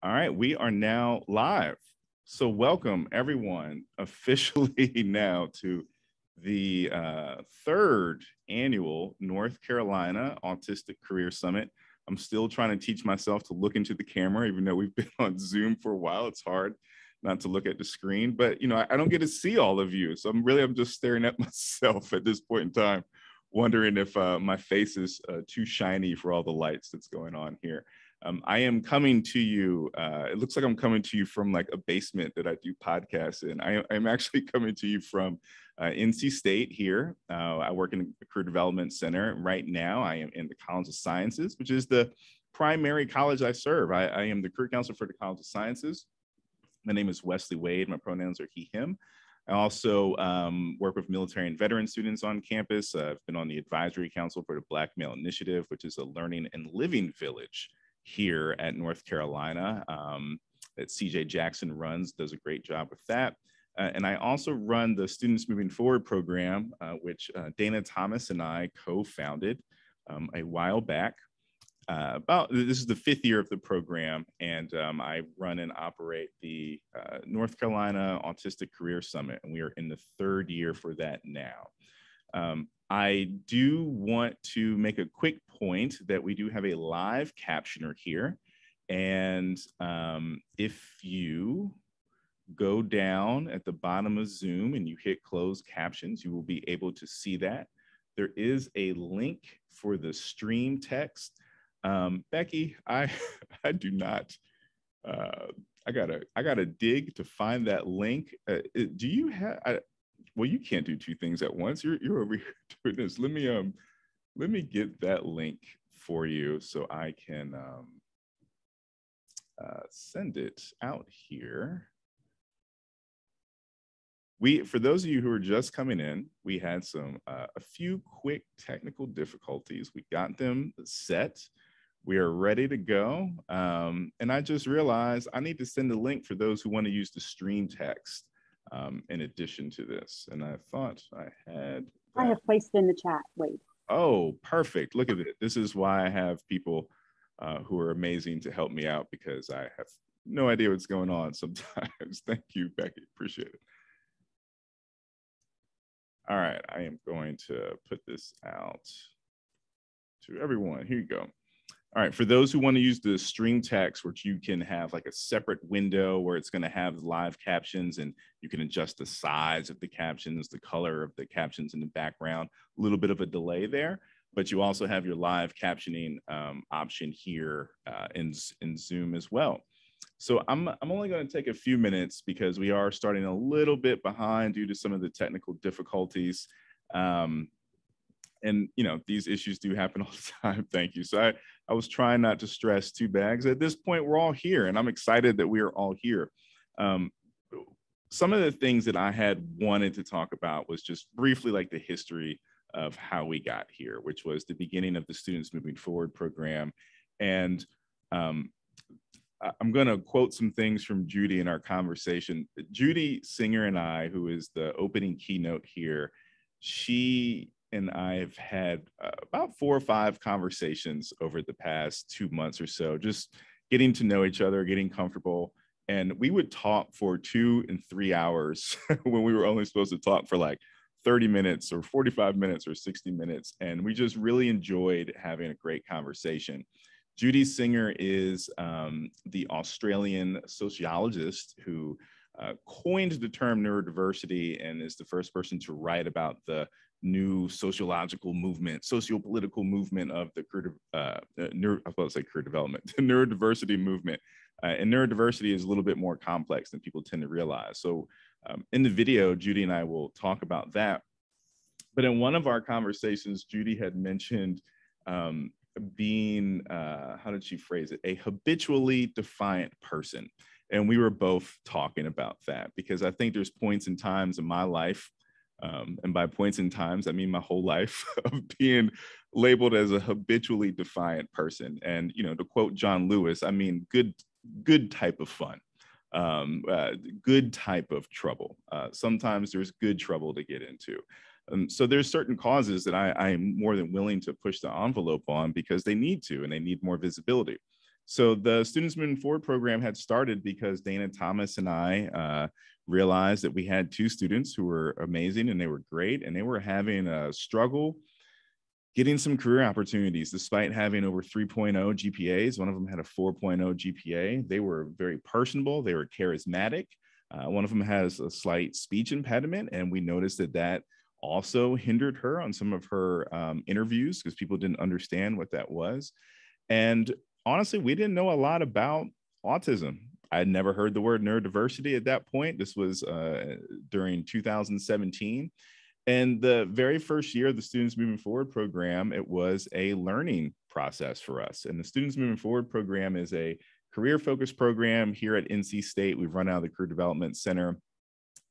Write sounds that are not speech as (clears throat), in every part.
All right, we are now live. So, welcome everyone (laughs) officially now to the uh, third annual North Carolina Autistic Career Summit. I'm still trying to teach myself to look into the camera, even though we've (laughs) been on Zoom for a while. It's hard not to look at the screen, but you know, I, I don't get to see all of you. So I'm really, I'm just staring at (laughs) myself at this point in time, wondering if uh, my face is uh, too shiny for all the lights that's going on here. Um, I am coming to you. Uh, it looks like I'm coming to you from like a basement that I do podcasts in. I, am actually (laughs) coming to you from uh, NC State here. Uh, I work in the Career Development Center. Right now, I am in the College of Sciences, which is the primary college I serve. I, I am the career counselor for the College of Sciences. My name is Wesley Wade. My pronouns are he, him. I also um, work with military and veteran students on campus. I've been on the advisory council for the Black Male Initiative, which is a learning and living village here at North Carolina um, that CJ Jackson runs, does a great job with that. Uh, and I also run the Students Moving Forward program, uh, which uh, Dana Thomas and I co-founded um, a while back. Uh, about this is the fifth year of the program, and um, I run and operate the uh, North Carolina Autistic Career Summit, and we are in the third year for that now. Um, I do want to make a quick point that we do have a live captioner here. And um, if you go down at the bottom of Zoom and you hit closed captions, you will be able to see that. There is a link for the stream text. Um, Becky, I, (laughs) I do not, uh, I gotta, I gotta dig to find that link. Uh, do you have, well, you can't do two things at once. You're you're over (laughs) here doing this. Let me um let me get that link for you so I can um uh, send it out here. We, for those of you who are just coming in, we had some uh, a few quick technical difficulties. We got them set. We are ready to go. Um, and I just realized I need to send a link for those who want to use the stream text um, in addition to this. And I thought I had. That. I have placed in the chat. Wait. Oh, perfect. Look at it. This is why I have people uh, who are amazing to help me out because I have no idea what's going on sometimes. (laughs) Thank you, Becky. Appreciate it. All right, I am going to put this out to everyone. Here you go. All right, for those who want to use the stream text, which you can have like a separate window where it's going to have live captions and you can adjust the size of the captions, the color of the captions in the background, a little bit of a delay there, but you also have your live captioning um, option here uh, in, in Zoom as well. So I'm, I'm only going to take a few minutes because we are starting a little bit behind due to some of the technical difficulties. Um, and you know these issues do happen (laughs) all the time. Thank you. So i i was trying not to stress two bags at this point we're all here and i'm excited that we are all here. Um, some of the things that i had wanted to talk about was just briefly like the history of how we got here which was the beginning of the students moving forward program. And um, i'm going to quote some things from judy in our conversation. Judy singer and i who is the opening keynote here she and I've had uh, about four or five conversations over the past two months or so, just getting to know each other, getting comfortable. And we would talk for two and three hours (laughs) when we were only supposed to talk for like 30 minutes or 45 minutes or 60 minutes. And we just really enjoyed having a great conversation. Judy Singer is um, the Australian sociologist who uh, coined the term neurodiversity and is the first person to write about the new sociological movement, socio-political movement of the career, uh, neuro, I was say career development, the (laughs) neurodiversity movement. Uh, and neurodiversity is a little bit more complex than people tend to realize. So um, in the video, Judy and I will talk about that. But in one of our conversations, Judy had mentioned um, being, uh, how did she phrase it, a habitually defiant person. And we were both talking about that because I think there's points and times in my life um, and by points in times, I mean my whole life (laughs) of being labeled as a habitually defiant person. And you know, to quote John Lewis, I mean good, good type of fun, um, uh, good type of trouble. Uh, sometimes there's good trouble to get into. Um, so there's certain causes that I, I am more than willing to push the envelope on because they need to, and they need more visibility. So the Students Moving Forward program had started because Dana Thomas and I uh, realized that we had two students who were amazing and they were great and they were having a struggle getting some career opportunities despite having over 3.0 GPAs. One of them had a 4.0 GPA. They were very personable, they were charismatic. Uh, one of them has a slight speech impediment, and we noticed that that also hindered her on some of her um, interviews because people didn't understand what that was. And honestly, we didn't know a lot about autism. I had never heard the word neurodiversity at that point. This was uh, during 2017. And the very first year of the Students Moving Forward program, it was a learning process for us. And the Students Moving Forward program is a career focused program here at NC State. We've run out of the Career Development Center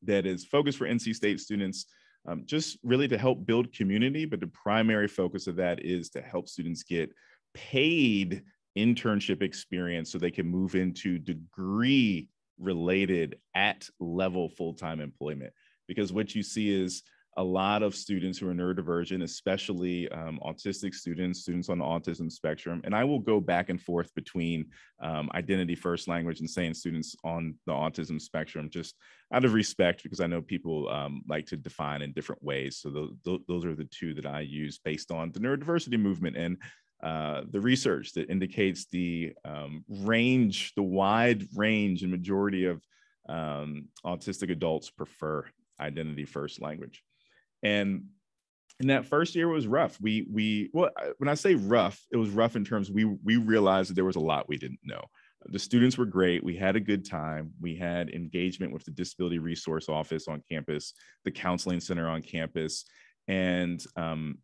that is focused for NC State students, um, just really to help build community. But the primary focus of that is to help students get paid internship experience so they can move into degree related at level full time employment. Because what you see is a lot of students who are neurodivergent, especially um, autistic students, students on the autism spectrum. And I will go back and forth between um, identity first language and saying students on the autism spectrum, just out of respect, because I know people um, like to define in different ways. So th- those are the two that I use based on the neurodiversity movement and uh, the research that indicates the um, range, the wide range and majority of um, autistic adults prefer identity first language. And in that first year was rough. We we well when I say rough, it was rough in terms we we realized that there was a lot we didn't know. The students were great. We had a good time. We had engagement with the Disability Resource Office on campus, the Counseling Center on campus, and um,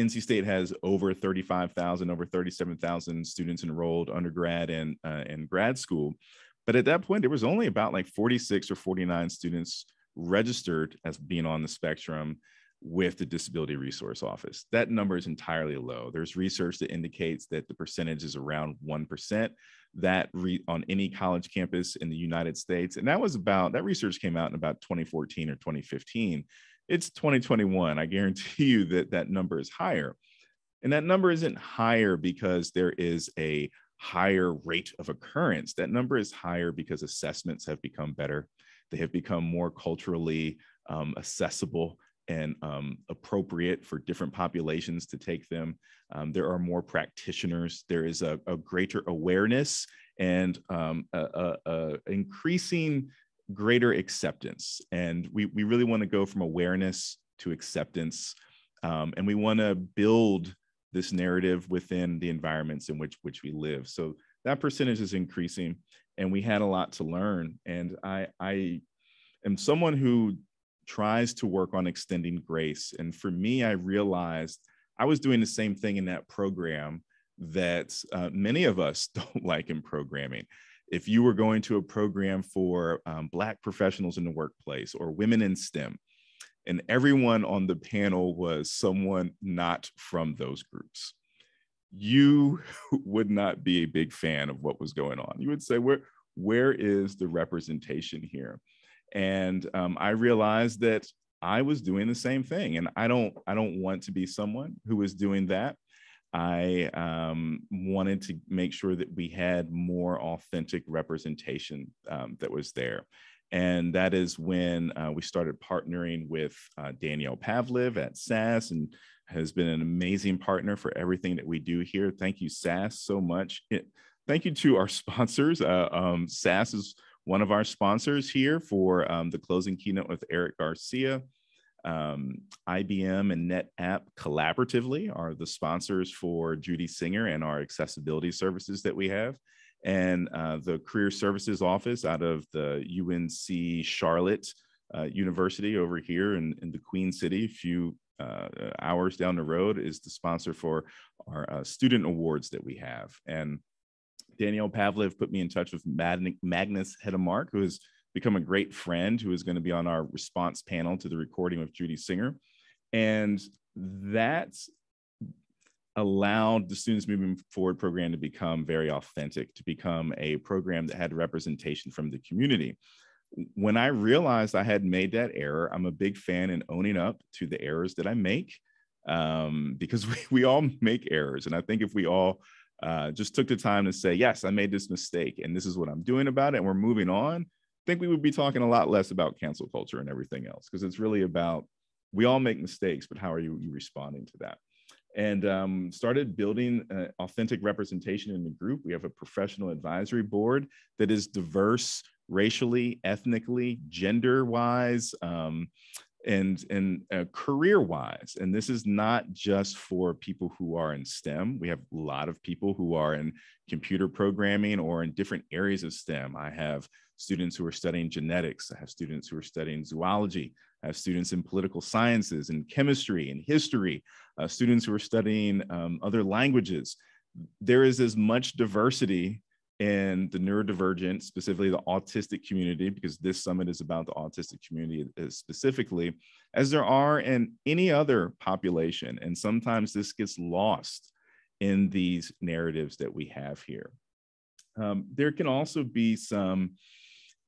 NC State has over 35,000, over 37,000 students enrolled undergrad and uh, and grad school. But at that point, there was only about like 46 or 49 students registered as being on the spectrum with the Disability Resource Office. That number is entirely low. There's research that indicates that the percentage is around 1% that re- on any college campus in the United States. And that was about, that research came out in about 2014 or 2015. It's 2021. I guarantee you that that number is higher. And that number isn't higher because there is a higher rate of occurrence. That number is higher because assessments have become better they have become more culturally um, accessible and um, appropriate for different populations to take them. Um, there are more practitioners. There is a, a greater awareness and um, a, a, a, increasing greater acceptance. And we, we really want to go from awareness to acceptance. Um, and we want to build this narrative within the environments in which, which we live. So that percentage is increasing and we had a lot to learn. And I, I am someone who tries to work on extending grace. And for me, I realized I was doing the same thing in that program that uh, many of us (laughs) don't like in programming. If you were going to a program for um, Black professionals in the workplace or women in STEM, and everyone on the panel was someone not from those groups you (laughs) would not be a big fan of what was going on. You would say, where, where is the representation here? And um, I realized that I was doing the same thing, and I don't, I don't want to be someone who is doing that. I um, wanted to make sure that we had more authentic representation um, that was there. And that is when uh, we started partnering with uh, Danielle Pavliv at SAS and has been an amazing partner for everything that we do here. Thank you, SAS, so much. It, thank you to our (laughs) sponsors. Uh, um, SAS is one of our sponsors here for um, the closing keynote with Eric Garcia. Um, IBM and NetApp collaboratively are the sponsors for Judy Singer and our accessibility services that we have. And uh, the Career Services Office out of the UNC Charlotte uh, University over here in, in the Queen City, a few uh, hours down the road is the sponsor for our uh, student awards that we have. And Danielle Pavliv put me in touch with Magnus Hedemark, who has become a great friend, who is going to be on our response panel to the recording with Judy Singer. And that allowed the Students Moving Forward program to become very authentic, to become a program that had representation from the community when I realized I had made that error, I'm a big fan in owning up to the errors that I make um, because (laughs) we, we all make errors. And I think if we all uh, just took the time to say, yes, I made this mistake and this is what I'm doing about it, and we're moving on, think we would be talking a lot less about cancel culture and everything else because it's really about we all make mistakes, but how are you, you responding to that? And um, started building uh, authentic representation in the group. We have a professional advisory board that is diverse racially, ethnically, gender wise. Um, and and uh, career wise and this is not just for people who are in stem. We have a lot of people who are in computer programming or in different areas of stem. I have students who are studying genetics. I have students who are studying zoology. I have students in political sciences and chemistry and history uh, students who are studying um, other languages. There is as much diversity in the neurodivergent, specifically the autistic community, because this summit is about the autistic community uh, specifically, as there are in any other population. And sometimes this gets lost in these narratives that we have here. Um, there can also be some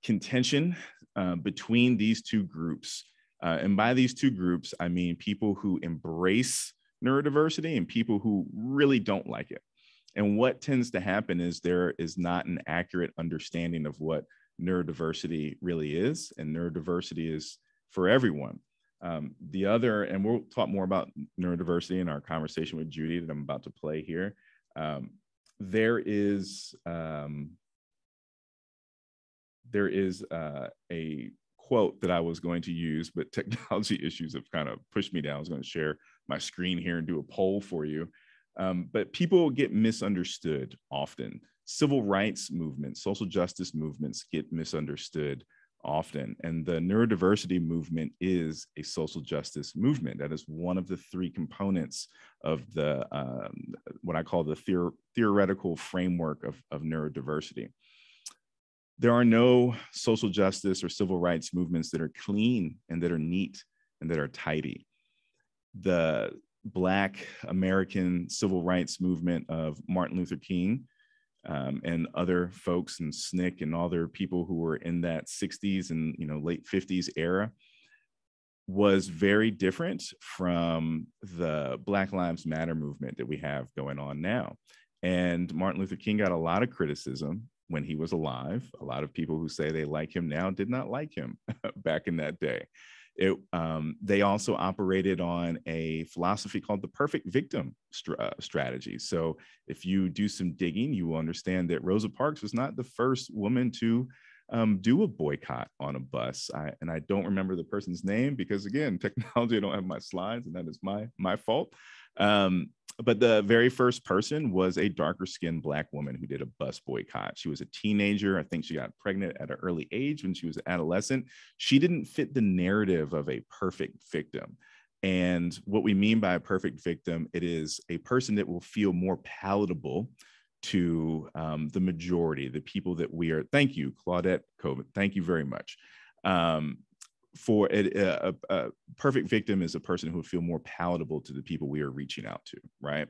contention uh, between these two groups. Uh, and by these two groups, I mean people who embrace neurodiversity and people who really don't like it. And what tends to happen is there is not an accurate understanding of what neurodiversity really is, and neurodiversity is for everyone. Um, the other, and we'll talk more about neurodiversity in our conversation with Judy that I'm about to play here. Um, there is um, there is uh, a quote that I was going to use, but (laughs) technology issues have kind of pushed me down. I was going to share my screen here and do a poll for you. Um, but people get misunderstood often. Civil rights movements, social justice movements get misunderstood often. And the neurodiversity movement is a social justice movement. That is one of the three components of the um, what I call the theor- theoretical framework of, of neurodiversity. There are no social justice or civil rights movements that are clean and that are neat and that are tidy. The Black American civil rights movement of Martin Luther King um, and other folks and SNCC and other people who were in that 60s and you know late 50s era was very different from the Black Lives Matter movement that we have going on now. And Martin Luther King got a lot of criticism when he was alive. A lot of people who say they like him now did not like him (laughs) back in that day. It, um, they also operated on a philosophy called the perfect victim uh, strategy. So, if you do some digging, you will understand that Rosa Parks was not the first woman to um, do a boycott on a bus. I, and I don't remember the person's name because, again, (laughs) technology, I don't have my slides, and that is my my fault. Um, but the very first person was a darker skinned black woman who did a bus boycott. She was a teenager. I think she got pregnant at an early age when she was adolescent. She didn't fit the narrative of a perfect victim. And what we mean by a perfect victim, it is a person that will feel more palatable to um, the majority, the people that we are. Thank you, Claudette Colvin. Thank you very much. Um, for a, a, a, perfect victim is a person who would feel more palatable to the people we are reaching out to, right?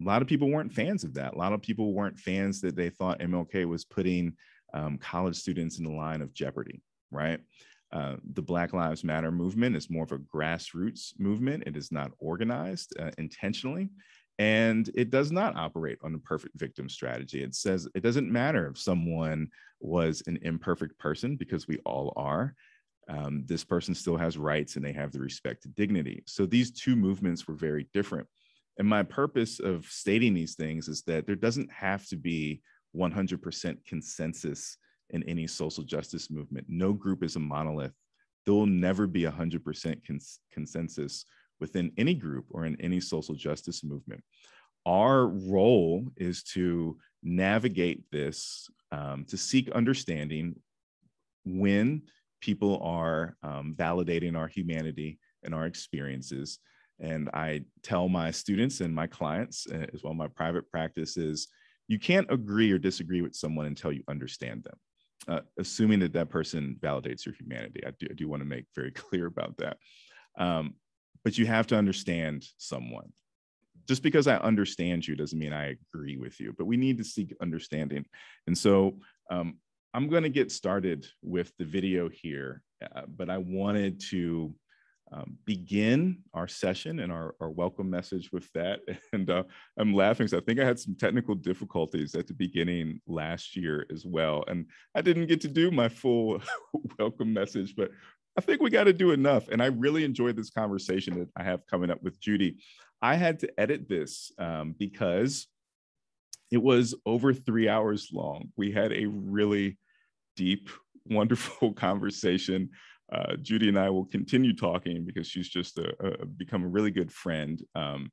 A lot of people weren't fans of that. A lot of people weren't fans that they thought MLK was putting um, college students in the line of jeopardy, right? Uh, the Black Lives Matter movement is more of a grassroots movement. It is not organized uh, intentionally. And it does not operate on the perfect victim strategy. It says it doesn't matter if someone was an imperfect person because we all are um, this person still has rights and they have the respect to dignity. So these two movements were very different. And my purpose of stating these things is that there doesn't have to be 100% consensus in any social justice movement. No group is a monolith. There will never be 100% cons- consensus within any group or in any social justice movement. Our role is to navigate this, um, to seek understanding when people are um, validating our humanity and our experiences. And I tell my students and my clients, uh, as well, my private practice is you can't agree or disagree with someone until you understand them, uh, assuming that that person validates your humanity. I do, I do want to make very (laughs) clear about that. Um, but you have to understand someone. Just because I understand you doesn't mean I agree with you, but we need to seek understanding. And so um, I'm going to get started with the video here, uh, but I wanted to um, begin our session and our, our welcome message with that. (laughs) And uh, I'm laughing because I think I had some technical difficulties at the beginning last year as well. And I didn't get to do my full (laughs) welcome message, but I think we got to do enough. And I really enjoyed this conversation that I have coming up with Judy. I had to edit this um, because it was over three hours long. We had a really deep, (laughs) wonderful conversation uh, Judy and I will continue talking because she's just a, a become a really good friend. Um,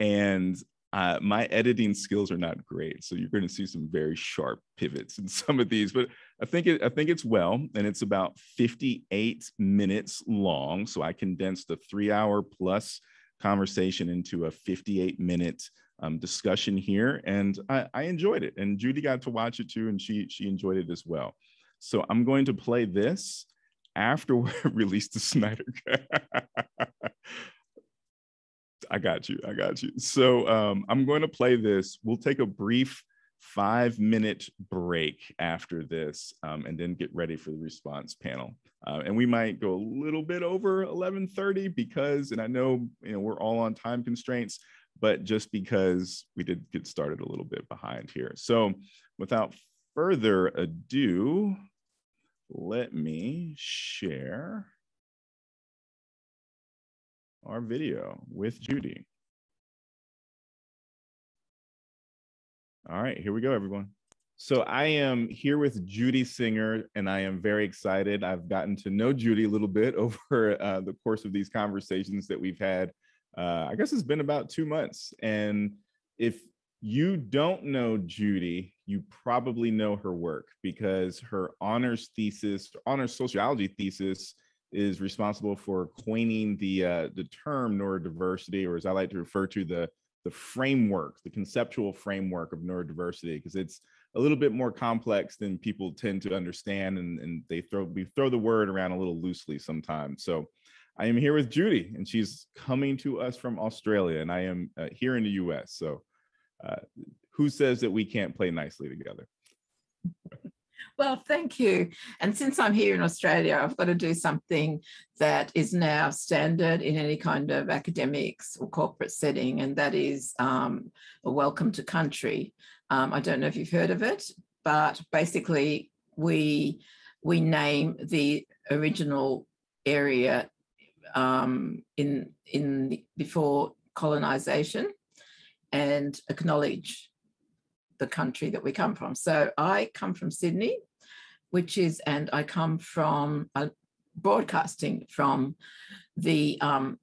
and uh, my editing skills are not great, so you're going to see some very sharp pivots in (laughs) some of these. But I think it, I think it's well, and it's about 58 minutes long. So I condensed a three-hour plus conversation into a 58 minute um, discussion here, and I, I enjoyed it. And Judy got to watch it too, and she she enjoyed it as well. So I'm going to play this after (laughs) we release the Snyder I got you. I got you. So um, I'm going to play this. We'll take a brief five minute break after this um, and then get ready for the response panel. Uh, and we might go a little bit over 1130 because, and I know, you know, we're all on time constraints, but just because we did get started a little bit behind here. So without further ado, let me share our video with Judy. All right, here we go, everyone. So I am here with Judy Singer, and I am very excited. I've gotten to know Judy a little bit (laughs) over uh, the course of these conversations that we've had. Uh, I guess it's been about two months. And if you don't know Judy, you probably know her work because her honors thesis, honors sociology thesis, is responsible for coining the uh, the term neurodiversity, or as I like to refer to the the framework, the conceptual framework of neurodiversity, because it's a little bit more complex than people tend to understand, and, and they throw we throw the word around a little loosely sometimes. So. I am here with Judy, and she's coming to us from Australia, and I am uh, here in the U.S. So uh, who says that we can't play nicely together? (laughs) Well, thank you. And since I'm here in Australia, I've got to do something that is now standard in any kind of academics or corporate setting, and that is um, a welcome to country. Um, I don't know if you've heard of it, but basically we we name the original area um, in in the, before colonization and acknowledge the country that we come from. So I come from Sydney, which is, and I come from uh, broadcasting from the um,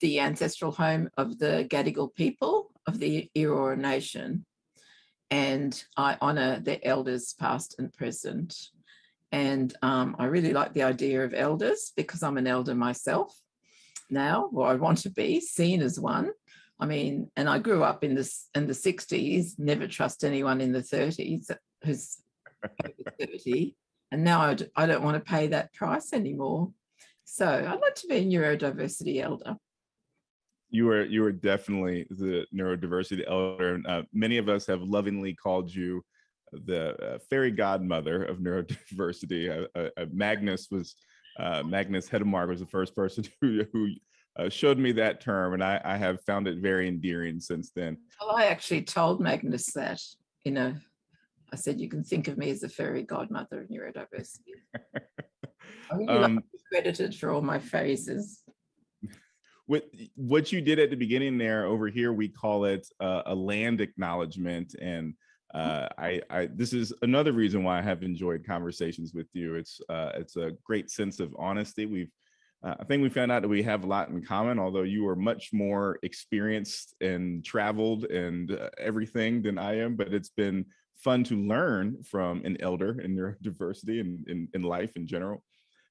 the ancestral home of the Gadigal people of the Eora Nation. And I honour their elders, past and present. And um, I really like the idea of elders because I'm an elder myself now, or I want to be seen as one. I mean, and I grew up in this in the 60s, never trust anyone in the 30s who's 30. And now I don't want to pay that price anymore. So I'd like to be a neurodiversity elder. You are you are definitely the neurodiversity elder. Uh, many of us have lovingly called you the uh, fairy godmother of neurodiversity. Uh, uh, Magnus was uh, Magnus Hedemark was the first person (laughs) who, who uh, showed me that term, and I, I, have found it very endearing since then. Well, I actually told Magnus that, you know, I said, you can think of me as a fairy godmother of neurodiversity. (laughs) I really um, like credited for all my phrases. What, what you did at the beginning there over here, we call it uh, a land acknowledgement. And uh, I, I, this is another reason why I have enjoyed conversations with you. It's, uh, it's a great sense of honesty. We've uh, I think we found out that we have a lot in common, although you are much more experienced and traveled and uh, everything than I am. But it's been fun to learn from an elder in their (laughs) diversity and in, in, life in general.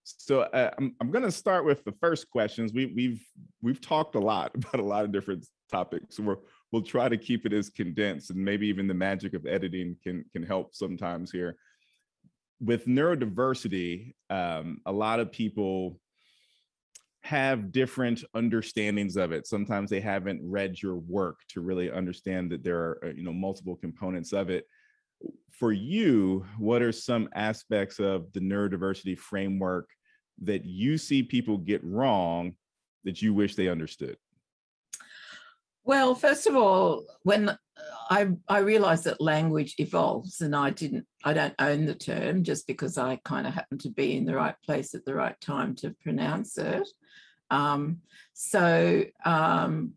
So uh, I'm, I'm going to start with the first questions. We, we've we've talked a lot (laughs) about a lot of different topics. We're, we'll try to keep it as condensed, and maybe even the magic of editing can can help sometimes here. With neurodiversity, um, a lot of people have different understandings of it. Sometimes they haven't read your work to really understand that there are, uh, you know, multiple components of it. For you, what are some aspects of the neurodiversity framework that you see people get wrong that you wish they understood? Well, first of all, when I I realized that language evolves, and I didn't I don't own the term just because I kind of happened to be in the right place at the right time to pronounce it. Um, so, um,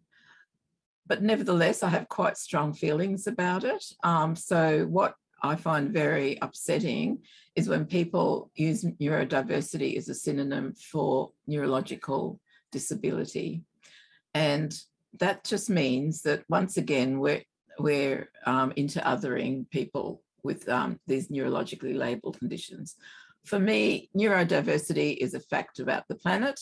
but nevertheless, I have quite strong feelings about it. Um, so, what I find very upsetting is when people use neurodiversity as a synonym for neurological disability. And that just means that once again, we're, we're um, into othering people with um, these neurologically labeled conditions. For me, neurodiversity is a fact about the planet.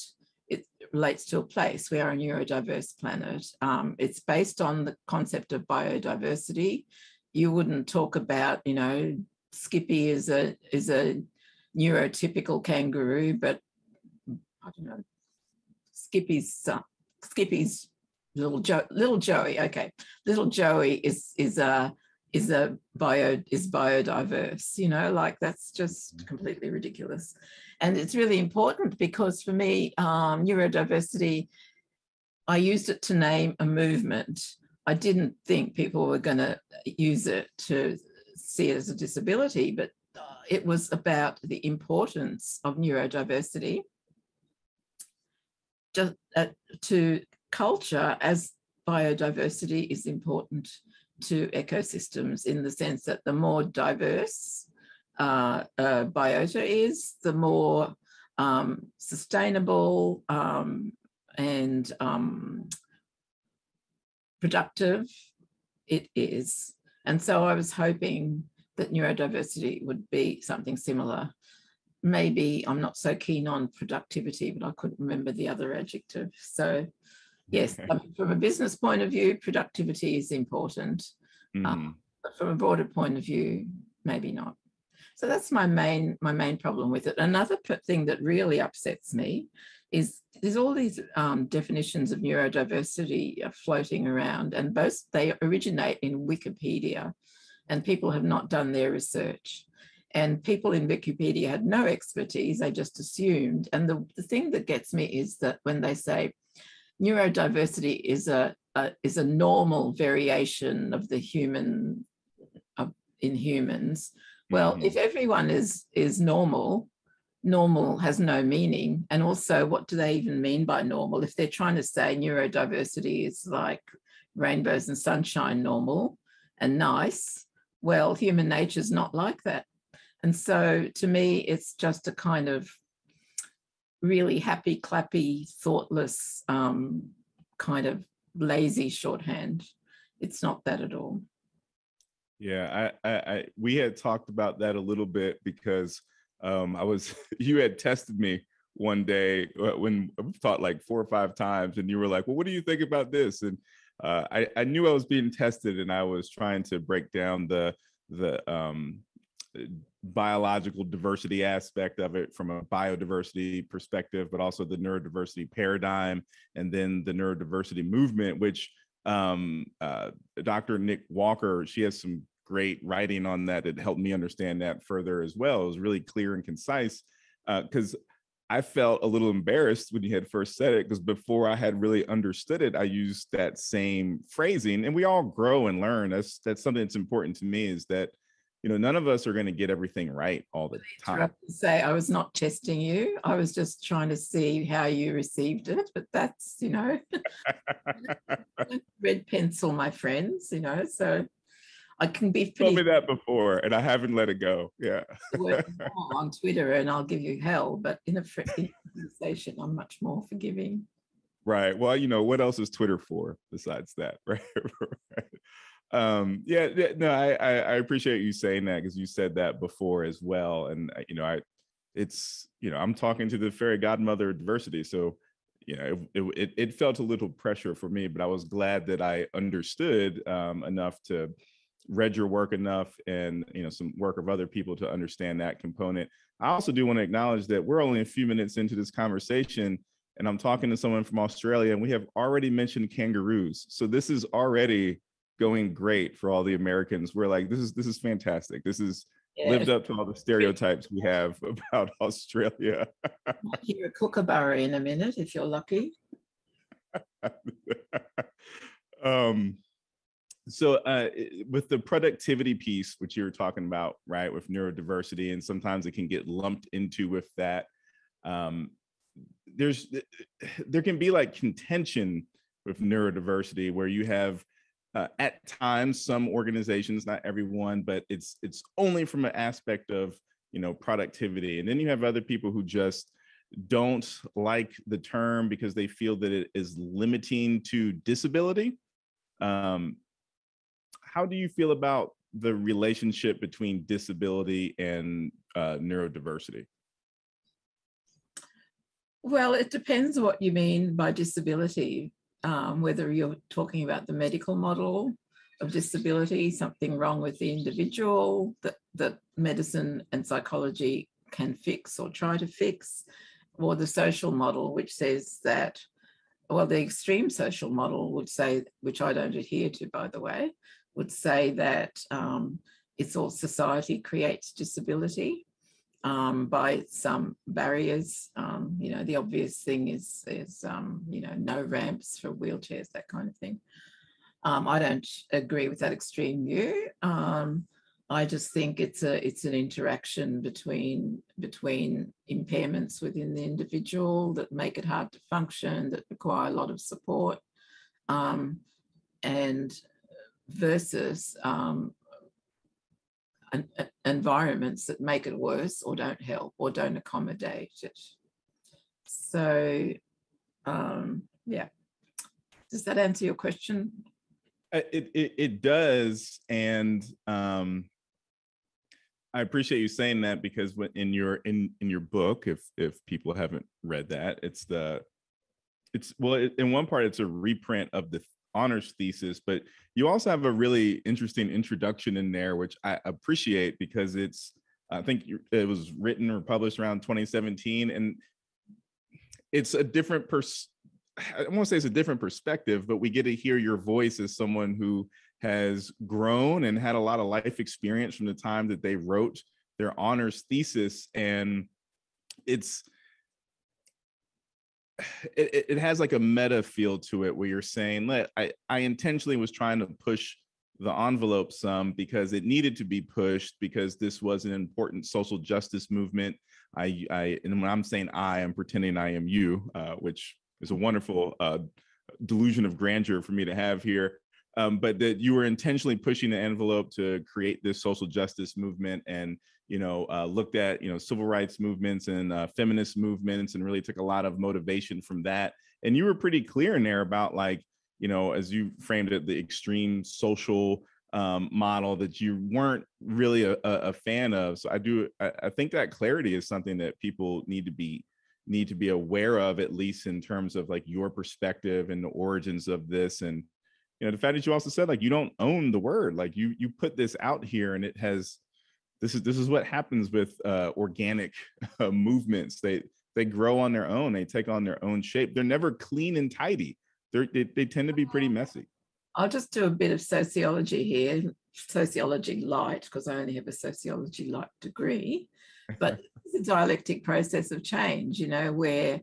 It relates to a place. We are a neurodiverse planet. Um, it's based on the concept of biodiversity. You wouldn't talk about, you know, Skippy is a is a neurotypical kangaroo, but I don't know. Skippy's uh, Skippy's little Joe, little Joey. Okay, little Joey is is a is a bio is biodiverse. You know, like that's just mm-hmm. completely ridiculous, and it's really important because for me, um, neurodiversity. I used it to name a movement. I didn't think people were going to use it to see it as a disability, but uh, it was about the importance of neurodiversity just uh, to culture as biodiversity is important to ecosystems in the sense that the more diverse uh, uh, biota is, the more um, sustainable um, and um, productive it is. And so I was hoping that neurodiversity would be something similar. Maybe I'm not so keen on productivity, but I couldn't remember the other adjective. So yes, from a business point of view, productivity is important. Mm. Um, but from a broader point of view, maybe not. So that's my main my main problem with it. Another thing that really upsets me is there's all these um, definitions of neurodiversity floating around, and both they originate in Wikipedia, and people have not done their research. And people in Wikipedia had no expertise; they just assumed. And the, the thing that gets me is that when they say neurodiversity is a, a is a normal variation of the human uh, in humans. Well, mm-hmm. if everyone is is normal, normal has no meaning. And also, what do they even mean by normal? If they're trying to say neurodiversity is like rainbows and sunshine normal and nice, well, human nature is not like that. And so to me, it's just a kind of really happy, clappy, thoughtless, um, kind of lazy shorthand. It's not that at all. Yeah, I, I, I, we had talked about that a little bit because um, I was (laughs) you had tested me one day uh, when I've taught like four or five times, and you were like, "Well, what do you think about this?" And uh, I, I knew I was being tested, and I was trying to break down the the um, biological diversity aspect of it from a biodiversity perspective, but also the neurodiversity paradigm and then the neurodiversity movement, which um, uh, Dr. Nick Walker, she has some great writing on that that helped me understand that further as well. It was really clear and concise because uh, I felt a little embarrassed when you had first said it because before I had really understood it, I used that same phrasing. And we all grow and learn. That's that's something that's important to me is that you know, none of us are going to get everything right all the time. I say I was not testing you. I was just trying to see how you received it. But that's, you know, (laughs) (laughs) red pencil, my friends, you know, so I can be pretty. Told me that before, and I haven't let it go. Yeah. (laughs) on Twitter, and I'll give you hell. But in a conversation, I'm much more forgiving. Right. Well, you know, what else is Twitter for besides that, right? Um yeah, no I, I appreciate you saying that because you said that before as well and uh, you know i it's you know i'm talking to the fairy godmother diversity so you know it, it, it felt a little pressure for me but i was glad that i understood um, enough to read your work enough and you know some work of other people to understand that component. I also do want to acknowledge that we're only a few minutes into this conversation and i'm talking to someone from australia and we have already mentioned kangaroos so this is already going great for all the Americans. We're like, this is this is fantastic. This is lived up to all the stereotypes we have (laughs) about Australia. (laughs) might hear a kookaburra in a minute if you're lucky. (laughs) um, so uh, with the productivity piece, which you were talking about, right, with neurodiversity, and sometimes it can get lumped into with that. Um, there's there can be like contention with neurodiversity where you have uh, at times some organizations, not everyone, but it's it's only from an aspect of you know productivity, and then you have other people who just don't like the term because they feel that it is limiting to disability. Um, how do you feel about the relationship between disability and uh, neurodiversity? Well, it depends what you mean by disability, um, whether you're talking about the medical model of disability, something wrong with the individual that, that medicine and psychology can fix or try to fix, or the social model, which says that, well, the extreme social model would say, which I don't adhere to, by the way, would say that um, it's all society creates disability um, by some barriers. Um, you know, the obvious thing is is um, you know no ramps for wheelchairs, that kind of thing. Um, I don't agree with that extreme view. Um, I just think it's a it's an interaction between between impairments within the individual that make it hard to function, that require a lot of support, um, and versus um, environments that make it worse or don't help or don't accommodate it. So, um, yeah. Does that answer your question? Uh, It, it it does, and um, I appreciate you saying that because in your in in your book, if if people haven't read that, it's the it's well it- in one part it's a reprint of the honors thesis, but you also have a really interesting introduction in there, which I appreciate because it's I think it was written or published around 2017, and it's a different pers- I won't say it's a different perspective, but we get to hear your voice as someone who has grown and had a lot of life experience from the time that they wrote their honors thesis. And it's it, it- has like a meta feel to it where you're saying, let I, I intentionally was trying to push the envelope some because it needed to be pushed because this was an important social justice movement. I, I and when I'm saying I, I'm pretending I am you, uh, which is a wonderful uh, delusion of grandeur for me to have here. Um, but that you were intentionally pushing the envelope to create this social justice movement and you know uh, looked at you know civil rights movements and uh, feminist movements and really took a lot of motivation from that. And you were pretty clear in there about like you know as you framed it the extreme social um, model that you weren't really a, a, fan of. So i do I, I think that clarity is something that people need to be need to be aware of at least in terms of like your perspective and the origins of this. And you know the fact that you also said like you don't own the word like you you put this out here and it has this is this is what happens with uh organic (laughs) uh, movements they they grow on their own they take on their own shape they're never clean and tidy they're, they they tend to be pretty messy I'll just do a bit of sociology here, sociology light, because I only have a sociology light degree. But (laughs) it's a dialectic process of change, you know, where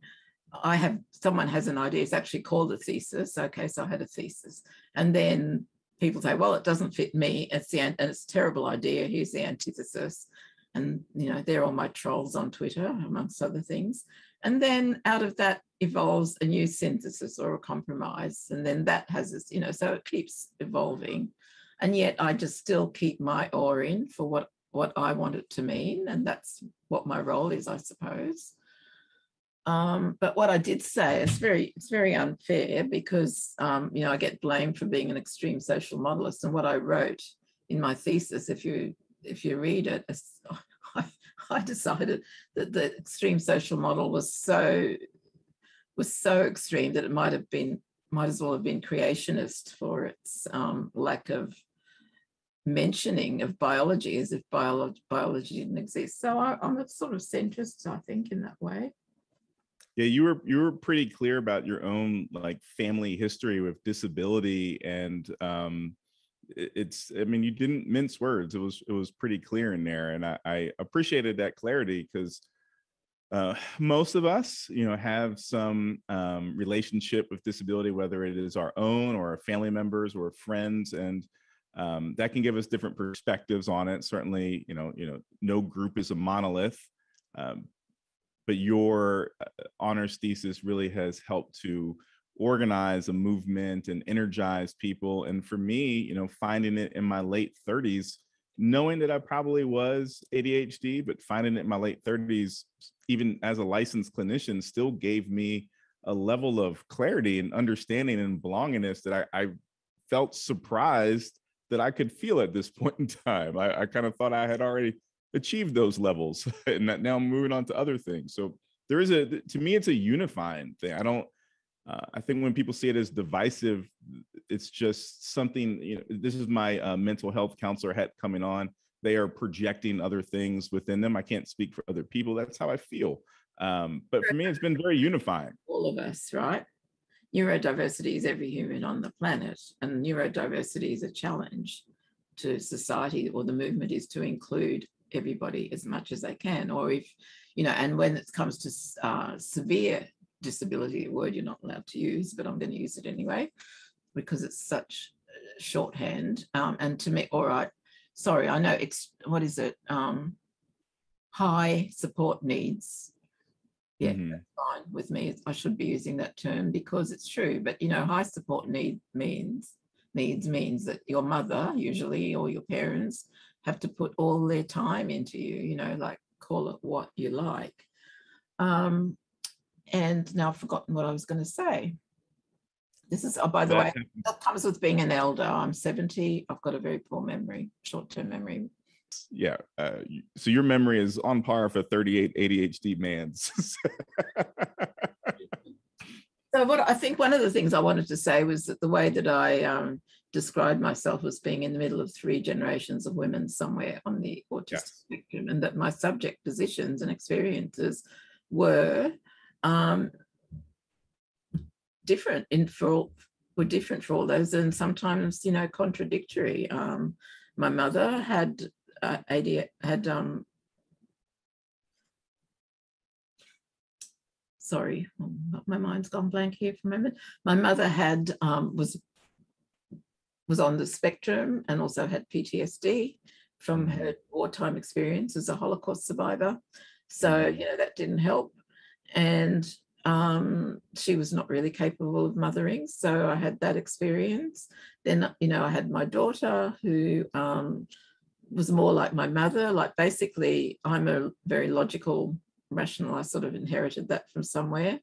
I have someone has an idea, it's actually called a thesis. Okay, so I had a thesis. And then people say, well, it doesn't fit me. It's the and it's a terrible idea. Here's the antithesis. And you know, they're all my trolls on Twitter, amongst other things. And then out of that evolves a new synthesis or a compromise. And then that has this, you know, so it keeps evolving. And yet I just still keep my oar in for what what I want it to mean. And that's what my role is, I suppose. Um, but what I did say is very, it's very unfair because um, you know, I get blamed for being an extreme social modelist. And what I wrote in my thesis, if you if you read it, (laughs) I, I decided that the extreme social model was so was so extreme that it might have been might as well have been creationist for its um, lack of mentioning of biology as if biology biology didn't exist. So I, I'm a sort of centrist, I think, in that way. Yeah you were you were pretty clear about your own like family history with disability and um it's i mean you didn't mince words. It was it was pretty clear in there and i, I appreciated that clarity because uh, (sighs) most of us you know have some um, relationship with disability whether it is our own or our family members or friends and um, that can give us different perspectives on it. Certainly you know you know no group is a monolith um, but your uh, honors thesis really has helped to organize a movement and energize people. And for me, you know, finding it in my late 30s, knowing that I probably was ADHD, but finding it in my late 30s, even as a licensed clinician, still gave me a level of clarity and understanding and belongingness that I, I felt surprised that I could feel at this (laughs) point in time. I, I kind of thought I had already achieved those levels (laughs) and that now I'm moving on to other things. So there is a, to me, it's a unifying thing. I don't, uh, I think when people see it as divisive, it's just something, you know, this is my uh, mental health counselor hat coming on. They are projecting other things within them. I can't speak for other people. That's how I feel. Um, but for me, it's been very unifying. all of us, right? Neurodiversity is every human on the planet, and neurodiversity is a challenge to society or the movement is to include everybody as much as they can. Or if, you know, and when it comes to uh, severe disability, a word you're not allowed to use, but I'm going to use it anyway because it's such uh, shorthand. Um, and to me, all right, sorry, I know it's what is it? Um, high support needs. Yeah, Mhm. fine with me. I should be using that term because it's true. But you know, high support need means needs means that your mother usually or your parents have to put all their time into you. You know, like call it what you like. Um, and now I've forgotten what I was going to say. This is, oh, by the way, that comes with being an elder. I'm 70. I've got a very poor memory, short-term memory. Yeah. Uh, so your memory is on par for 38 ADHD mans. (laughs) So what I think one of the things I wanted to say was that the way that I um, described myself as being in the middle of three generations of women somewhere on the autistic Yes. spectrum, and that my subject positions and experiences were um, different in for all, were different for all those, and sometimes you know contradictory. Um, my mother had uh, AD, had um, sorry, um, my mind's gone blank here for a moment. My mother had um, was was on the spectrum and also had PTSD from her wartime experience as a Holocaust survivor. So you know that didn't help, and um, she was not really capable of mothering. So I had that experience. Then you know I had my daughter who um, was more like my mother. Like basically, I'm a very logical rational. I sort of inherited that from somewhere.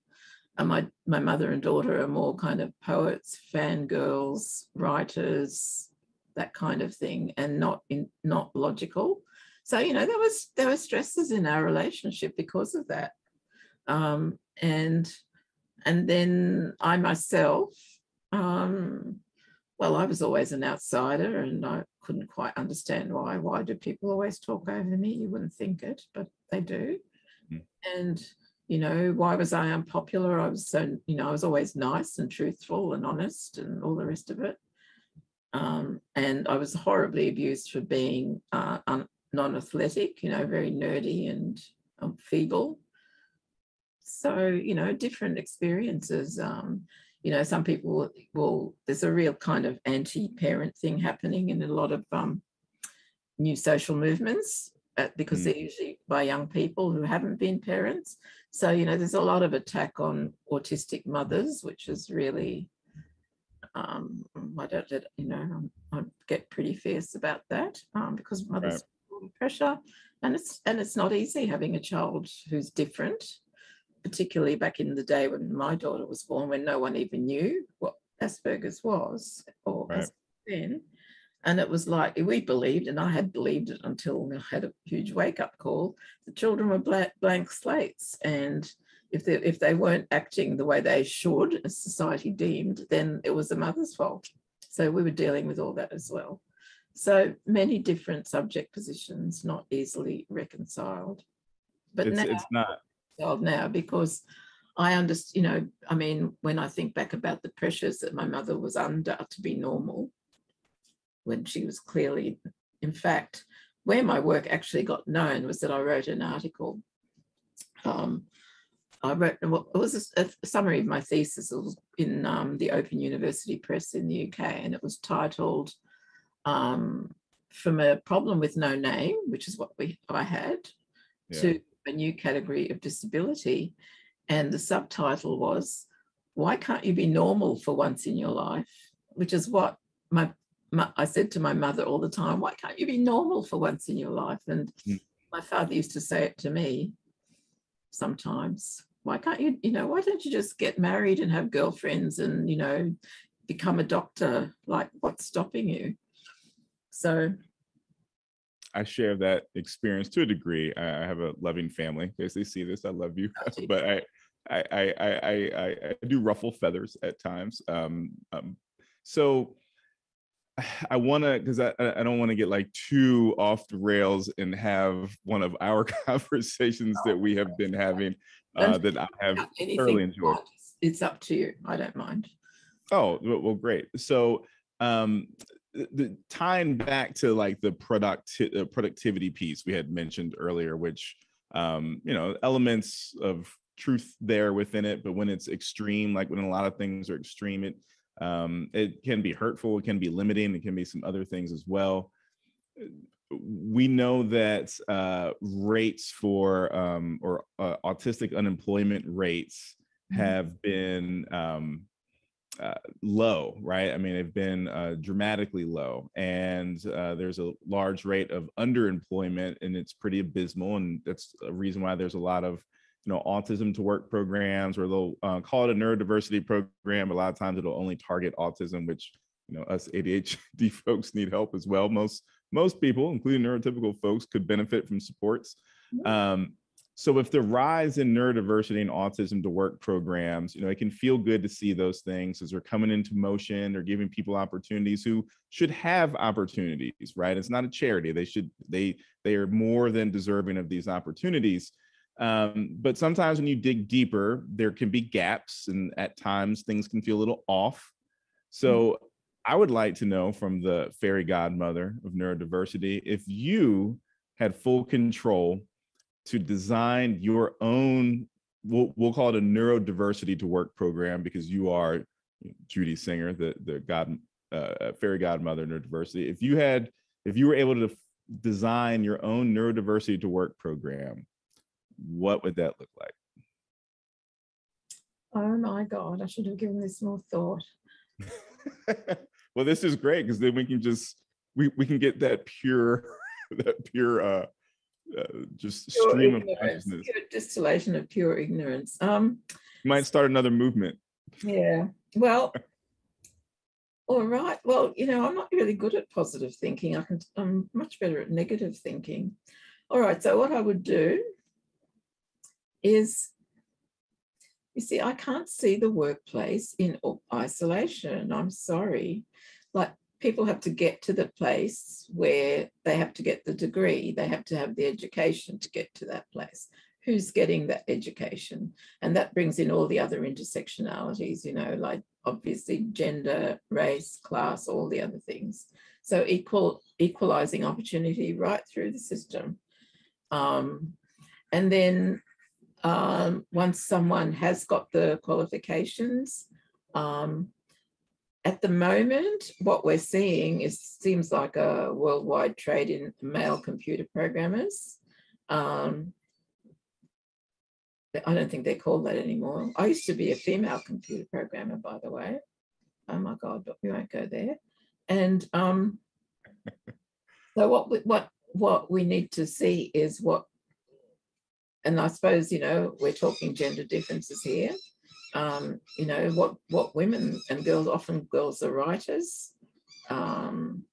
And my my mother and daughter are more kind of poets, fangirls, writers, that kind of thing, and not in not logical. So you know there was there were stresses in our relationship because of that. Um, and and then I myself, um, well, I was always an outsider, and I couldn't quite understand why. Why do people always talk over me? You wouldn't think it, but they do and you know why was i unpopular? I was so you know i was always nice and truthful and honest and all the rest of it. Um, and i was horribly abused for being uh, un- non-athletic you know very nerdy and um, feeble. So you know different experiences um, you know some people will, there's a real kind of anti-parent thing happening in a lot of um, new social movements because Mm. they're usually by young people who haven't been parents. So, you know, there's a lot of attack on autistic mothers, which is really, um, I don't, you know, I'm- get pretty fierce about that um, because mothers feel pressure, and it's and it's not easy having a child who's different, particularly back in the day when my daughter was born, when no one even knew what Asperger's was or Right. has been. And it was like we believed, and I had believed it until I had a huge wake up call. The children were blank, blank slates, and if they if they weren't acting the way they should, as society deemed, then it was the mother's fault. So we were dealing with all that as well. So many different subject positions, not easily reconciled. But it's, now it's not. now because I understand, you know, I mean, when I think back about the pressures that my mother was under to be normal, when she was clearly, in fact, where my work actually got known was that I wrote an article. Um, I wrote, well, it was a, a summary of my thesis. It was in um, the Open University Press in the UK, and it was titled um, "From a Problem with No Name," which is what we I had, Yeah. to a new category of disability, and the subtitle was "Why Can't You Be Normal for Once in Your Life?" Which is what my, my I said to my mother all the time. Why can't you be normal for once in your life? And Mm. my father used to say it to me sometimes why can't you you know why don't you just get married and have girlfriends and you know become a doctor like what's stopping you so I share that experience to a degree. I have a loving family. Case they see this, I love you. (laughs) But I, I, I, I, I, I do ruffle feathers at times. Um, um, so I want to, because I, I don't want to get like too off the rails and have one of our (laughs) conversations that we have been having uh, that I have thoroughly enjoyed. it's up to you i don't mind Oh, well, great. So, um, the, the tying back to like the product uh, productivity piece we had mentioned earlier, which um, you know, elements of truth there within it, but when it's extreme, like when a lot of things are extreme, it um, it can be hurtful, it can be limiting, it can be some other things as well. We know that uh, rates for um, or uh, autistic unemployment rates Mhm. have been um, uh, low, right? I mean, they've been uh, dramatically low, and uh, there's a large rate of underemployment, and it's pretty abysmal. And that's a reason why there's a lot of, you know, autism to work programs, or they'll uh, call it a neurodiversity program. A lot of times, it'll only target autism, which you know, us ADHD (laughs) folks need help as well. Most most people, including neurotypical folks, could benefit from supports. Mhm. Um, so with the rise in neurodiversity and autism to work programs, you know, it can feel good to see those things as they're coming into motion. They're giving people opportunities who should have opportunities, right? It's not a charity. They should they they are more than deserving of these opportunities. Um, but sometimes when you dig deeper, there can be gaps, and at times things can feel a little off. So I would like to know from the fairy godmother of neurodiversity if you had full control to design your own we'll, we'll call it a neurodiversity to work program because you are judy singer the the god uh, fairy godmother of neurodiversity if you had if you were able to design your own neurodiversity to work program what would that look like oh my god i should have given this more thought (laughs) well this is great because then we can just we, we can get that pure (laughs) that pure uh, uh just Pure stream of consciousness pure distillation of pure ignorance um might start another movement Yeah, well, (laughs) all right. Well, you know, I'm not really good at positive thinking. I can, I'm much better at negative thinking. All right. So what I would do is, you see, I can't see the workplace in isolation. I'm sorry. Like people have to get to the place where they have to get the degree. They have to have the education to get to that place. Who's getting that education? and that brings in all the other intersectionalities you know like obviously gender race class all the other things so equal equalizing opportunity right through the system um, and then um, once someone has got the qualifications um, at the moment what we're seeing is seems like a worldwide trade in male computer programmers um, I don't think they call that anymore. I used to be a female computer programmer, by the way. Oh my God, but we won't go there. And um, (laughs) so what we, what what we need to see is what, and I suppose you know we're talking gender differences here. Um, you know what what women and girls often girls are writers, um,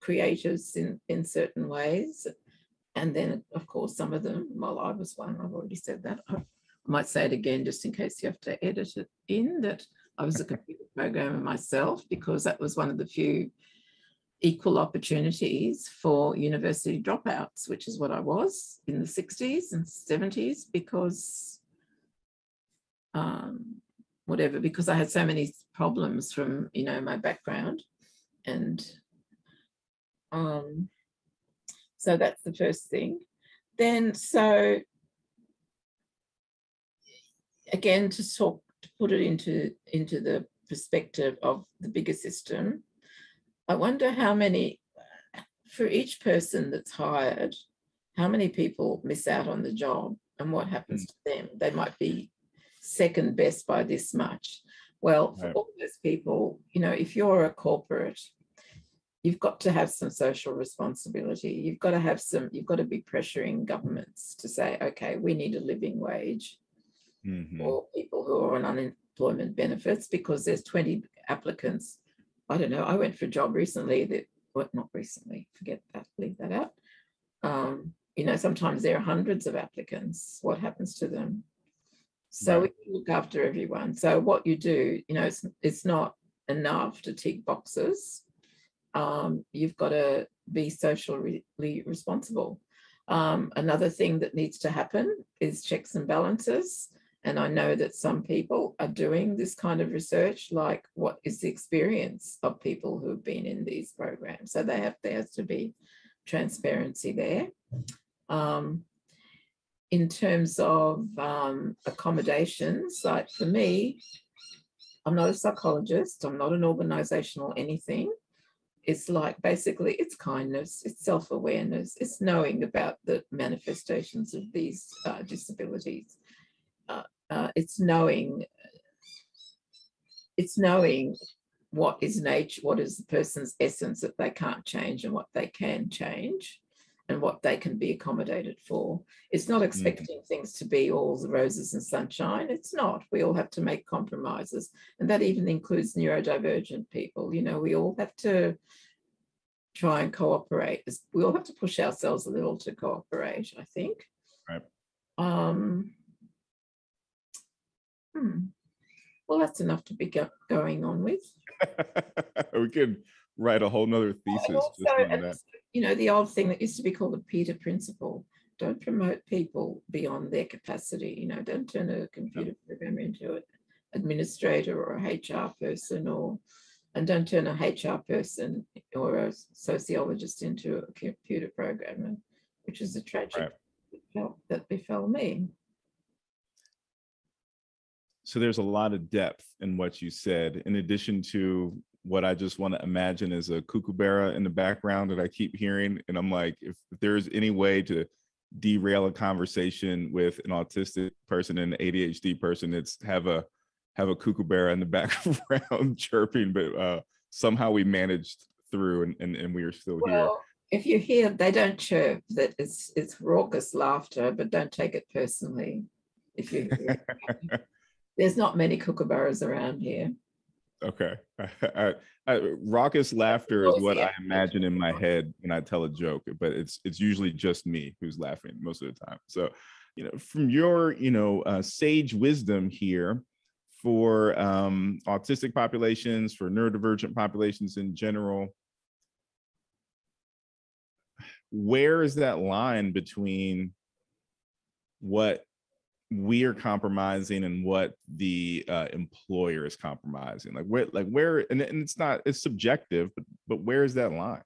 creators in in certain ways, and then, of course, some of them, well, I was one, I've already said that. I might say it again just in case you have to edit it in that I was a computer programmer myself because that was one of the few equal opportunities for university dropouts, which is what I was in the 60s and 70s because um, whatever, because I had so many problems from, you know, my background and um, so that's the first thing. Then, so again, to talk to put it into into the perspective of the bigger system, I wonder how many for each person that's hired, how many people miss out on the job and what happens to them? They might be second best by this much. Well, for Right. all those people, you know, if you're a corporate, you've got to have some social responsibility. You've got to have some, you've got to be pressuring governments to say, okay, we need a living wage Mhm. for people who are on unemployment benefits because there's 20 applicants. I don't know. I went for a job recently that, well, not recently, forget that, leave that out. Um, you know, sometimes there are hundreds of applicants. What happens to them? So Right. we look after everyone. So what you do, you know, it's it's not enough to tick boxes. Um, you've got to be socially responsible. Um, another thing that needs to happen is checks and balances. And I know that some people are doing this kind of research, like what is the experience of people who've been in these programs. So they have there has to be transparency there. Um, in terms of um, accommodations, like for me, I'm not a psychologist, I'm not an organizational anything. It's like basically it's kindness, it's self-awareness, it's knowing about the manifestations of these uh, disabilities. Uh, it's knowing it's knowing what is nature, what is the person's essence that they can't change and what they can change and what they can be accommodated for. It's not expecting things to be all the roses and sunshine. It's not. We all have to make compromises. And that even includes neurodivergent people. You know, we all have to try and cooperate. We all have to push ourselves a little to cooperate, I think. Right. Um, hmm. Well, that's enough to be go- going on with. (laughs) we could write a whole nother And thesis just also, on and also, you know, the old thing that used to be called the Peter principle. Don't promote people beyond their capacity. You know, don't turn a computer programmer into an administrator or a HR person, or and don't turn a HR person or a sociologist into a computer programmer, which is a tragic Right. that befell me. So there's a lot of depth in what you said in addition to what i just want to imagine is a kookaburra in the background that i keep hearing and i'm like if, if there's any way to derail a conversation with an autistic person and an adhd person it's have a have a kookaburra in the (laughs) background chirping but uh somehow we managed through and and, and we are still here if you hear they don't chirp, that it's it's raucous laughter, but don't take it personally. If you. (laughs) there's not many kookaburras around here. Okay. (laughs) I, I, raucous laughter is what I imagine in my head when I tell a joke, but it's it's usually just me who's laughing most of the time. So, you know, from your you know uh, sage wisdom here for um, autistic populations, for neurodivergent populations in general, where is that line between what we are compromising and what the uh, employer is compromising like where like where and, and it's not it's subjective but but where is that line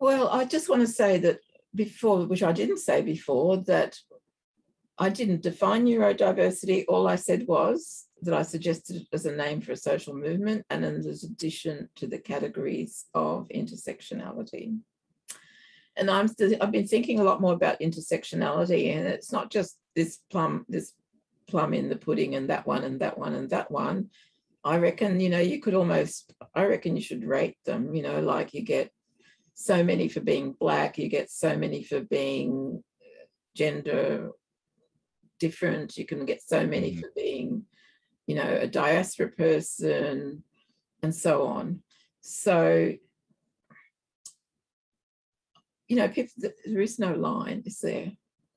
Well, I just want to say that before, which I didn't say before, that I didn't define neurodiversity. All I said was that I suggested it as a name for a social movement and in addition to the categories of intersectionality. And I'm I've been thinking a lot more about intersectionality, and it's not just this plum, this plum in the pudding, and that one, and that one, and that one. I reckon, you know, you could almost, I reckon you should rate them, you know, like you get so many for being black, you get so many for being uh, gender different, you can get so many Mhm. for being, you know, a diaspora person, and so on. So, you know, people, there is no line, is there?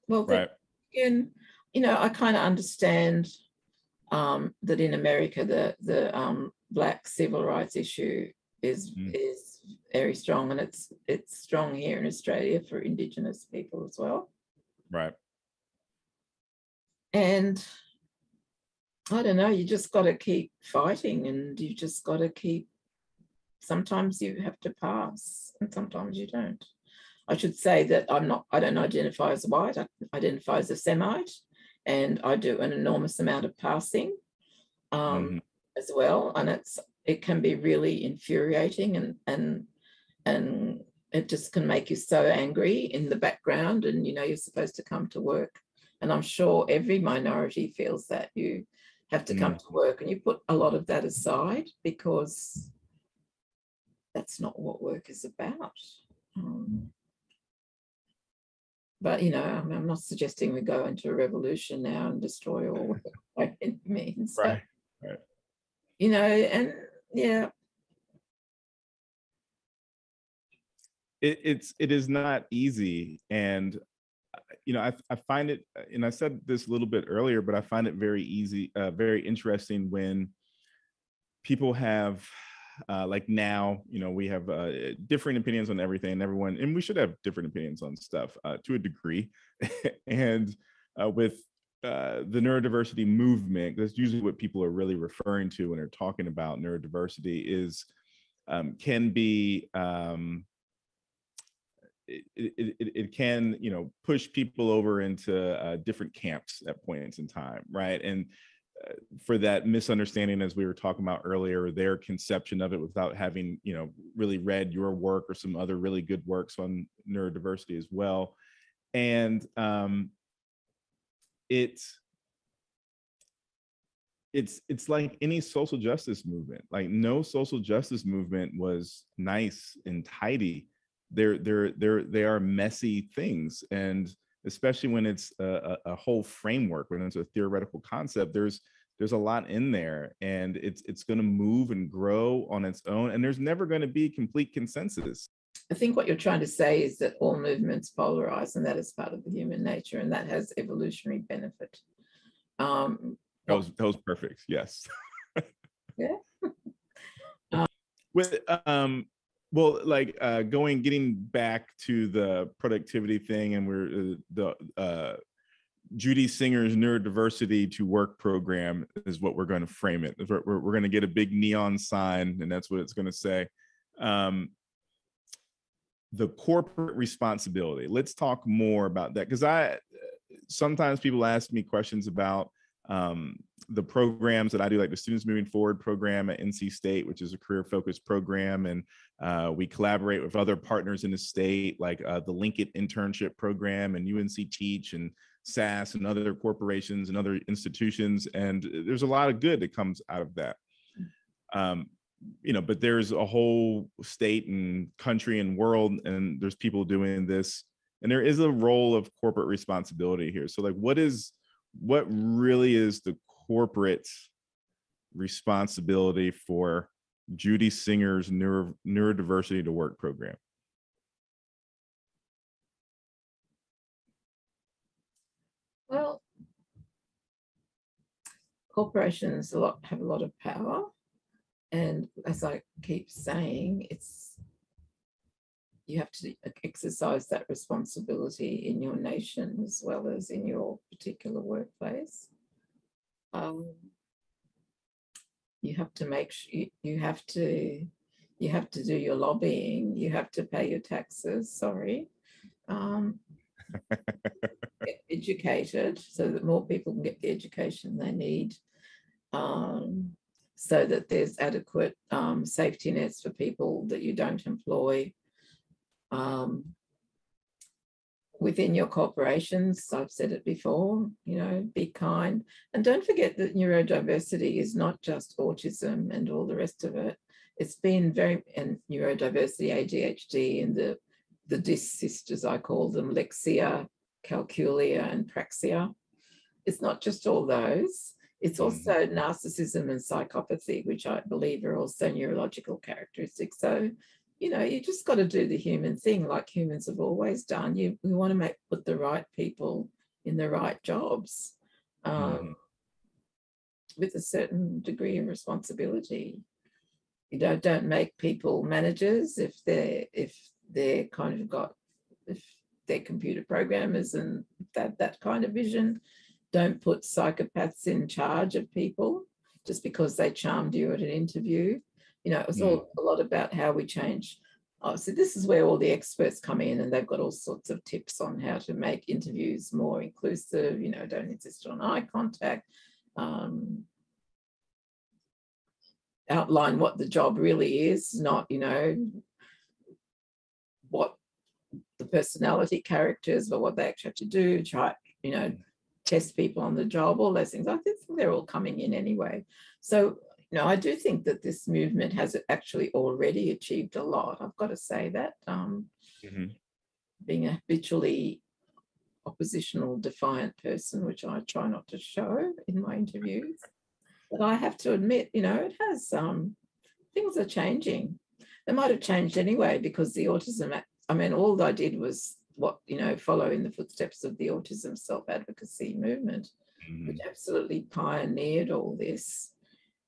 Well, right again, you know, I kind of understand um, that in America, the the um, black civil rights issue is Mm. is very strong, and it's it's strong here in Australia for Indigenous people as well. right And I don't know, you just got to keep fighting and you just got to keep, sometimes you have to pass and sometimes you don't. I should say that I'm not, I don't identify as white, I identify as a Semite and I do an enormous amount of passing um, Mhm. as well. And it's, it can be really infuriating and, and, and it just can make you so angry in the background and you know you're supposed to come to work and i'm sure every minority feels that you have to come to work and you put a lot of that aside because that's not what work is about um, but you know I'm, I'm not suggesting we go into a revolution now and destroy all by any means but, Right. you know and yeah it, it's it is not easy and you know I, I find it and i said this a little bit earlier but i find it very easy uh, very interesting when people have uh, like now you know we have uh, different opinions on everything everyone and we should have different opinions on stuff uh, to a degree. (laughs) And uh, with uh, the neurodiversity movement that's usually what people are really referring to when they're talking about neurodiversity is um, can be um, it, it, it, it can you know push people over into uh, different camps at points in time right? And for that misunderstanding as we were talking about earlier their conception of it without having you know really read your work or some other really good works on neurodiversity as well. And um it's it's it's like any social justice movement. Like no social justice movement was nice and tidy. They're they're they're they are messy things. And especially when it's a, a, a whole framework when it's a theoretical concept there's there's a lot in there and it's it's going to move and grow on its own and there's never going to be complete consensus I think what you're trying to say is that all movements polarize, and that is part of the human nature, and that has evolutionary benefit. Um, that was that was perfect yes Yeah. (laughs) with um well like uh going getting back to the productivity thing and we're uh, the uh judy singer's neurodiversity to work program is what we're going to frame it we're, we're, going to get a big neon sign and that's what it's going to say um the corporate responsibility let's talk more about that because i sometimes people ask me questions about um, the programs that I do, like the Students Moving Forward program at NC State, which is a career focused program. And uh, we collaborate with other partners in the state, like uh, the Linkit internship program and UNC TEACCH and SAS and other corporations and other institutions. And there's a lot of good that comes out of that. Um, you know, but there's a whole state and country and world, and there's people doing this. And there is a role of corporate responsibility here. So, like, what is what really is the corporate responsibility for Judy Singer's neuro, neurodiversity to work program? well, corporations a lot have a lot of power, and as I keep saying, it's you have to exercise that responsibility in your nation as well as in your particular workplace. Um, you have to make sure you, you have to you have to do your lobbying. You have to pay your taxes. Sorry. Um, (laughs) educated so that more people can get the education they need um, so that there's adequate um, safety nets for people that you don't employ um, within your corporations. I've said it before, you know, be kind. And don't forget that neurodiversity is not just autism and all the rest of it. It's been very, and neurodiversity, ADHD, and the, the DIS sisters, I call them, Lexia, Calculia, and Praxia. It's not just all those. It's also narcissism and psychopathy, which I believe are also neurological characteristics. So you know, you just got to do the human thing like humans have always done. You we want to make put the right people in the right jobs um, Mhm. with a certain degree of responsibility. You know, don't make people managers if they're if they're kind of got they're computer programmers and that that kind of vision. don't put psychopaths in charge of people just because they charmed you at an interview. You know, it was all a lot about how we change. Oh, so this is where all the experts come in and they've got all sorts of tips on how to make interviews more inclusive, you know, don't insist on eye contact, um, outline what the job really is, not, you know, what the personality characters, but what they actually have to do, try, you know, test people on the job, all those things. I think they're all coming in anyway. So, you know, I do think that this movement has actually already achieved a lot. I've got to say that. Um, Mhm. Being a habitually oppositional, defiant person, which I try not to show in my interviews. But I have to admit, you know, it has um, things are changing. They might have changed anyway because the autism. I mean, all I did was what you know, follow in the footsteps of the autism self-advocacy movement, Mhm. which absolutely pioneered all this,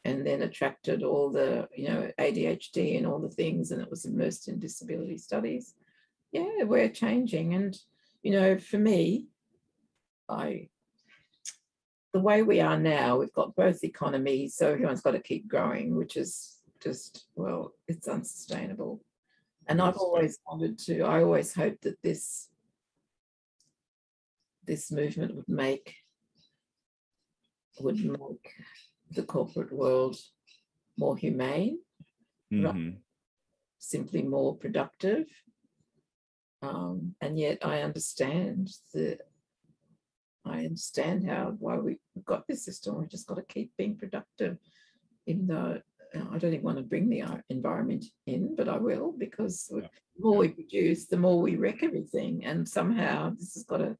and then attracted all the you know ADHD and all the things, and it was immersed in disability studies. Yeah, we're changing, and you know, for me, I the way we are now, we've got both economies, so everyone's got to keep growing, which is just, well, it's unsustainable. And I've always wanted to, I always hoped that this this movement would make would make the corporate world more humane. Mhm. simply more productive. Um, and yet I understand the I understand how why we got this system. We've just got to keep being productive, even though I don't even want to bring the uh, environment in, but I will because Yeah. the more we produce, the more we wreck everything. And somehow this has got to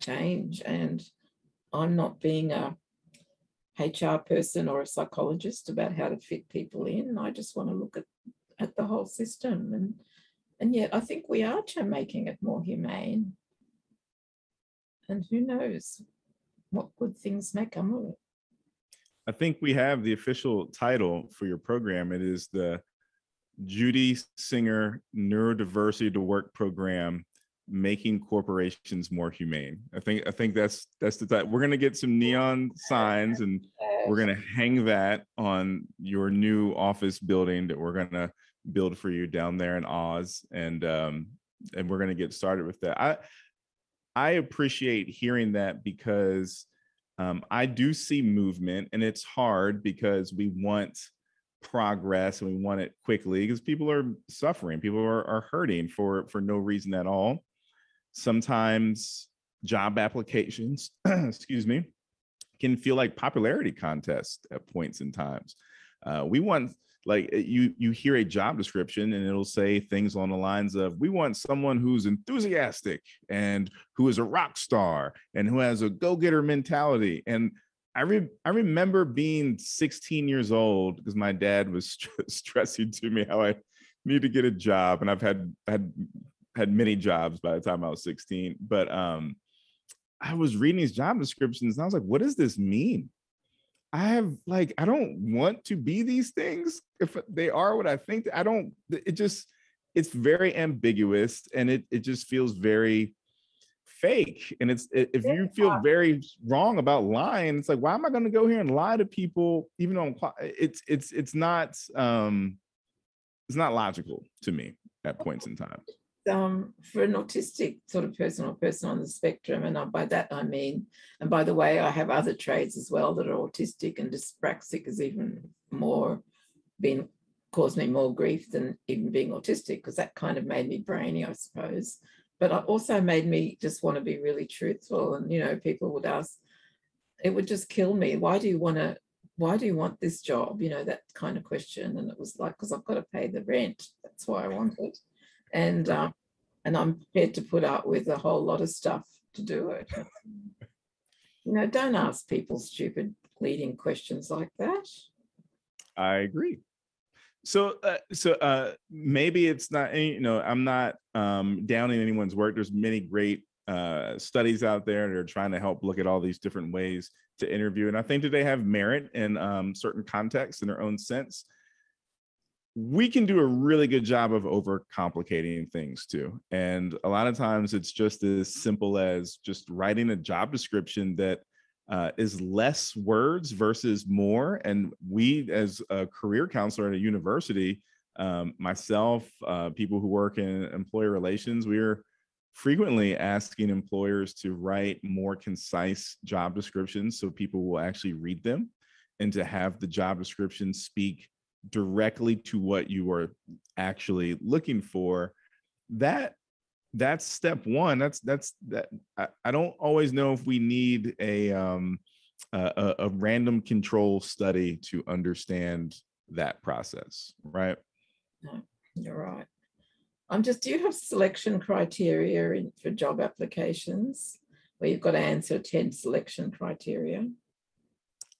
change. And I'm not being a HR person or a psychologist about how to fit people in. I just want to look at, at the whole system. And and yet I think we are making it more humane. And who knows what good things may come of it. I think we have the official title for your program. It is the Judy Singer Neurodiversity to Work Program, making corporations more humane. I think I think that's that's the title. We're gonna get some neon signs and we're gonna hang that on your new office building that we're gonna build for you down there in Oz, and um, and we're gonna get started with that. I I appreciate hearing that because um, I do see movement, and it's hard because we want progress and we want it quickly because people are suffering, people are, are hurting for for no reason at all. Sometimes job applications, (clears throat) excuse me, can feel like popularity contests at points in times. Uh, we want like uh, you you hear a job description and it'll say things on the lines of we want someone who's enthusiastic and who is a rock star and who has a go-getter mentality. And I, re- I remember being 16 years old because my dad was (laughs) st- stressing to me how I need to get a job and I've had had had many jobs by the time I was 16 but um I was reading these job descriptions and I was like what does this mean I have like I don't want to be these things if they are what I think I don't it just it's very ambiguous and it it just feels very fake and it's i- if you feel very wrong about lying it's like why am I going to go here and lie to people even though I'm it's it's it's not um it's not logical to me at points in time um, for an autistic sort of person or person on the spectrum, and by that I mean, and by the way, I have other traits as well that are autistic, and dyspraxic is even more been caused me more grief than even being autistic because that kind of made me brainy, I suppose. But it also made me just want to be really truthful, and you know, people would ask, it would just kill me. Why do you want to? Why do you want this job? You know, that kind of question, and it was like, because I've got to pay the rent. That's why I want it and um, and I'm prepared to put up with a whole lot of stuff to do it. (laughs) You know, don't ask people stupid leading questions like that. I agree. So, uh, so uh, maybe it's not. You know, I'm not um, downing anyone's work. There's many great uh, studies out there that are trying to help look at all these different ways to interview, and I think that they have merit in um, certain contexts in their own sense. We can do a really good job of overcomplicating things too, and a lot of times it's just as simple as just writing a job description that uh, is less words versus more. And we, as a career counselor at a university, um, myself, uh, people who work in employer relations, we're frequently asking employers to write more concise job descriptions so people will actually read them and to have the job description speak directly to what you are actually looking for that that's step one that's that's that i, I don't always know if we need a um a, a random control study to understand that process right No, you're right. I'm just, do you have selection criteria in, for job applications where you've got to answer 10 selection criteria?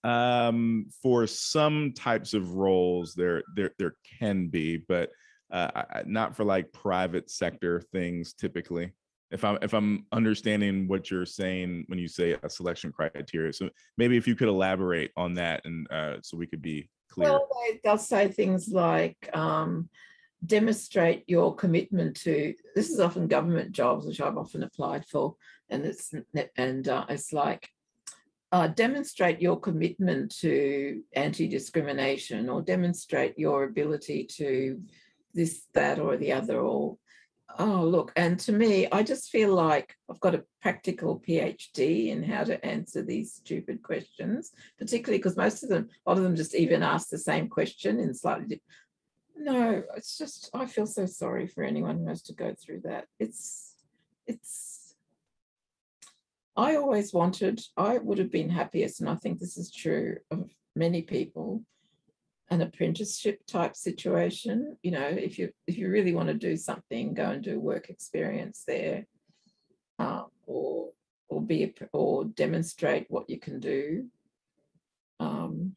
Um for some types of roles there there there can be but uh not for like private sector things typically if i'm if i'm understanding what you're saying when you say a selection criteria so maybe if you could elaborate on that and uh so we could be clear Well, they- they'll say things like um, demonstrate your commitment to, this is often government jobs, which I've often applied for. And it's, and uh, it's like, uh, demonstrate your commitment to anti-discrimination or demonstrate your ability to this, that, or the other, or Oh, look, and to me, I just feel like I've got a practical PhD in how to answer these stupid questions, particularly because most of them, a lot of them just even ask the same question in slightly. No, it's just, I feel so sorry for anyone who has to go through that. It's, it's. I always wanted, I would have been happiest, and I think this is true of many people, an apprenticeship type situation. You know, if you if you really want to do something, go and do work experience there, uh, or or be or demonstrate what you can do. Um,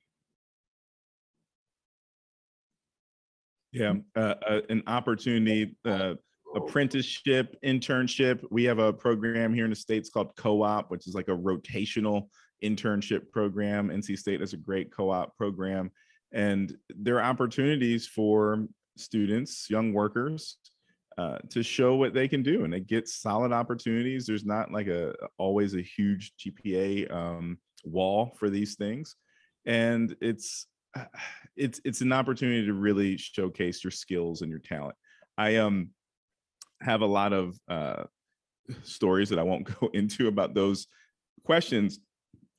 yeah uh, uh, an opportunity uh apprenticeship internship. We have a program here in the states called co-op which is like a rotational internship program. Nc state has a great co-op program. And there are opportunities for students young workers uh, to show what they can do and they get solid opportunities. There's not like a always a huge gpa um, wall for these things. And it's it's it's an opportunity to really showcase your skills and your talent. I um have a lot of uh stories that i won't (laughs) go into about those questions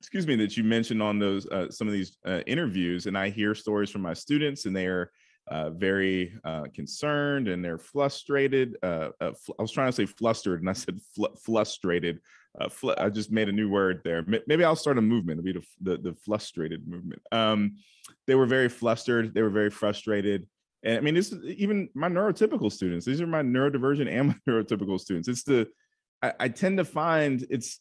excuse me that you mentioned on those uh, some of these uh, interviews and i hear stories from my students and they're uh, very uh, concerned and they're frustrated. Uh, uh, fl- I was trying to say flustered and I said fl- frustrated. Uh, fl- I just made a new word there. M- Maybe I'll start a movement. It'll be the, the, the frustrated movement. Um, they were very flustered. They were very frustrated. And I mean, this is even my neurotypical students. These are my neurodivergent and (laughs) my neurotypical students. It's the, I, I tend to find it's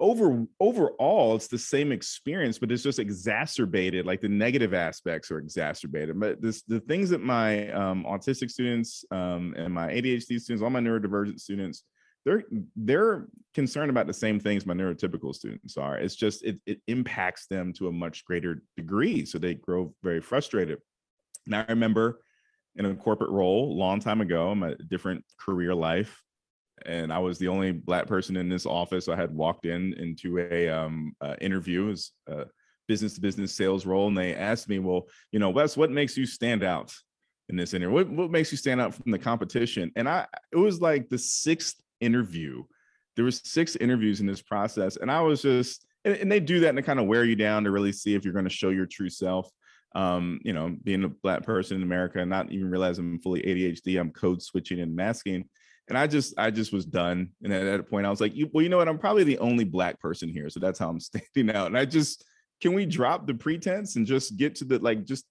over overall it's the same experience but it's just exacerbated like the negative aspects are exacerbated but this the things that my um, autistic students um, and my adhd students all my neurodivergent students they're they're concerned about the same things my neurotypical students are it's just it, it impacts them to a much greater degree so they grow very frustrated and i remember in a corporate role a long time ago i'm a different career life and I was the only black person in this office. I had walked in into a um, uh, interview as a business to business sales role, and they asked me, "Well, you know, Wes, what makes you stand out in this interview? What, what makes you stand out from the competition?" And I, it was like the sixth interview. There was six interviews in this process, and I was just, and, and they do that to kind of wear you down to really see if you're going to show your true self. Um, you know, being a black person in America, and not even realizing I'm fully ADHD, I'm code switching and masking and I just I just was done. And at that point, I was like, you, well, you know what? I'm probably the only black person here, so that's how I'm (laughs) standing out. And I just can we drop the pretense and just get to the like just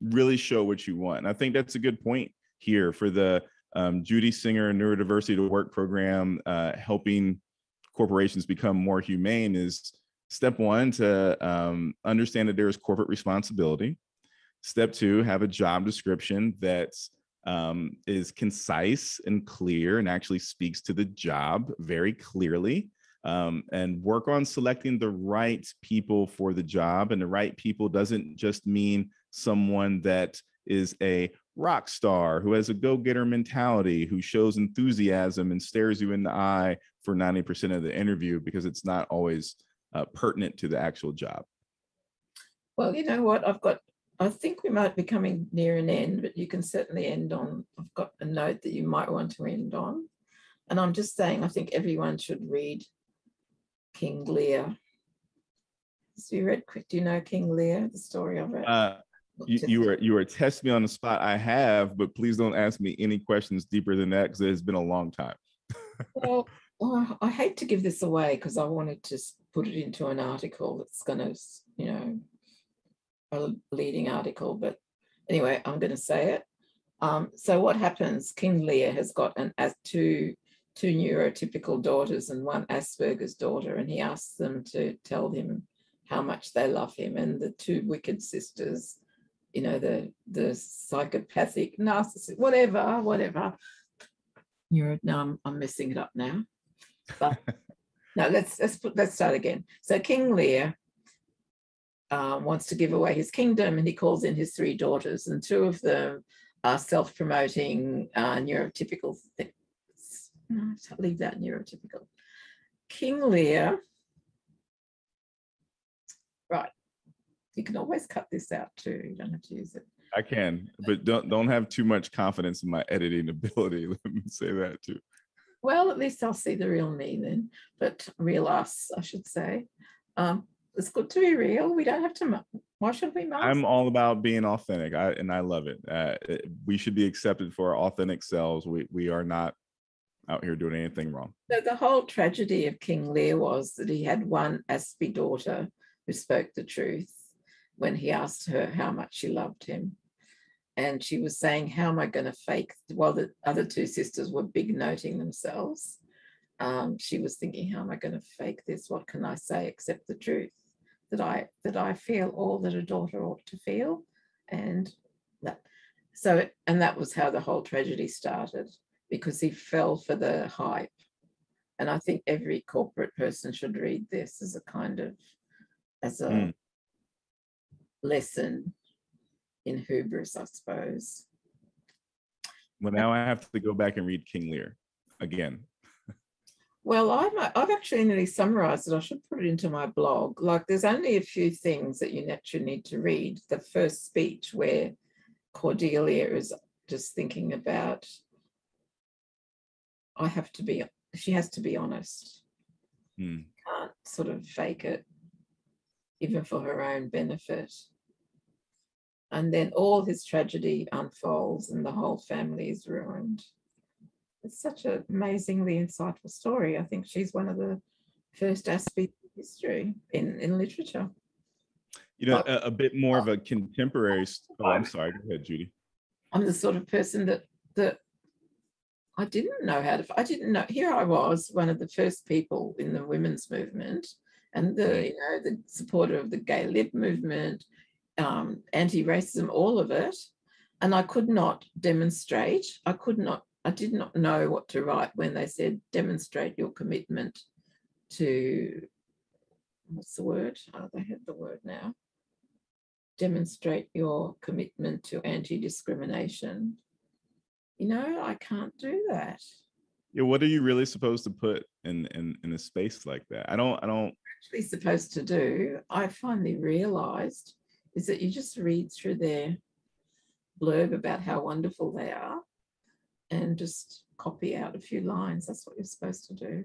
really show what you want. And I think that's a good point here for the um, Judy Singer Neurodiversity to Work program, uh, helping corporations become more humane is step one to um, understand that there is corporate responsibility. Step two, have a job description that's um, is concise and clear and actually speaks to the job very clearly. Um, and work on selecting the right people for the job. And the right people doesn't just mean someone that is a rock star who has a go getter mentality, who shows enthusiasm and stares you in the eye for 90% of the interview, because it's not always uh, pertinent to the actual job. Well, you know what? I've got, I think we might be coming near an end, but you can certainly end on, I've got a note that you might want to end on. And I'm just saying, I think everyone should read King Lear. Have you read, quick, do you know King Lear, the story of it? Uh, you, you were you were testing me on the spot. I have, but please don't ask me any questions deeper than that because it has been a long time. (laughs) well, well, I hate to give this away because I wanted to put it into an article that's going to, you know, a leading article. But anyway, I'm going to say it. Um, so what happens? King Lear has got an as two two neurotypical daughters and one Asperger's daughter, and he asks them to tell him how much they love him. And the two wicked sisters you know, the the psychopathic narcissist, whatever, whatever. You're now I'm, I'm messing it up now. But (laughs) no, let's let's put let's start again. So King Lear um, wants to give away his kingdom, and he calls in his three daughters, and two of them are self-promoting uh, neurotypical things. No, leave that neurotypical. King Lear, right? You can always cut this out too. You don't have to use it. I can, but don't don't have too much confidence in my editing ability. (laughs) Let me say that too. Well, at least I'll see the real me then, but real us, I should say. Um, it's good to be real. We don't have to. Why should we mask? I'm all about being authentic, I, and I love it. Uh, we should be accepted for our authentic selves. We we are not out here doing anything wrong. So the whole tragedy of King Lear was that he had one Aspie daughter who spoke the truth, when he asked her how much she loved him. And she was saying, How am I going to fake? While the other two sisters were big noting themselves, um, she was thinking, How am I going to fake this? What can I say except the truth? That I that I feel all that a daughter ought to feel. And that so and that was how the whole tragedy started because he fell for the hype. And I think every corporate person should read this as a kind of as a mm lesson in hubris, I suppose. Well, now I have to go back and read King Lear again. Well, I'm, I've actually nearly summarized it. I should put it into my blog. Like, there's only a few things that you naturally need to read. The first speech, where Cordelia is just thinking about, I have to be, she has to be honest. Hmm. Can't sort of fake it, even for her own benefit. And then all his tragedy unfolds and the whole family is ruined. It's such an amazingly insightful story. I think she's one of the first aspects of history in, in literature. You know, a, a bit more of a contemporary. Oh, I'm sorry. Go ahead, Judy. I'm the sort of person that that I didn't know how to. I didn't know. Here I was, one of the first people in the women's movement, and the mm. you know the supporter of the gay lib movement, um, anti-racism, all of it. And I could not demonstrate, I could not, I did not know what to write when they said demonstrate your commitment to, what's the word? Oh, they have the word now. Demonstrate your commitment to anti-discrimination. You know, I can't do that. Yeah, what are you really supposed to put in in in a space like that? I don't I don't actually supposed to do. I finally realized is that you just read through their blurb about how wonderful they are and just copy out a few lines. That's what you're supposed to do.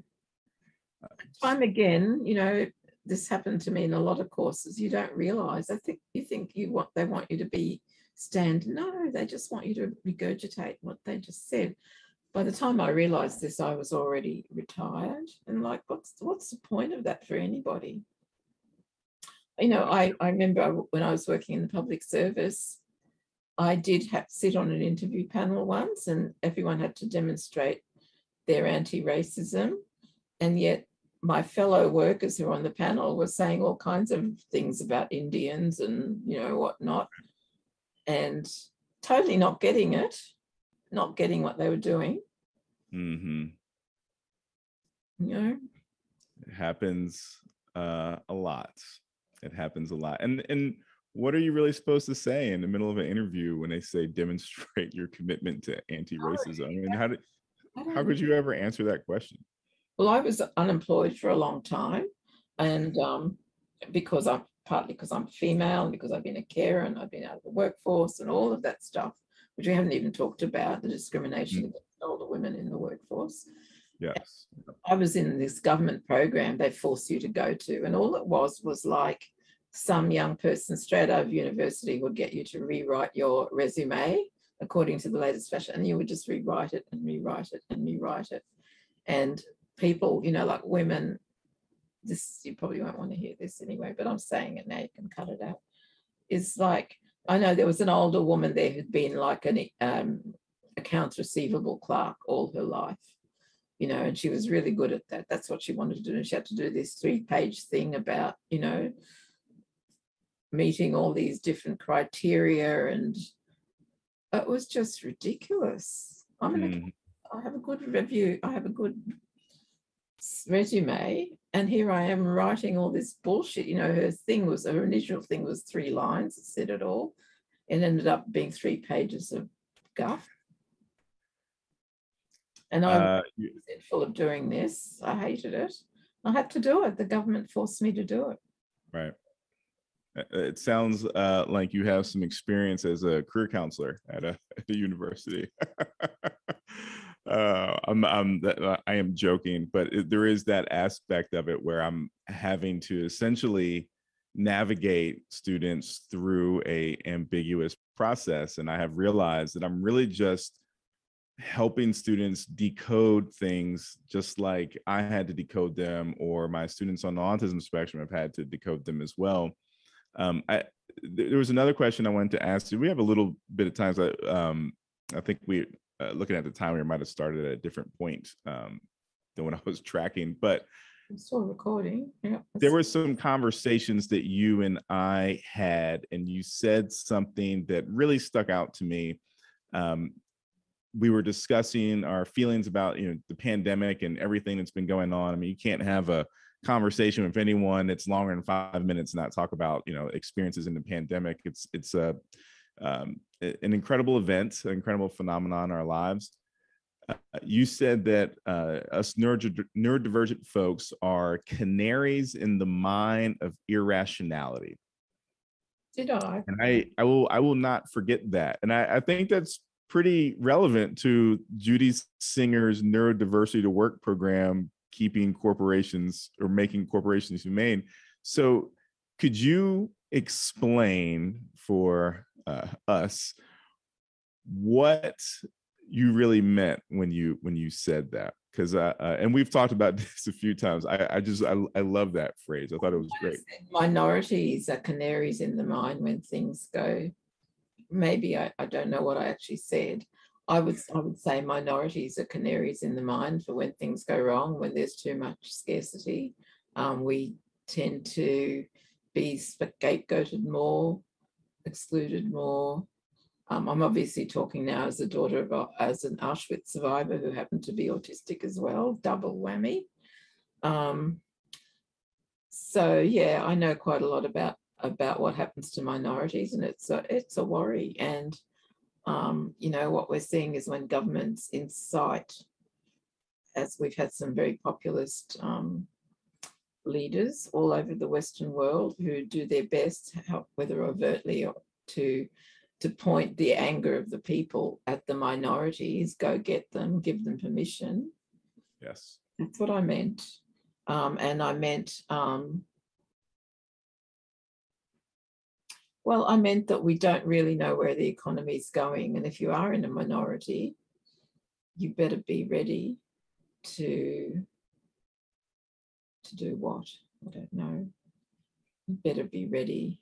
Time again, you know, this happened to me in a lot of courses. You don't realize. I think you think you want they want you to be stand. No, they just want you to regurgitate what they just said. By the time I realized this, I was already retired. And like, what's what's the point of that for anybody? You know, I, I remember when I was working in the public service, I did have sit on an interview panel once, and everyone had to demonstrate their anti-racism, and yet my fellow workers who were on the panel were saying all kinds of things about Indians and you know whatnot, and totally not getting it, not getting what they were doing. Mm-hmm. You know, it happens uh, a lot. It happens a lot. And and what are you really supposed to say in the middle of an interview when they say demonstrate your commitment to anti-racism? I mean, how did how could you ever answer that question? Well, I was unemployed for a long time. And um, because I'm partly because I'm female and because I've been a carer and I've been out of the workforce and all of that stuff, which we haven't even talked about the discrimination Mm. against older women in the workforce. Yes. I was in this government program they force you to go to, and all it was was like some young person straight out of university would get you to rewrite your resume according to the latest fashion, and you would just rewrite it and rewrite it and rewrite it. And people, you know, like women, this you probably won't want to hear this anyway, but I'm saying it now, you can cut it out. Is like I know there was an older woman there who'd been like an um, accounts receivable clerk all her life you know, and she was really good at that. That's what she wanted to do. And she had to do this three page thing about, you know, meeting all these different criteria. And it was just ridiculous. I'm an, Mm, I have a good review, I have a good resume. And here I am writing all this bullshit. You know, her thing was, her initial thing was three lines, it said it all. It ended up being three pages of guff. And I uh, resentful of doing this. I hated it. I had to do it. The government forced me to do it. Right. Uh, It sounds uh, like you have some experience as a career counselor at a, (laughs) at a university. (laughs) uh, I'm, I'm, uh, I am joking, but it, there is that aspect of it where I'm having to essentially navigate students through a ambiguous process, and I have realized that I'm really just helping students decode things just like I had to decode them, or my students on the autism spectrum have had to decode them as well. Um, I, th- there was another question I wanted to ask you. We have a little bit of time. So, um, I think we, uh, looking at the time, we might have started at a different point um, than when I was tracking, but I'm still recording. Yeah. there were some conversations that you and I had, and you said something that really stuck out to me. Um, we were discussing our feelings about you know the pandemic and everything that's been going on. I mean, you can't have a conversation with anyone that's longer than five minutes and not talk about you know experiences in the pandemic. It's it's a um, an incredible event, an incredible phenomenon in our lives. Uh, you said that uh, us neurodi- neurodivergent folks are canaries in the mine of irrationality Did I? and i i will i will not forget that and i, I think that's pretty relevant to judy singer's neurodiversity to work program keeping corporations or making corporations humane so could you explain for uh, us what you really meant when you when you said that because uh, uh, and we've talked about (laughs) this a few times i i just I, I love that phrase i thought it was great Minorities are canaries in the mine when things go. Maybe I, I don't know what I actually said. I would I would say minorities are canaries in the mine for when things go wrong, when there's too much scarcity. Um, we tend to be scapegoated more, excluded more. Um, I'm obviously talking now as a daughter of as an Auschwitz survivor who happened to be autistic as well, double whammy. Um, so yeah, I know quite a lot about about what happens to minorities, and it's a it's a worry. And um, you know what we're seeing is when governments incite, as we've had some very populist um, leaders all over the Western world who do their best, help whether overtly or to to point the anger of the people at the minorities, go get them, give them permission. yes That's what I meant. Um, and I meant, um, well, I meant that we don't really know where the economy is going. And if you are in a minority, you better be ready to, to do what? I don't know. You better be ready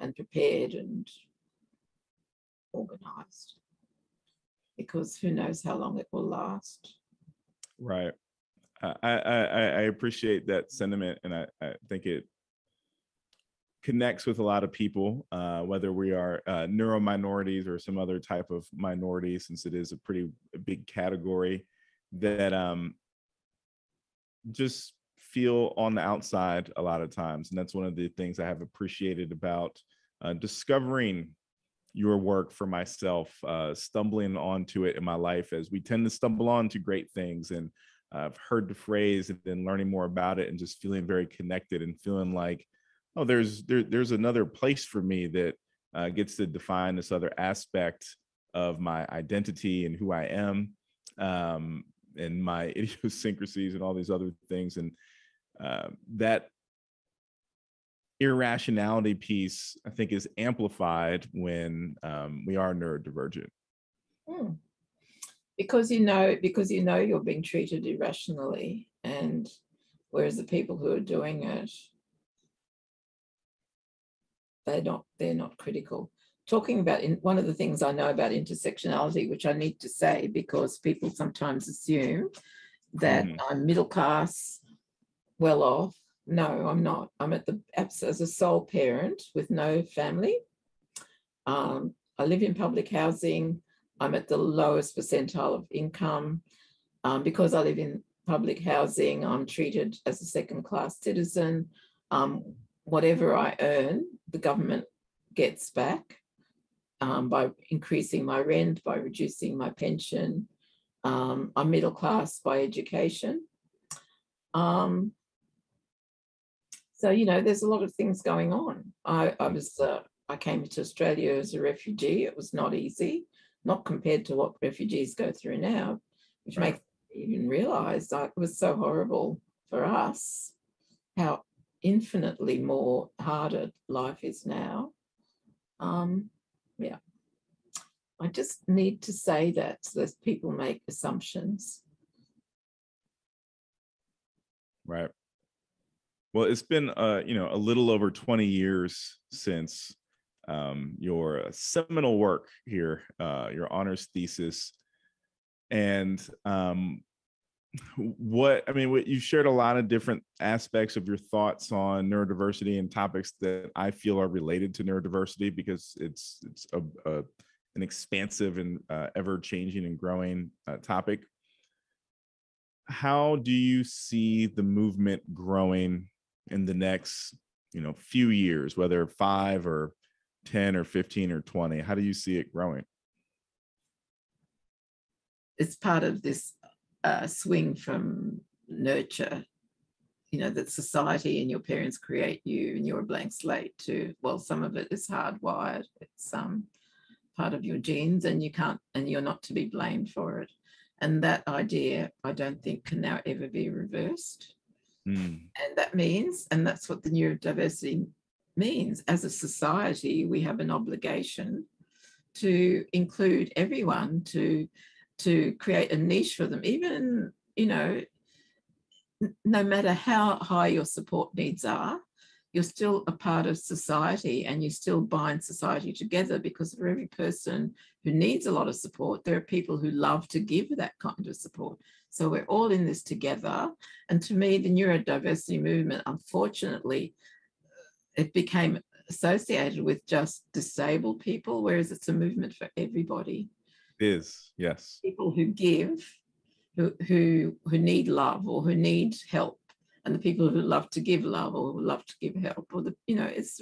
and prepared and organized because who knows how long it will last. Right. I, I, I appreciate that sentiment and I, I think it connects with a lot of people, uh, whether we are uh, neuro minorities or some other type of minority, since it is a pretty big category that um, just feel on the outside a lot of times. And that's one of the things I have appreciated about uh, discovering your work for myself, uh, stumbling onto it in my life as we tend to stumble onto great things and I've heard the phrase and then learning more about it and just feeling very connected and feeling like, oh, there's there, there's another place for me that uh, gets to define this other aspect of my identity and who I am, um, and my (laughs) idiosyncrasies and all these other things, and uh, that irrationality piece, I think, is amplified when um, we are neurodivergent. Hmm. Because you know, because you know you're being treated irrationally, and whereas the people who are doing it, they're not they're not critical. Talking about in one of the things I know about intersectionality, which I need to say because people sometimes assume that Mhm. I'm middle class, well off. No, I'm not. I'm at the as a sole parent with no family. Um, I live in public housing. I'm at the lowest percentile of income. Um, because I live in public housing, I'm treated as a second class citizen. Um, whatever I earn, the government gets back um, by increasing my rent, by reducing my pension. Um, I'm middle class by education. Um, so, you know, there's a lot of things going on. I, I was, uh, I came to Australia as a refugee. It was not easy, not compared to what refugees go through now, which Right. makes me even realize that it was so horrible for us, how infinitely more harder life is now. Um, yeah. I just need to say that so that people make assumptions. Right. Well, it's been uh, you know, a little over 20 years since um your seminal work here, uh, your honors thesis. And um what I mean, what you shared a lot of different aspects of your thoughts on neurodiversity and topics that I feel are related to neurodiversity because it's it's a, a an expansive and uh, ever changing and growing uh, topic. How do you see the movement growing in the next you know few years whether 5 or 10 or 15 or 20 how do you see it growing? It's part of this uh, swing from nurture, you know, that society and your parents create you and you're a blank slate to, well, some of it is hardwired. It's um, part of your genes and you can't, and you're not to be blamed for it. And that idea, I don't think can now ever be reversed. Mm, And that means, and that's what the neurodiversity means, as a society, we have an obligation to include everyone, to to create a niche for them, even, you know, no matter how high your support needs are, you're still a part of society and you still bind society together because for every person who needs a lot of support, there are people who love to give that kind of support. So we're all in this together. And to me, the neurodiversity movement, unfortunately, it became associated with just disabled people, whereas it's a movement for everybody. Is yes People who give, who who who need love or who need help, and the people who love to give love or who love to give help, or the you know, it's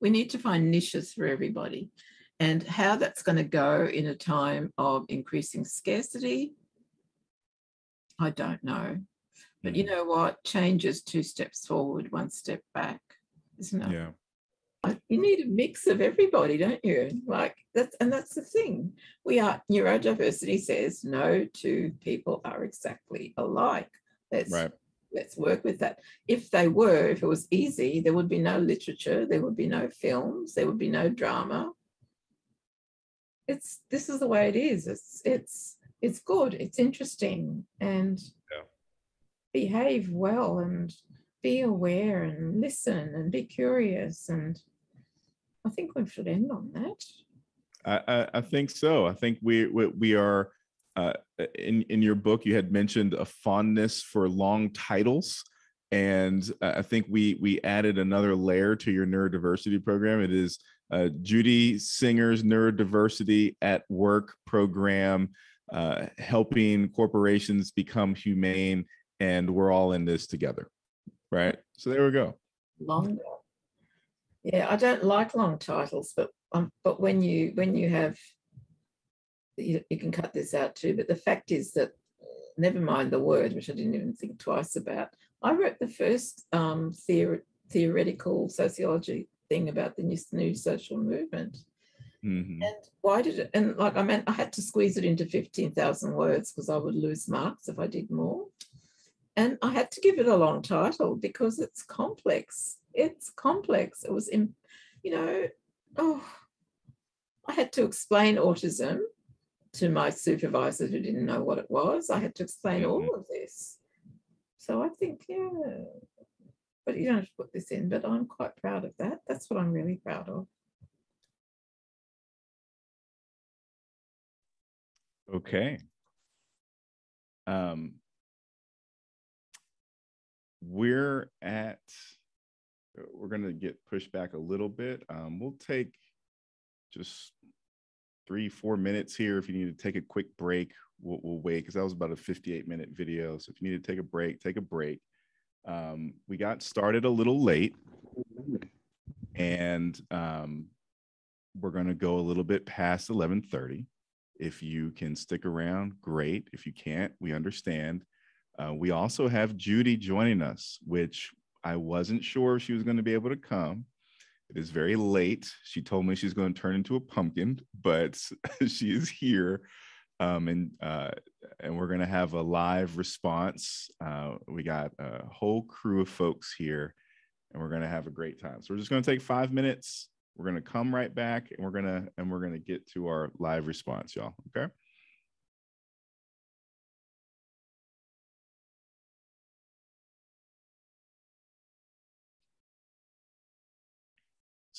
we need to find niches for everybody. And how that's going to go in a time of increasing scarcity, I don't know. But you hmm. know what? Change is two steps forward, one step back, isn't it? yeah You need a mix of everybody, don't you? Like that's and that's the thing. We are neurodiversity says no two people are exactly alike. Let's right let's work with that. If they were, if it was easy, there would be no literature, there would be no films, there would be no drama. It's this is the way it is. It's it's it's good, it's interesting, and Yeah. behave well and be aware and listen and be curious. And I think we should end on that. I, I, I think so. I think we we, we are uh, in in your book. You had mentioned a fondness for long titles, and uh, I think we we added another layer to your neurodiversity program. It is uh, Judy Singer's neurodiversity at work program, uh, helping corporations become humane, and we're all in this together, right? So there we go. longer. Yeah, I don't like long titles, but um, but when you when you have you, you can cut this out too. But the fact is that never mind the word, which I didn't even think twice about. I wrote the first um, theor- theoretical sociology thing about the new, new social movement. Mhm. And why did it? And like, I meant, I had to squeeze it into 15,000 words because I would lose marks if I did more. And I had to give it a long title because it's complex. It's complex. It was, in, you know, oh, I had to explain autism to my supervisor who didn't know what it was. I had to explain all of this. So I think, yeah, but you don't have to put this in, but I'm quite proud of that. That's what I'm really proud of. Okay. Um, we're at, we're going to get pushed back a little bit. Um, we'll take just three, four minutes here. If you need to take a quick break, we'll, we'll wait because that was about a 58 minute video. So if you need to take a break, take a break. Um, we got started a little late and um, we're going to go a little bit past 1130 if you can stick around great if you can't we understand uh, we also have judy joining us which i wasn't sure if she was going to be able to come. It is very late. She told me she's going to turn into a pumpkin but (laughs) she is here um, and uh, and we're going to have a live response. Uh, we got a whole crew of folks here and we're going to have a great time. So we're just going to take five minutes. We're going to come right back and we're going to and we're going to get to our live response y'all okay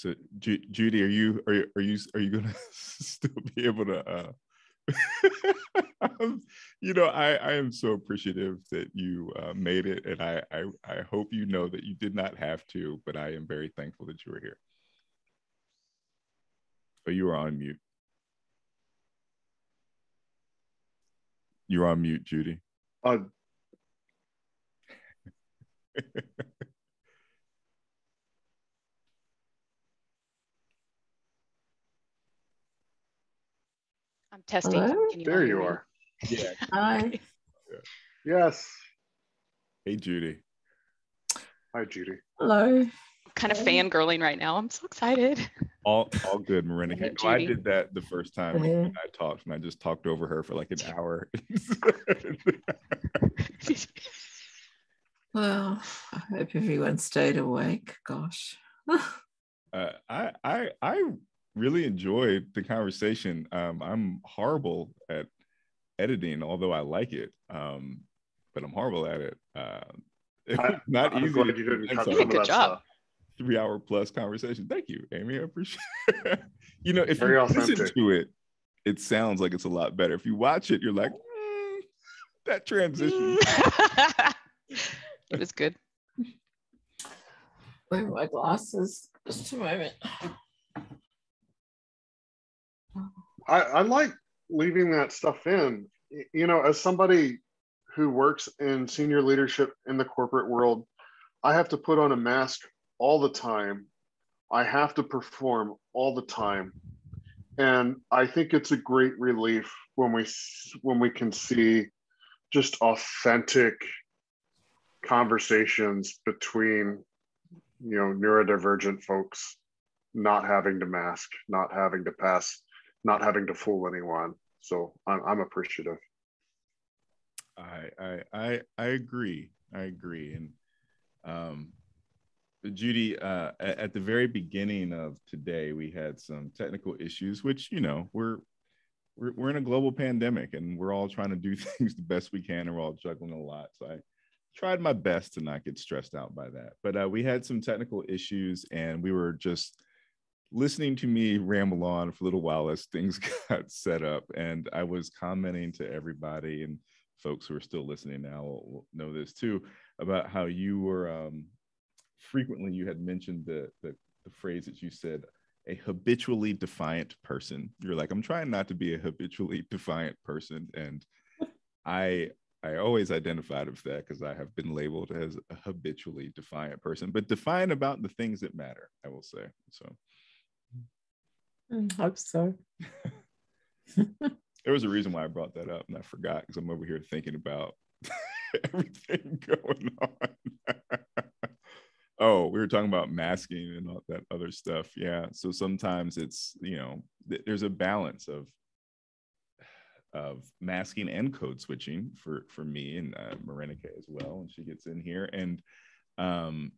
so Ju- judy are you are you are you are you going (laughs) to still be able to uh (laughs) you know i i am so appreciative that you uh, made it and I, I i hope you know that you did not have to but i am very thankful that you were here but you are on mute. You're on mute, Judy. Uh, (laughs) I'm testing. Hello? Can there you me? are. Yeah. (laughs) Hi. Yes. Hey, Judy. Hi, Judy. Hello. I'm kind of fangirling right now. I'm so excited. All all good, Marina. Hey, You I did that the first time Yeah. I talked, and I just talked over her for like an hour. (laughs) Well, I hope everyone stayed awake. Gosh. (laughs) uh, I I I really enjoyed the conversation. Um, I'm horrible at editing, although I like it. Um, but I'm horrible at it. Uh, it I- (laughs) not I'm easy. glad you didn't cut some some of Good that job. three hour plus conversation. Thank you, Amy. I appreciate it. (laughs) you know, if Very you listen authentic. to it, it sounds like it's a lot better. If you watch it, you're like, "Mm, that transition. (laughs) it was good. Where are my glasses? Just a moment. I, I like leaving that stuff in. You know, as somebody who works in senior leadership in the corporate world, I have to put on a mask all the time. I have to perform all the time. And I think it's a great relief when we when we can see just authentic conversations between you know neurodivergent folks not having to mask, not having to pass, not having to fool anyone. So I'm, I'm appreciative. I, I I I agree. I agree. And um, Judy, uh, at, the very beginning of today, we had some technical issues, which you know we're we're we're in a global pandemic, and we're all trying to do (laughs) things the best we can, and we're all juggling a lot. So I tried my best to not get stressed out by that. But uh, we had some technical issues, and we were just listening to me ramble on for a little while as things (laughs) got set up, and I was commenting to everybody and folks who are still listening now will, know this too about how you were um, frequently you had mentioned the, the the phrase that you said a habitually defiant person. You're like i'm trying not to be a habitually defiant person and i i always identified with that because i have been labeled as a habitually defiant person but defiant about the things that matter i will say so hope so. (laughs) there was a reason why I brought that up, and I forgot because I'm over here thinking about (laughs) everything (laughs) going on. oh, we were talking about masking and all that other stuff. Yeah. So sometimes it's you know th- there's a balance of of masking and code switching for for me and uh, Morénike as well, and she gets in here and um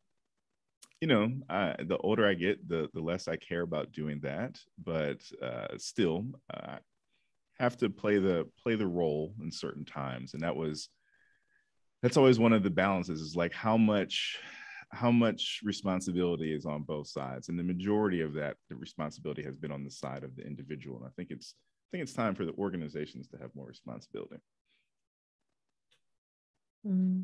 you know I, the older i get the the less i care about doing that but uh still uh, have to play the play the role in certain times. And that was that's always one of the balances is like how much how much responsibility is on both sides. And the majority of that the responsibility has been on the side of the individual. And i think it's i think it's time for the organizations to have more responsibility. Mm.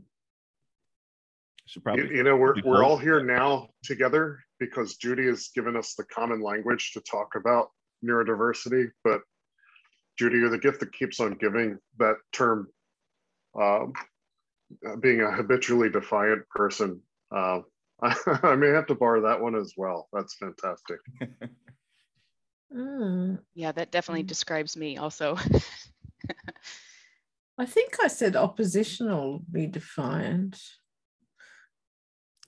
Should You, probably you know, we're, we're all here now together because Judy has given us the common language to talk about neurodiversity. But Judy, you're the gift that keeps on giving. That term, um, uh, being a habitually defiant person, uh, I, (laughs) I may have to borrow that one as well. That's fantastic. Mm. (laughs) Yeah, that definitely Mm. describes me also. (laughs) I think I said oppositional redefined, They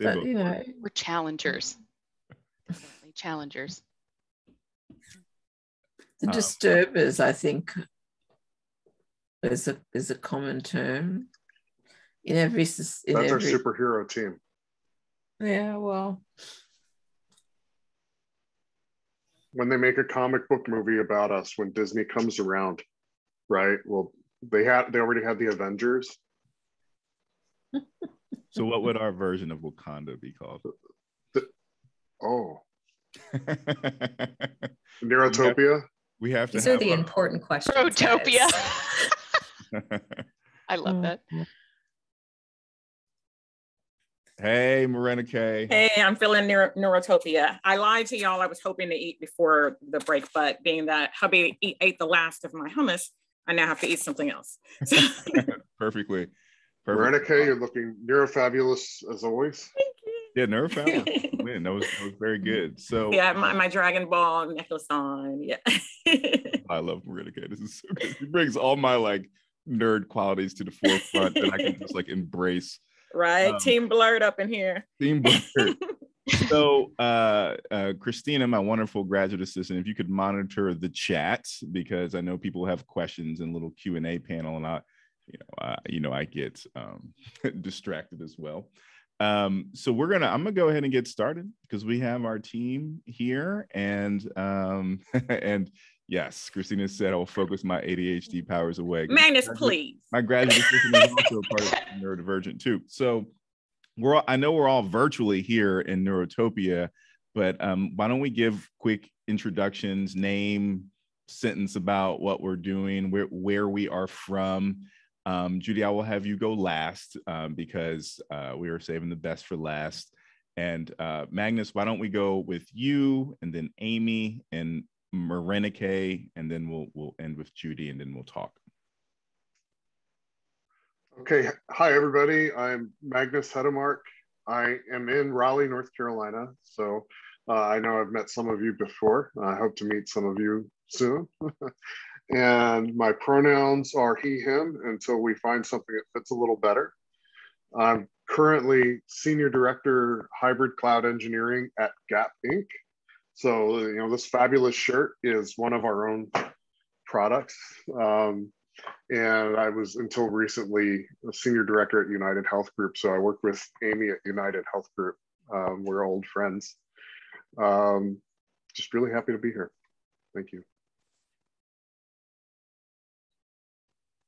but both you know, We're challengers. Definitely challengers. the Um, disturbers. I think is a is a common term in every in That's our every superhero team. yeah. Well, When they make a comic book movie about us, when Disney comes around, right? Well, they had they already had the Avengers. (laughs) So what would (laughs) our version of Wakanda be called? Oh, (laughs) Neurotopia. we have to These are the our- important questions. Protopia. guys. (laughs) I love that. Oh, hey, Morénike. Hey, I'm feeling neuro- neurotopia. I lied to y'all. I was hoping to eat before the break, but being that hubby eat, ate the last of my hummus, I now have to eat something else. So, Perfectly. Veronica, you're looking neurofabulous as always. Thank you. Yeah, Nerve Fowler. Win. That was that was very good. So yeah, my, my Dragon Ball necklace on. Yeah. (laughs) I love Veronica. This is so good. She brings all my like nerd qualities to the forefront that I can just like embrace. right. Um, Team blurred up in here. Team blurred. (laughs) so uh, uh, christina my wonderful graduate assistant if you could monitor the chat because i know people have questions and little q&a panel and i you know uh, you know i get um, (laughs) distracted as well um, so we're gonna i'm gonna go ahead and get started because we have our team here and um, (laughs) and yes christina said i'll focus my adhd powers away Magnus, Graduate- please. my graduate assistant is also a part of (laughs) neurodivergent too. So we're all, I know we're all virtually here in Neurotopia, but um, why don't we give quick introductions, name, sentence about what we're doing, where where we are from. Um, Judy, I will have you go last um, because uh, we are saving the best for last. And uh, Magnus, why don't we go with you and then Amy and Morénike, and then we'll we'll end with Judy, and then we'll talk. Okay, hi everybody. I'm Magnus Hedemark. I am in Raleigh, North Carolina. So uh, I know I've met some of you before. I hope to meet some of you soon. (laughs) and my pronouns are he, him until we find something that fits a little better. I'm currently Senior Director Hybrid Cloud Engineering at Gap Inc. So, you know, this fabulous shirt is one of our own products. Um, and I was until recently a senior director at United Health Group. So I worked with Amy at United Health Group. Um, we're old friends. Um, just really happy to be here. Thank you.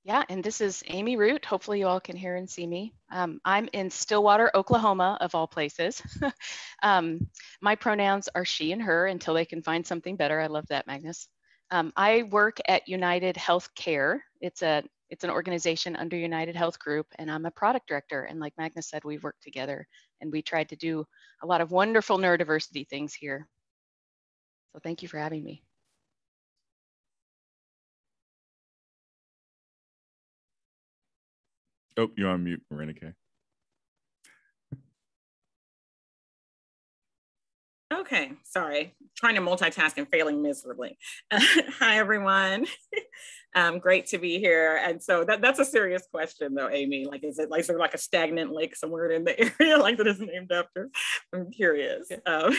Yeah, and this is Amy Root. Hopefully you all can hear and see me. Um, I'm in Stillwater, Oklahoma, of all places. (laughs) um, my pronouns are she and her until they can find something better. I love that, Magnus. Um, I work at United Healthcare. It's a it's an organization under United Health Group, and I'm a product director. And like Magnus said, we work together, and we tried to do a lot of wonderful neurodiversity things here. So thank you for having me. Oh, you're on mute, Morénike. Okay, sorry, trying to multitask and failing miserably. (laughs) hi, everyone. (laughs) um, great to be here. And so that, that's a serious question, though, Amy. Like, is it like, is there like a stagnant lake somewhere in the (laughs) area like that is named after? I'm curious. Um,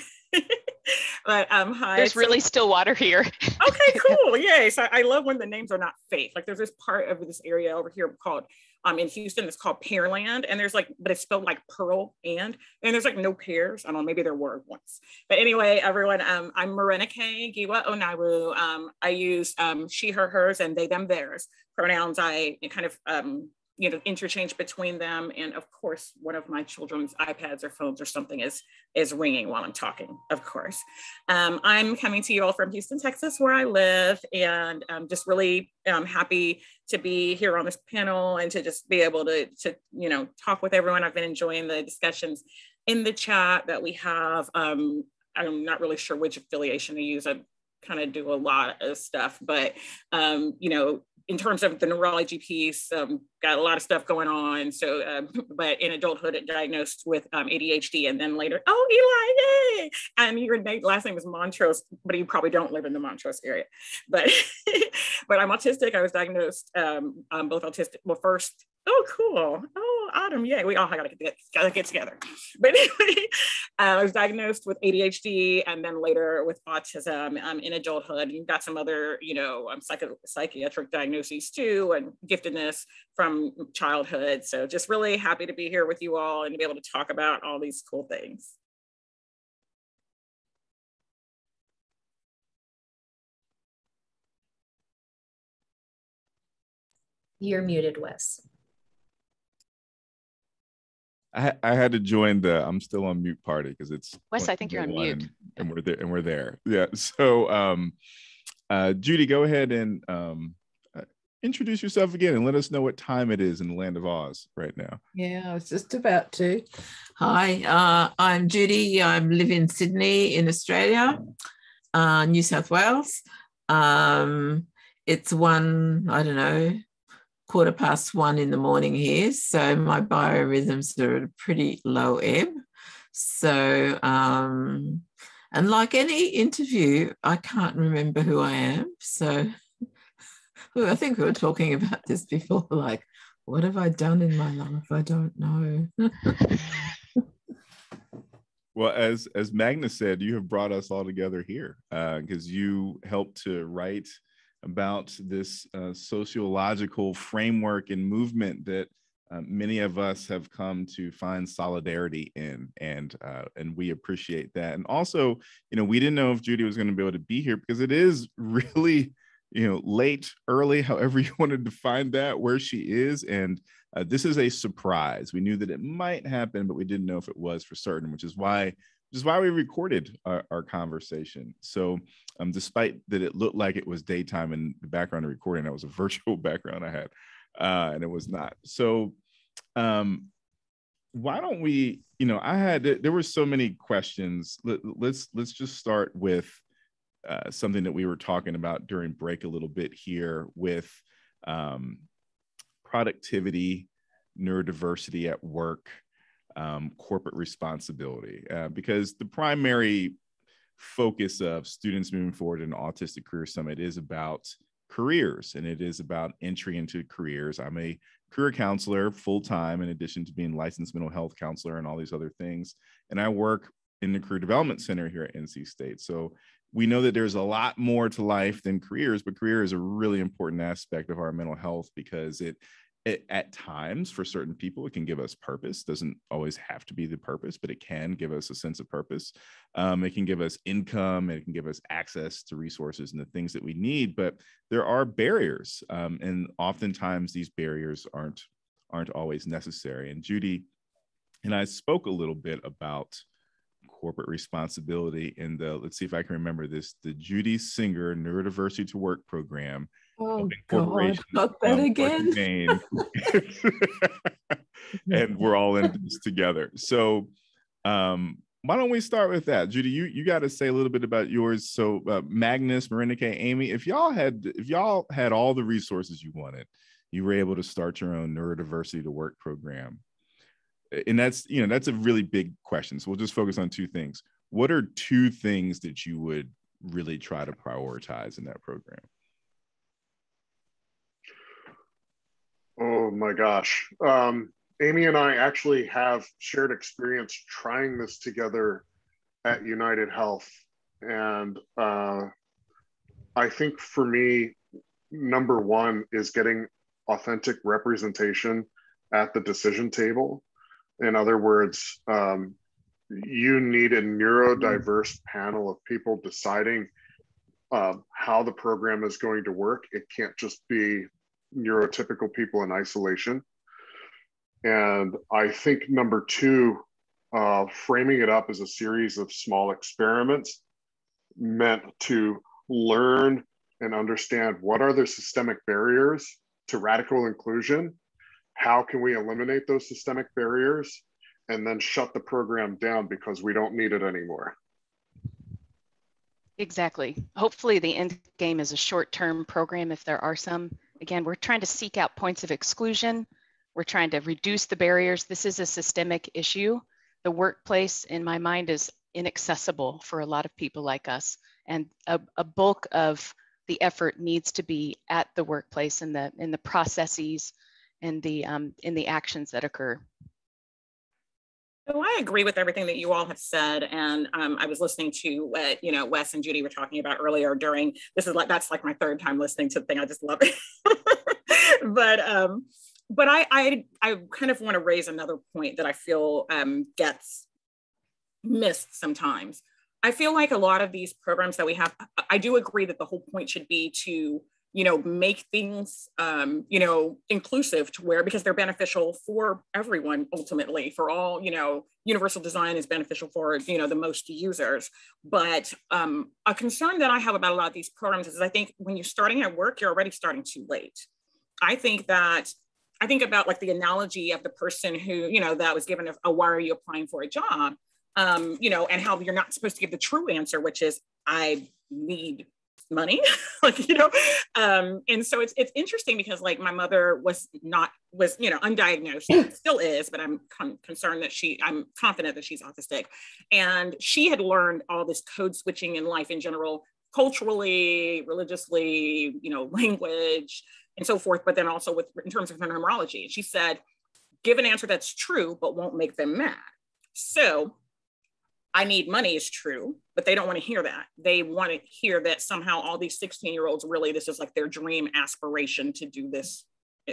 but um, hi. There's really still water here. okay, cool. Yay. So I love when the names are not fake. Like, there's this part of this area over here called um, in Houston, it's called Pearland, and there's like, but it's spelled like Pearl and, and there's like no pears. I don't know, maybe there were once. But anyway, everyone, um, I'm Morénike Giwa Onaiwu. Um, I use um, she, her, hers, and they, them, theirs pronouns. I kind of um, you know interchange between them. And of course one of my children's ipads or phones or something is is ringing while i'm talking of course. Um, i'm coming to you all from houston texas where i live. And i'm just really um, happy to be here on this panel and to just be able to to you know talk with everyone. I've been enjoying the discussions in the chat that we have. Um, i'm not really sure which affiliation to use. I kind of do a lot of stuff but um, you know in terms of the neurology piece, um, got a lot of stuff going on. So, um, but in adulthood, it diagnosed with um, ADHD, and then later, oh, Eli, yay! And your last name is Montrose, but you probably don't live in the Montrose area. But, (laughs) but I'm autistic. I was diagnosed um, both autistic. Well, first Oh, cool. Oh, Autumn. Yeah, we all gotta get, gotta get together. (laughs) But anyway, uh, I was diagnosed with ADHD and then later with autism um, in adulthood. And got some other, you know, um, psycho- psychiatric diagnoses too, and giftedness from childhood. So just really happy to be here with you all and to be able to talk about all these cool things. You're muted, Wes. I, I had to join the I'm still on mute party because it's Wes, I think you're on mute. And, and we're there and we're there. Yeah. (laughs) So um uh Judy, go ahead and um uh, introduce yourself again and let us know what time it is in the land of Oz right now. Yeah, I was just about to. Hi, uh, I'm Judy. I live in Sydney in Australia, uh, New South Wales. Um, it's one, I don't know, quarter past one in the morning here. So my biorhythms are at a pretty low ebb. So, um, and like any interview, I can't remember who I am. So (laughs) I think we were talking about this before (laughs) like, what have I done in my life? I don't know. (laughs) well, as as Magnus said, you have brought us all together here because uh, you helped to write about this uh, sociological framework and movement that uh, many of us have come to find solidarity in, and uh, and we appreciate that. And also, you know, we didn't know if Judy was going to be able to be here because it is (laughs) really, you know, late, early, however you want to define that, where she is, and uh, this is a surprise. We knew that it might happen, but we didn't know if it was for certain, which is why which is why we recorded our, our conversation. So, um, despite that it looked like it was daytime in the background of recording, that was a (laughs) virtual background I had, uh, and it was not. So, um, why don't we? You know, I had there were so many questions. Let, let's let's just start with uh, something that we were talking about during break a little bit here with um, productivity, neurodiversity at work um, corporate responsibility uh, because the primary focus of students moving forward in autistic career summit is about careers and it is about entry into careers. I'm a career counselor full-time in addition to being licensed mental health counselor and all these other things and i work in the career development center here at nc state. So we know that there's a lot more to life than careers but career is a really important aspect of our mental health because it it, at times for certain people it can give us purpose doesn't always have to be the purpose but it can give us a sense of purpose. Um, it can give us income it can give us access to resources and the things that we need but there are barriers um, and oftentimes these barriers aren't aren't always necessary. And judy and i spoke a little bit about corporate responsibility in the let's see if i can remember this the judy singer neurodiversity to work program Oh God, not that again. (laughs) (laughs) and we're all in this together. So um, why don't we start with that, Judy? You you got to say a little bit about yours. So uh, Magnus, Morénike, Amy, if y'all had if y'all had all the resources you wanted, you were able to start your own neurodiversity to work program. And that's you know that's a really big question. So we'll just focus on two things. what are two things that you would really try to prioritize in that program? Oh my gosh. Um, Amy and I actually have shared experience trying this together at United Health. And uh, I think for me, number one is getting authentic representation at the decision table. In other words, um, you need a neurodiverse panel of people deciding uh, how the program is going to work. It can't just be neurotypical people in isolation. And I think number two, uh, framing it up as a series of small experiments meant to learn and understand what are the systemic barriers to radical inclusion how can we eliminate those systemic barriers and then shut the program down because we don't need it anymore. Exactly. Hopefully the end game is a short-term program if there are some again we're trying to seek out points of exclusion. We're trying to reduce the barriers. This is a systemic issue. The workplace in my mind is inaccessible for a lot of people like us and a, a bulk of the effort needs to be at the workplace and the in the processes and the um, in the actions that occur so I agree with everything that you all have said, and um, I was listening to what you know Wes and Judy were talking about earlier. During this is like that's like my third time listening to the thing. I just love it. (laughs) but um, but I, I I kind of want to raise another point that I feel um, gets missed sometimes. I feel like a lot of these programs that we have, I do agree that the whole point should be to, you know, make things, um, you know, inclusive to where because they're beneficial for everyone ultimately, for all, you know, universal design is beneficial for, you know, the most users. But um, a concern that I have about a lot of these programs is I think when you're starting at work, you're already starting too late. I think that I think about like the analogy of the person who, you know, that was given a, a why are you applying for a job? um, you know, and how you're not supposed to give the true answer, which is I need money (laughs) like you know? Um and so it's it's interesting because like my mother was not was you know undiagnosed. Still is but i'm con- concerned that she i'm confident that she's autistic. And she had learned all this code switching in life in general culturally religiously you know language and so forth but then also with in terms of her numerology. She said give an answer that's true but won't make them mad. So I need money is true, but they don't want to hear that. They want to hear that somehow all these 16 year olds really, this is like their dream aspiration to do this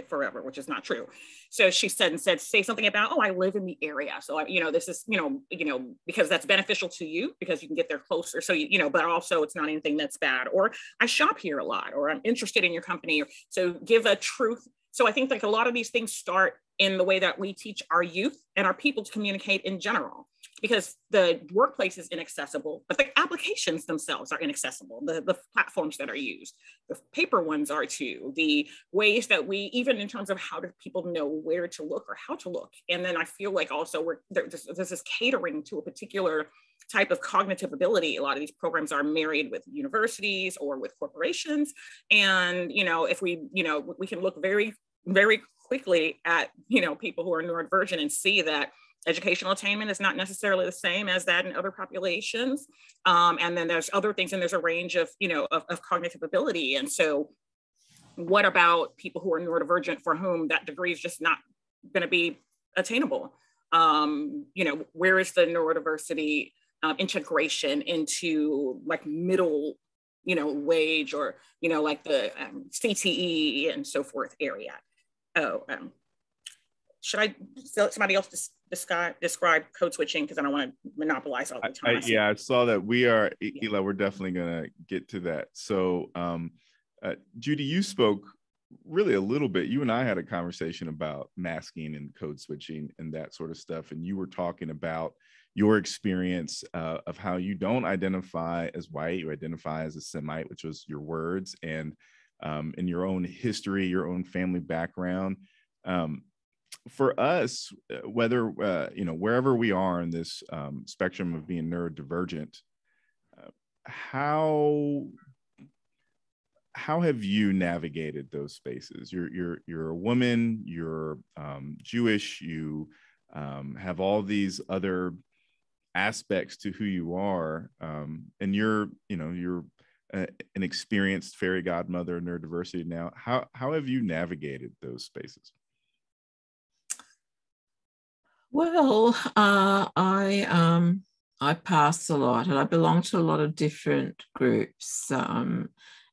forever, which is not true. So she said and said, say something about, oh, I live in the area. So, I, you know, this is, you know, you know, because that's beneficial to you because you can get there closer. So, you, you know, but also it's not anything that's bad. Or I shop here a lot, or I'm interested in your company. So give a truth. So I think like a lot of these things start in the way that we teach our youth and our people to communicate in general because the workplace is inaccessible, but the applications themselves are inaccessible. The, the platforms that are used, the paper ones are too, the ways that we, even in terms of how do people know where to look or how to look. And then I feel like also we're, there's, there's this is catering to a particular type of cognitive ability. A lot of these programs are married with universities or with corporations. And, you know, if we, you know, we can look very, very quickly at, you know, people who are neurodivergent and see that educational attainment is not necessarily the same as that in other populations. Um, and then there's other things, and there's a range of, you know, of, of, cognitive ability. And so what about people who are neurodivergent for whom that degree is just not going to be attainable? Um, you know, where is the neurodiversity um, integration into like middle, you know, wage or, you know, like the um, CTE and so forth area? Oh, um, should I somebody else just describe describe code switching because I don't want to monopolize all the time. I, I, yeah, I saw that. We are Eli. We're definitely gonna get to that. So, um, uh, Judy, you spoke really a little bit. You and I had a conversation about masking and code switching and that sort of stuff, and you were talking about your experience uh, of how you don't identify as white, you identify as a Semite, which was your words, and um, in your own history, your own family background. Um, for us, uh, whether uh, you know wherever we are in this um, spectrum of being neurodivergent, uh, how how have you navigated those spaces? You're you're you're a woman. You're um, Jewish. You um, have all these other aspects to who you are um, and you're you know you're a, an experienced fairy godmother neurodiversity now how how have you navigated those spaces well uh, i um i pass a lot and i belong to a lot of different groups um,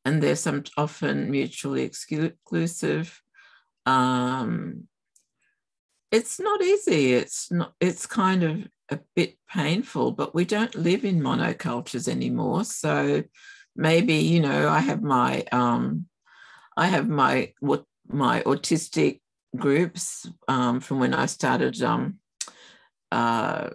and there's some often mutually exclusive. Um, it's not easy. It's not it's kind of a bit painful but we don't live in monocultures anymore. So maybe you know i have my um i have my what my autistic groups um, from when i started um uh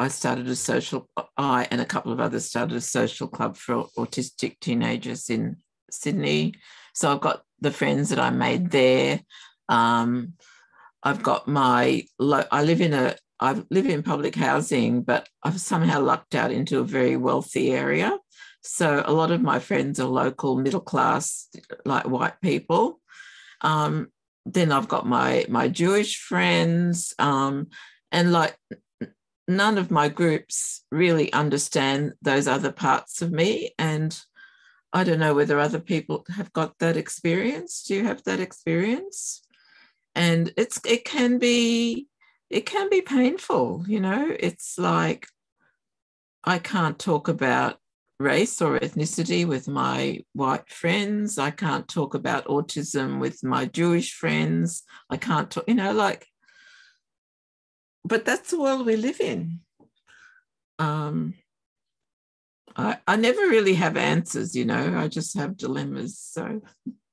I started a social, I and a couple of others started a social club for autistic teenagers in Sydney. So I've got the friends that I made there. Um, I've got my, I live in a, I live in public housing, but I've somehow lucked out into a very wealthy area. So a lot of my friends are local middle class, like white people. Um, then I've got my my Jewish friends, um, and like none of my groups really understand those other parts of me. And I don't know whether other people have got that experience. Do you have that experience? And it's it can be it can be painful, you know. It's like I can't talk about race or ethnicity with my white friends. I can't talk about autism with my Jewish friends. I can't talk, you know, like, but that's the world we live in. Um, I, I never really have answers, you know, I just have dilemmas. So,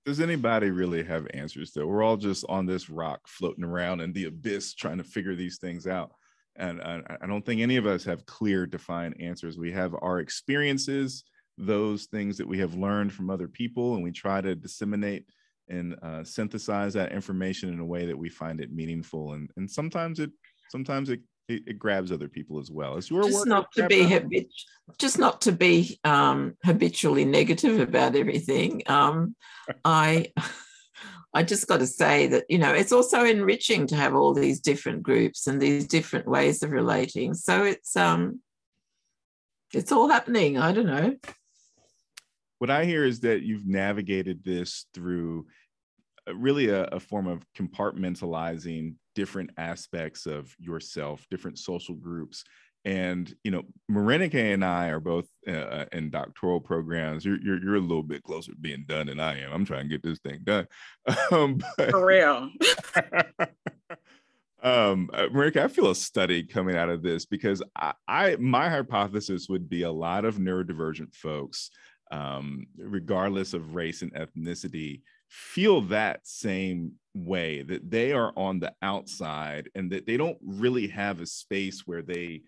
does anybody really have answers though? We're all just on this rock floating around in the abyss trying to figure these things out and I, I don't think any of us have clear defined answers we have our experiences those things that we have learned from other people and we try to disseminate and uh, synthesize that information in a way that we find it meaningful and and sometimes it sometimes it it, it grabs other people as well as your just work not to be habit, just not to be um, habitually negative about everything um, (laughs) i I just got to say that, you know, it's also enriching to have all these different groups and these different ways of relating. So it's um it's all happening. I don't know. What I hear is that you've navigated this through really a, a form of compartmentalizing different aspects of yourself, different social groups, and you know Morénike and I are both uh, uh, in doctoral programs. You're, you're, you're a little bit closer to being done than I am. I'm trying to get this thing done. (laughs) Um, but, For real. (laughs) um, uh, I feel a study coming out of this because I, I my hypothesis would be a lot of neurodivergent folks, um, regardless of race and ethnicity, feel that same way that they are on the outside and that they don't really have a space where they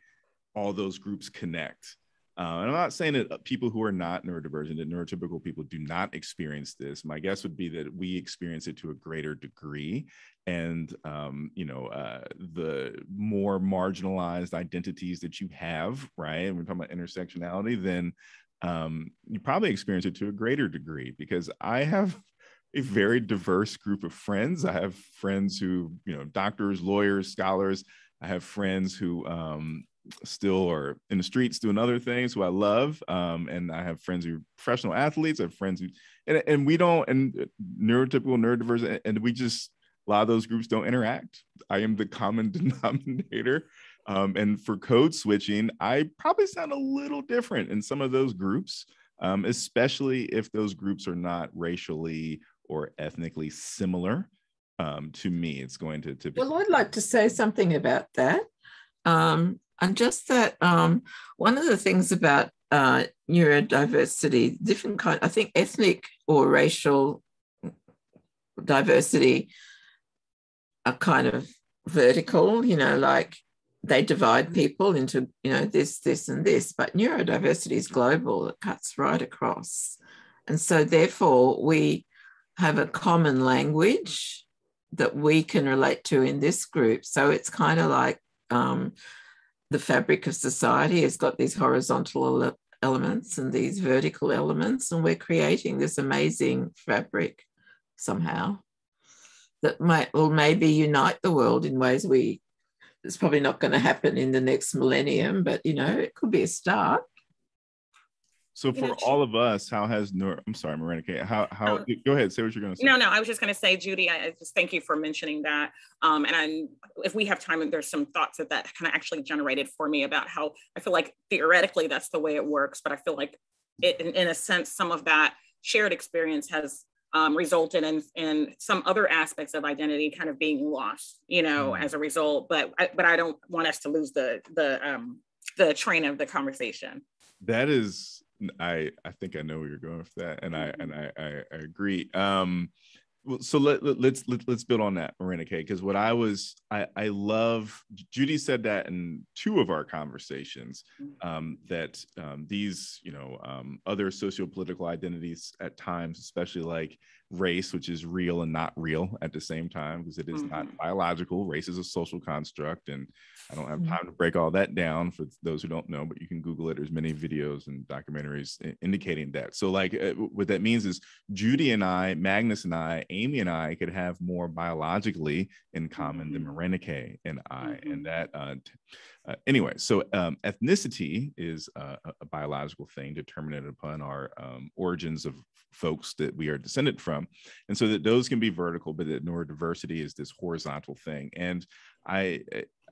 all those groups connect. Uh, and I'm not saying that uh, people who are not neurodivergent, that neurotypical people do not experience this. My guess would be that we experience it to a greater degree. And, um, you know, uh, the more marginalized identities that you have, right? And we're talking about intersectionality, then um, you probably experience it to a greater degree because I have a very diverse group of friends. I have friends who, you know, doctors, lawyers, scholars. I have friends who um, still are in the streets doing other things who I love. Um, and I have friends who are professional athletes. I have friends who, and, and we don't, and neurotypical, neurodiverse, and we just, a lot of those groups don't interact. I am the common (laughs) denominator. Um, and for code switching, I probably sound a little different in some of those groups, um, especially if those groups are not racially or ethnically similar. Um, to me, it's going to, be. Well, I'd like to say something about that. Um, and just that um, one of the things about uh, neurodiversity, different kind, I think ethnic or racial diversity are kind of vertical, you know, like they divide people into, you know, this, this, and this, but neurodiversity is global, it cuts right across. And so therefore we have a common language that we can relate to in this group. So it's kind of like um, the fabric of society has got these horizontal elements and these vertical elements, and we're creating this amazing fabric somehow that might will maybe unite the world in ways we it's probably not going to happen in the next millennium, but you know, it could be a start. So for all of us, how has neuro, I'm sorry, Morénike, how, how, um, go ahead, say what you're going to say. No, no, I was just going to say, Judy, I just thank you for mentioning that. Um, and I'm, if we have time, there's some thoughts that that kind of actually generated for me about how I feel like theoretically that's the way it works, but I feel like it, in, in a sense, some of that shared experience has um, resulted in, in some other aspects of identity kind of being lost, you know, mm. as a result. But I, but I don't want us to lose the the um, the train of the conversation. That is I I think I know where you're going with that, and I and I I, I agree. Um, so let, let let's let, us let us build on that, Morénike, because what I was I I love Judy said that in two of our conversations mm-hmm. um, that um, these you know um, other socio-political identities at times, especially like race, which is real and not real at the same time, because it is mm-hmm. not biological. Race is a social construct, and I don't have mm-hmm. time to break all that down for those who don't know, but you can Google it. There's many videos and documentaries indicating that. So, like, uh, what that means is Judy and I, Magnus and I, Amy and I could have more biologically in common than mm-hmm. Morénike and I. Mm-hmm. And that, uh, uh, anyway, so um, ethnicity is a, a, biological thing determined upon our um, origins of folks that we are descended from. And so that those can be vertical, but that neurodiversity is this horizontal thing. And I,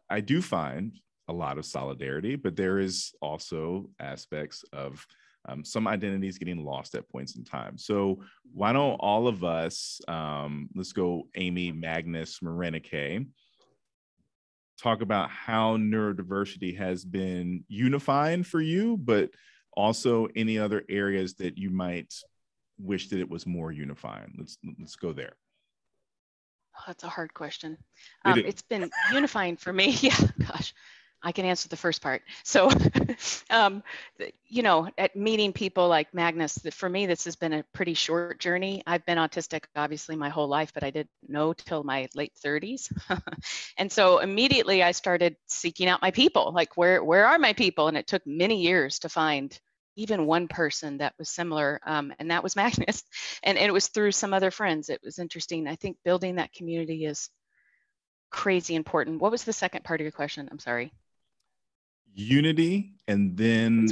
I do find a lot of solidarity, but there is also aspects of um, some identities getting lost at points in time. So why don't all of us, um, let's go Amy, Magnus, Morénike, talk about how neurodiversity has been unifying for you, but also any other areas that you might wish that it was more unifying. Let's let's go there. Oh, that's a hard question. Um, it has been unifying for me. (laughs) Yeah, gosh, I can answer the first part. So, (laughs) um, you know, at meeting people like Magnus, for me, this has been a pretty short journey. I've been autistic obviously my whole life, but I didn't know till my late 30s. (laughs) and so immediately I started seeking out my people, like where where are my people? And it took many years to find even one person that was similar, um, and that was Magnus. (laughs) And, and it was through some other friends. It was interesting. I think building that community is crazy important. What was the second part of your question? I'm sorry. Unity, and then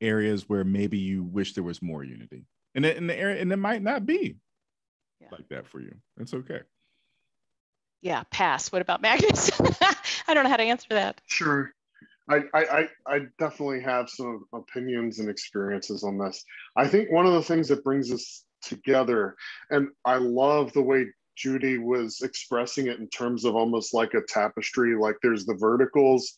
areas where maybe you wish there was more unity, and in the area, and it might not be yeah. like that for you. It's okay. Yeah, pass. What about Magnus? (laughs) I don't know how to answer that. Sure. I, I, I definitely have some opinions and experiences on this. I think one of the things that brings us together, and I love the way Judy was expressing it in terms of almost like a tapestry, like there's the verticals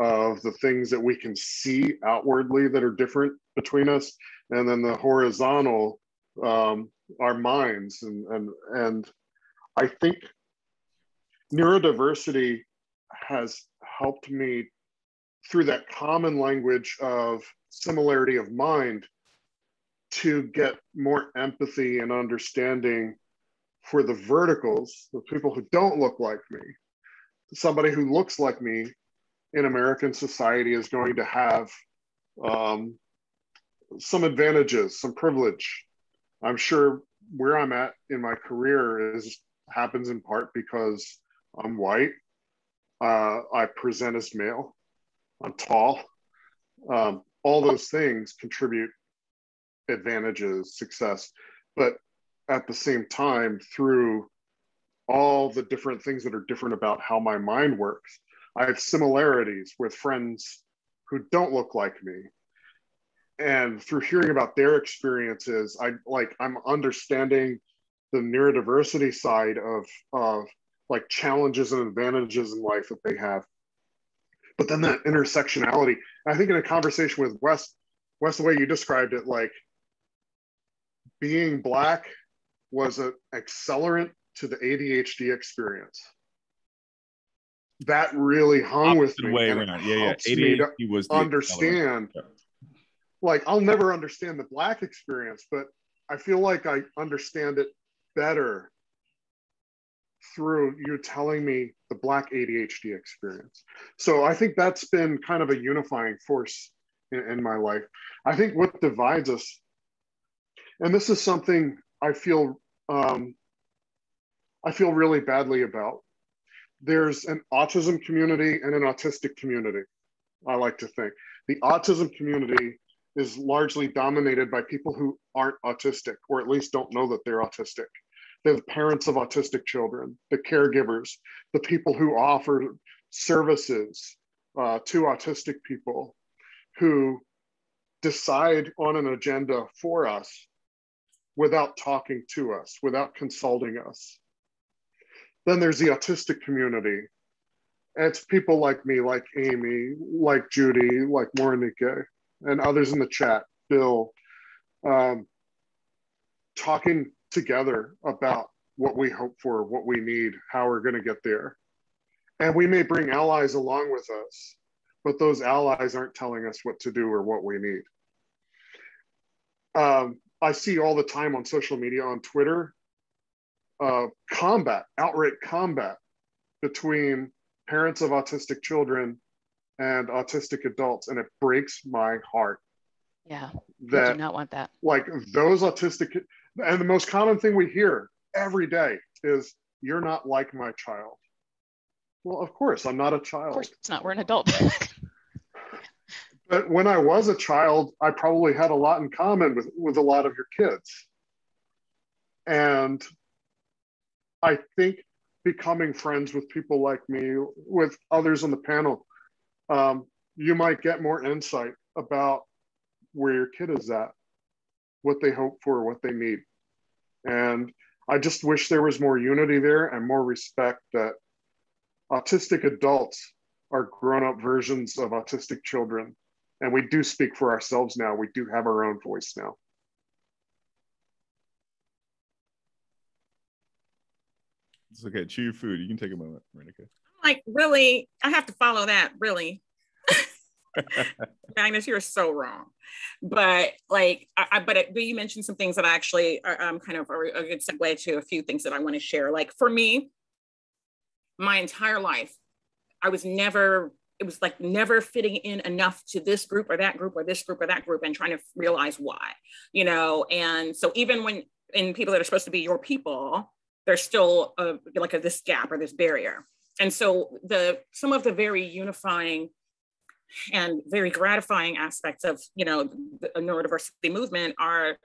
of the things that we can see outwardly that are different between us, and then the horizontal, um, our minds. And, and, and I think neurodiversity has helped me through that common language of similarity of mind to get more empathy and understanding for the verticals, the people who don't look like me. Somebody who looks like me in American society is going to have um, some advantages, some privilege. I'm sure where I'm at in my career is happens in part because I'm white. Uh, I present as male. Tall. Um, all those things contribute advantages, success. But at the same time, through all the different things that are different about how my mind works, I have similarities with friends who don't look like me. And through hearing about their experiences, I like I'm understanding the neurodiversity side of of like challenges and advantages in life that they have but then that intersectionality i think in a conversation with wes wes the way you described it like being black was an accelerant to the adhd experience that really hung with me way around. yeah yeah adhd was understand yeah. like i'll never understand the black experience but i feel like i understand it better through you telling me the black ADHD experience. So I think that's been kind of a unifying force in, in, my life. I think what divides us, and this is something I feel um, I feel really badly about. there's an autism community and an autistic community, I like to think. The autism community is largely dominated by people who aren't autistic, or at least don't know that they're autistic. The parents of autistic children, the caregivers, the people who offer services uh, to autistic people who decide on an agenda for us without talking to us, without consulting us. Then there's the autistic community. And It's people like me, like Amy, like Judy, like Morénike, and others in the chat, Bill, um, talking together about what we hope for, what we need, how we're going to get there. And we may bring allies along with us, but those allies aren't telling us what to do or what we need. Um, I see all the time on social media, on Twitter, uh, combat, outright combat between parents of autistic children and autistic adults, and it breaks my heart. Yeah, that I do not want that. Like those autistic, and the most common thing we hear every day is, "You're not like my child." Well, of course, I'm not a child. Of course, it's not. We're an adult. (laughs) but when I was a child, I probably had a lot in common with with a lot of your kids, and I think becoming friends with people like me, with others on the panel, um, you might get more insight about where your kid is at, what they hope for, what they need. And I just wish there was more unity there and more respect that autistic adults are grown up versions of autistic children. And we do speak for ourselves now. We do have our own voice now. It's okay. Chew your food. You can take a moment, Renika. I'm like, really? I have to follow that, really? (laughs) Magnus, you're so wrong. But like, I, I but, it, but you mentioned some things that I actually are um, kind of a, a good segue to a few things that I want to share. Like for me, my entire life, I was never, it was like never fitting in enough to this group or that group or this group or that group and trying to realize why, you know? And so even when in people that are supposed to be your people, there's still a, like a, this gap or this barrier. And so the some of the very unifying and very gratifying aspects of you know the neurodiversity movement are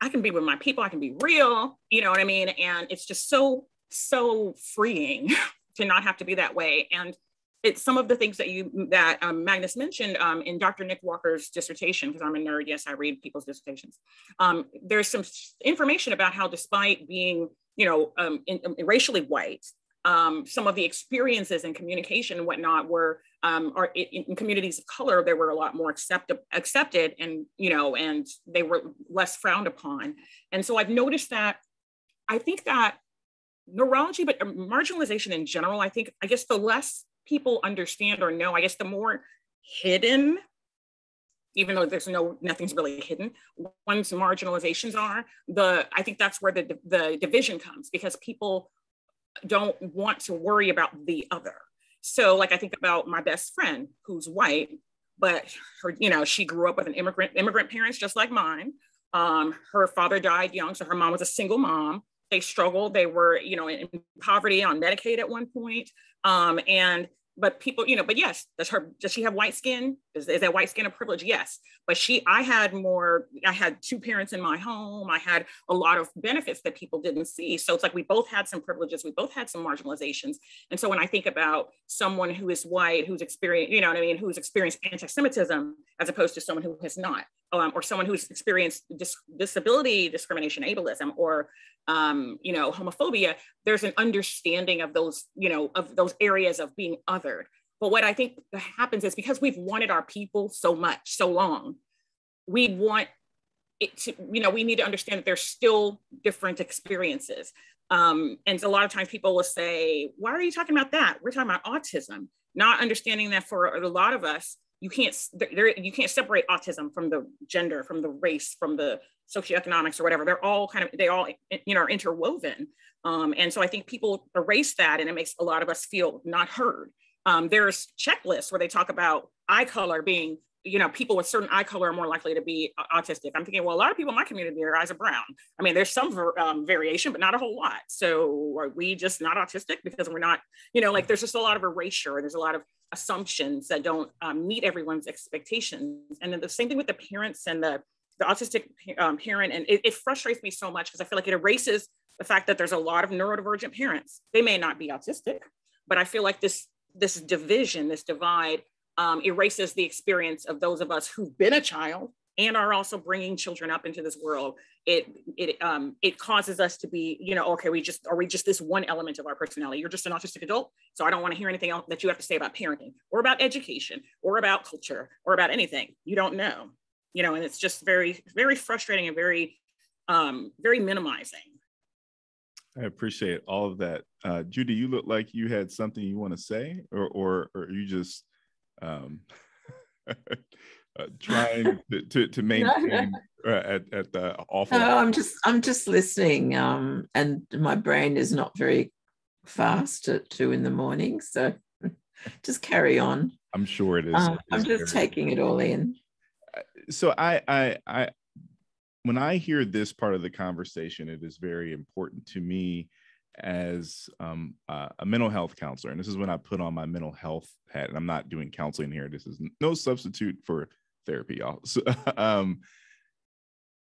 I can be with my people, I can be real, you know what I mean? And it's just so, so freeing (laughs) to not have to be that way. And it's some of the things that you that um, Magnus mentioned um, in Dr. Nick Walker's dissertation, because I'm a nerd, yes, I read people's dissertations. Um, there's some information about how despite being you know, um, in, in racially white, um, some of the experiences and communication and whatnot were um, are in, in, communities of color they were a lot more accept, accepted and you know and they were less frowned upon. And so i've noticed that i think that neurology but marginalization in general i think i guess the less people understand or know i guess the more hidden even though there's no nothing's really hidden once marginalizations are the i think that's where the the division comes because people don't want to worry about the other. So like i think about my best friend who's white but her you know she grew up with an immigrant immigrant parents just like mine. Um, her father died young so her mom was a single mom. They struggled. They were you know in poverty on medicaid at one point. Um, and but people, you know, but yes, does her does she have white skin? Is, is that white skin a privilege? Yes. But she, I had more, I had two parents in my home. I had a lot of benefits that people didn't see. So it's like we both had some privileges, we both had some marginalizations. And so when I think about someone who is white, who's experienced, you know what I mean, who's experienced anti-Semitism as opposed to someone who has not, um, or someone who's experienced dis- disability discrimination, ableism, or um, you know, homophobia, there's an understanding of those, you know, of those areas of being othered. But what I think happens is because we've wanted our people so much, so long, we want it to, you know, we need to understand that there's still different experiences. Um, and a lot of times people will say, why are you talking about that? We're talking about autism, not understanding that for a lot of us, you can't there you can't separate autism from the gender from the race from the socioeconomics or whatever they're all kind of they all you know are interwoven um, and so i think people erase that and it makes a lot of us feel not heard um, there's checklists where they talk about eye color being you know, people with certain eye color are more likely to be autistic. I'm thinking, well, a lot of people in my community, their eyes are brown. I mean, there's some um, variation, but not a whole lot. So are we just not autistic because we're not, you know, like there's just a lot of erasure. There's a lot of assumptions that don't um, meet everyone's expectations. And then the same thing with the parents and the, the autistic um, parent. And it, it frustrates me so much because I feel like it erases the fact that there's a lot of neurodivergent parents. They may not be autistic, but I feel like this this division, this divide um, erases the experience of those of us who've been a child and are also bringing children up into this world it it um it causes us to be you know okay we just are we just this one element of our personality? You're just an autistic adult so i don't want to hear anything else that you have to say about parenting or about education or about culture or about anything. You don't know you know and it's just very very frustrating and very um very minimizing. I appreciate all of that. Uh, Judy, you look like you had something you want to say, or or, or you just um, (laughs) uh, trying to, to, to (laughs) maintain uh, at, at the awful. No, I'm just I'm just listening, um, and my brain is not very fast at two in the morning, so (laughs) just carry on. I'm sure it is. Um, I'm just taking it all in. So I I I when I hear this part of the conversation, it is very important to me as um, uh, a mental health counselor. And this is when I put on my mental health hat. And I'm not doing counseling here. This is no substitute for therapy, y'all. (laughs) So, um,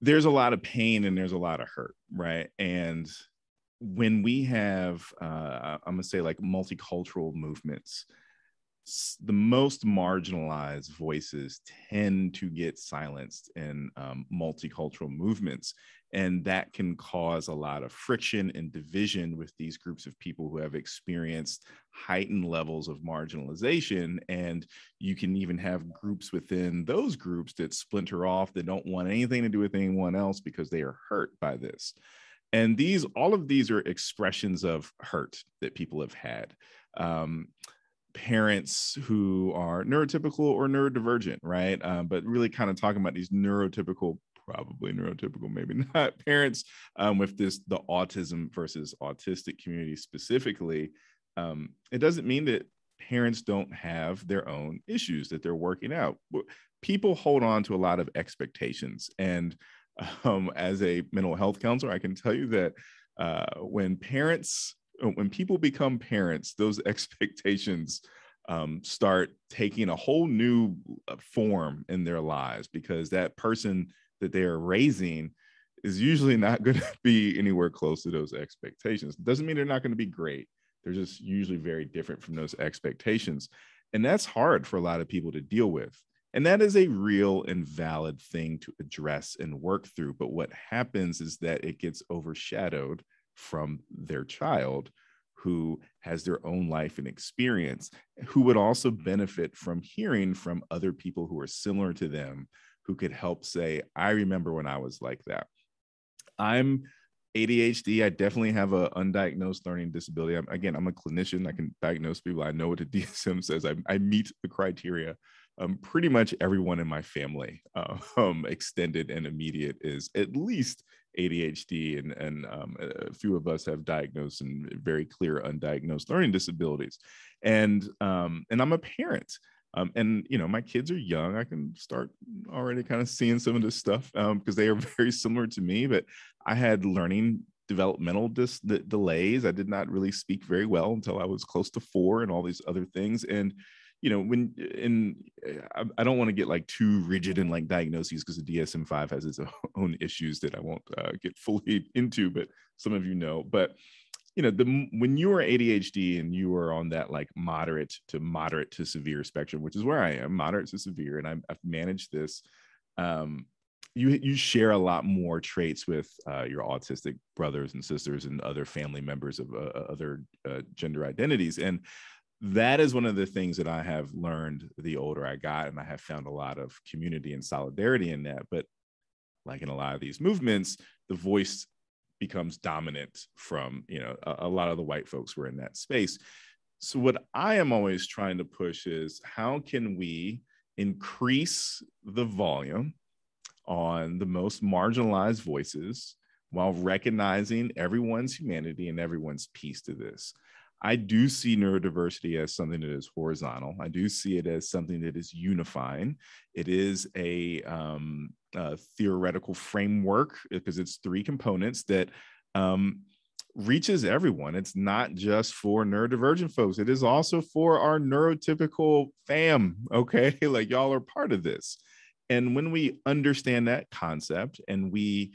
there's a lot of pain and there's a lot of hurt, right? And when we have, uh, I'm gonna say like multicultural movements, the most marginalized voices tend to get silenced in um, multicultural movements. And that can cause a lot of friction and division with these groups of people who have experienced heightened levels of marginalization. And you can even have groups within those groups that splinter off that don't want anything to do with anyone else because they are hurt by this. And these, all of these are expressions of hurt that people have had. Um, parents who are neurotypical or neurodivergent, right? Um, but really kind of talking about these neurotypical, probably neurotypical, maybe (laughs) not parents um, with this the autism versus autistic community specifically. Um, it doesn't mean that parents don't have their own issues that they're working out. People hold on to a lot of expectations, and (laughs) um, as a mental health counselor, I can tell you that uh, when parents uh, when people become parents, those (laughs) expectations um, start taking a whole new uh, form in their lives because that person that they are raising is usually not (laughs) going to be anywhere close to those expectations. Doesn't mean they're not going to be great. They're just usually very different from those expectations. And that's hard for a lot of people to deal with. And that is a real and valid thing to address and work through. But what happens is that it gets overshadowed from their child who has their own life and experience, who would also benefit from hearing from other people who are similar to them, who could help say, I remember when I was like that. I'm ADHD. I definitely have a undiagnosed learning disability. I'm, again, I'm a clinician. I can diagnose people. I know what the (laughs) DSM says. I, I meet the criteria. Um, pretty much everyone in my family, um, (laughs) extended and immediate, is at least ADHD, and, and um, a few of us have diagnosed and very clear undiagnosed learning disabilities. And um, and I'm a parent. Um, and you know, my kids are young. I can start already kind of seeing some of this stuff because um, they are (laughs) very similar to me. But I had learning developmental dis- delays. I did not really speak very well until I was close to four, and all these other things. And you know when in i don't want to get like too rigid in like diagnoses because the dsm-5 has its (laughs) own issues that i won't uh, get (laughs) fully into but some of you know. But you know the when you are adhd and you are on that like moderate to moderate to severe spectrum which is where i am moderate to severe and i have managed this um you you share a lot more traits with uh, your autistic brothers and sisters and other family members of uh, other uh, gender identities. And that is one of the things that I have learned the older I got, and I have found a lot of community and solidarity in that. But like in a lot of these movements, the voice becomes dominant from you know a, a lot of the white folks were in that space. So what I am always trying to push is how can we increase the volume on the most marginalized voices while recognizing everyone's humanity and everyone's piece to this I do see neurodiversity as something that is horizontal. I do see it as something that is unifying. It is a, um, a theoretical framework because it's three components that um, reaches everyone. It's not just for neurodivergent folks. It is also for our neurotypical fam. (laughs) Okay, (laughs) like y'all are part of this. And when we understand that concept and we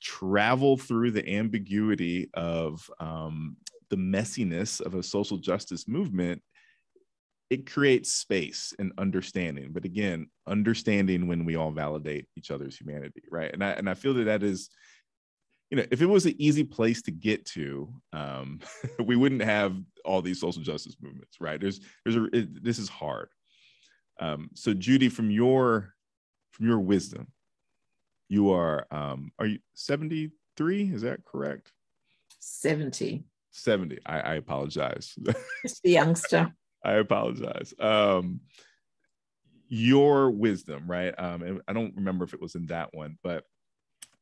travel through the ambiguity of um, the messiness of a social justice movement, it creates space and understanding. But again, understanding when we all validate each other's humanity, right? And I and I feel that that is, you know, if it was an easy place to get to, um, (laughs) we wouldn't have all these social justice movements, right? There's there's a it, this is hard. Um, so Judy, from your from your wisdom, you are um, are you 73? Is that correct? 70. 70. I, I apologize. (laughs) Just the youngster. I apologize. Um, your wisdom, right? Um, and I don't remember if it was in that one, but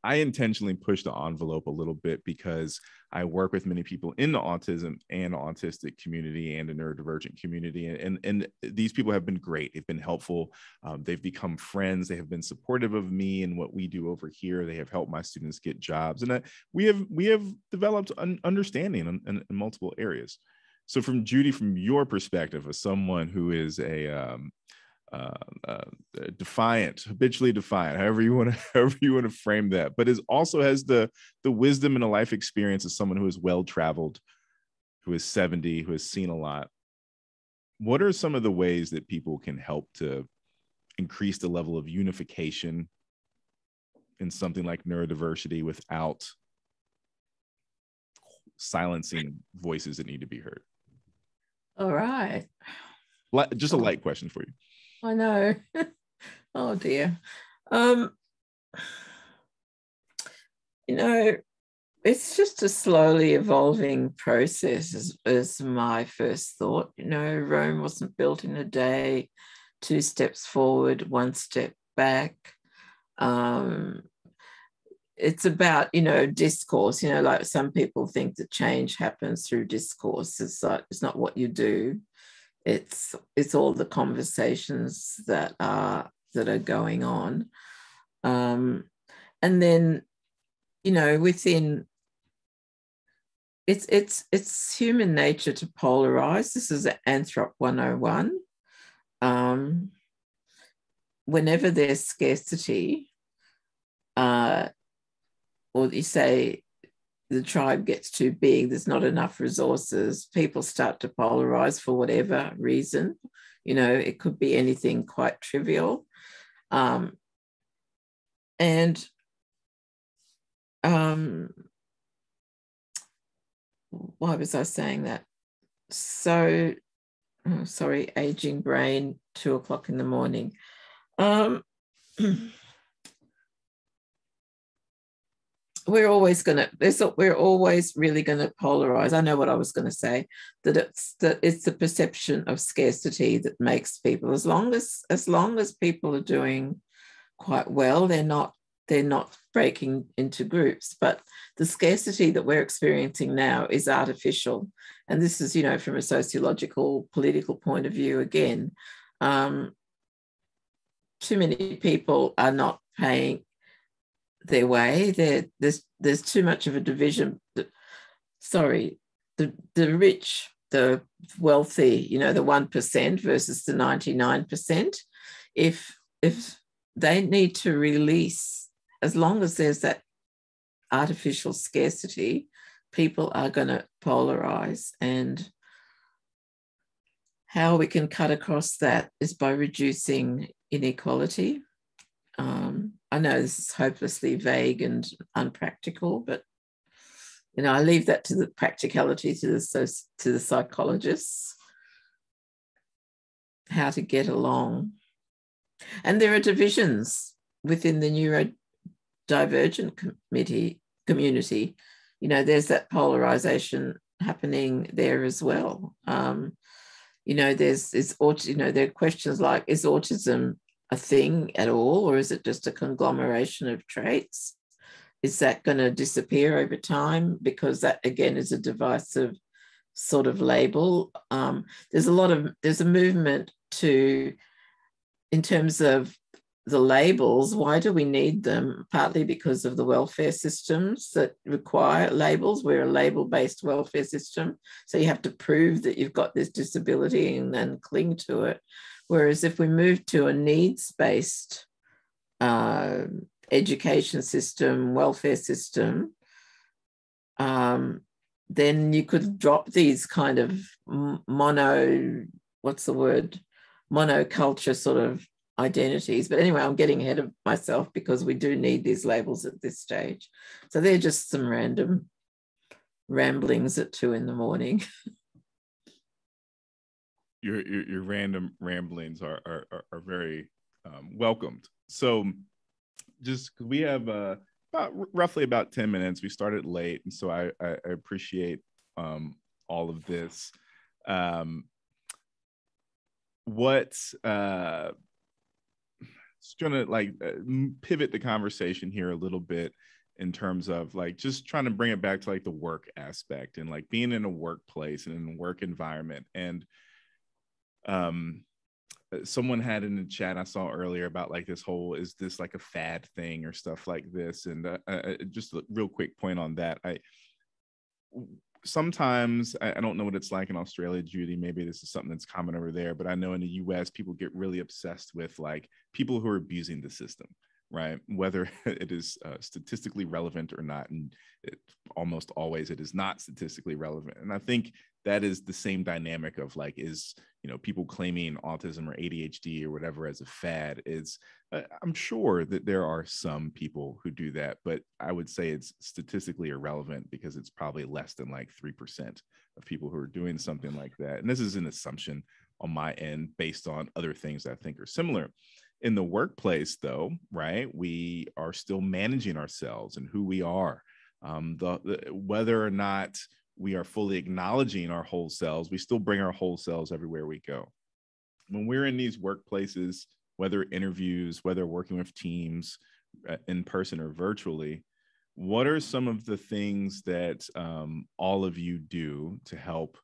I intentionally push the envelope a little bit because I work with many people in the autism and autistic community and the neurodivergent community. And, and, these people have been great. They've been helpful. Um, they've become friends. They have been supportive of me and what we do over here. They have helped my students get jobs. And we have we have developed an understanding in, in, in multiple areas. So from Judy, from your perspective as someone who is a um, uh, uh, defiant, habitually defiant, however you want to, (laughs) however you want to frame that, but is also has the the wisdom and a life experience of someone who is well traveled, who is 70, who has seen a lot. What are some of the ways that people can help to increase the level of unification in something like neurodiversity without silencing voices that need to be heard? All right. Just a light question for you. I know. (laughs) oh dear. Um, you know, it's just a slowly evolving process, is, is my first thought. You know, Rome wasn't built in a day, two steps forward, one step back. Um, it's about you know discourse you know like some people think that change happens through discourse it's like it's not what you do it's it's all the conversations that are that are going on. Um, and then you know within it's it's it's human nature to polarize. This is anthrop 101 um, whenever there's scarcity uh, or you say the tribe gets too big, there's not enough resources, people start to polarize for whatever reason. You know, it could be anything quite trivial. Um, and um, why was I saying that? So, oh, sorry, aging brain, two o'clock in the morning. Um, (clears throat) we're always going to we're always really going to polarize. I know what i was going to say that it's that it's the perception of scarcity that makes people as long as as long as people are doing quite well they're not they're not breaking into groups. But the scarcity that we're experiencing now is artificial. And this is you know from a sociological political point of view again um, too many people are not paying their way. There, there's there's too much of a division. Sorry, the the rich, the wealthy, you know, the one percent versus the ninety nine percent. If if they need to release, as long as there's that artificial scarcity, people are going to polarize and how we can cut across that is by reducing inequality um, I know this is hopelessly vague and unpractical, but you know, I leave that to the practicality to the to the psychologists how to get along. And there are divisions within the neurodivergent committee community. You know, there's that polarization happening there as well. Um, you know, there's is you know there are questions like is autism a thing at all, or is it just a conglomeration of traits? Is that going to disappear over time? Because that again is a divisive sort of label. Um, there's a lot of there's a movement to, in terms of the labels. Why do we need them? Partly because of the welfare systems that require labels. We're a label-based welfare system, so you have to prove that you've got this disability and then cling to it. Whereas if we move to a needs-based uh, education system, welfare system, um, then you could drop these kind of mono, what's the word, monoculture sort of identities. But anyway, I'm getting ahead of myself because we do need these labels at this stage. So they're just some random ramblings at two in the morning. (laughs) your, your, your random ramblings are, are, are very um, welcomed. So just we have uh, about roughly about 10 minutes. We started late, and so I, I, I appreciate um, all of this. Um, what uh, just to like uh, pivot the conversation here a little bit in terms of like just trying to bring it back to like the work aspect and like being in a workplace and in a work environment and um someone had in the chat I saw earlier about like this whole is this like a fad thing or stuff like this? And uh, uh, uh, just a real quick point on that. I sometimes I, I, don't know what it's like in Australia Judy maybe this is something that's common over there but I know in the US people get really obsessed with like people who are abusing the system right? Whether (laughs) it is uh, statistically relevant or not and it, almost always it is not statistically relevant. And I think that is the same dynamic of like is you know people claiming autism or adhd or whatever as a fad is uh, i'm sure that there are some people who do that but i would say it's statistically irrelevant because it's probably less than like 3% of people who are doing something like that. And this is an assumption on my end based on other things that i think are similar. In the workplace though right we are still managing ourselves and who we are. Um, the, the whether or not we are fully acknowledging our whole selves, we still bring our whole selves everywhere we go. When we're in these workplaces, whether interviews, whether working with teams uh, in person or virtually, what are some of the things that um, all of you do to help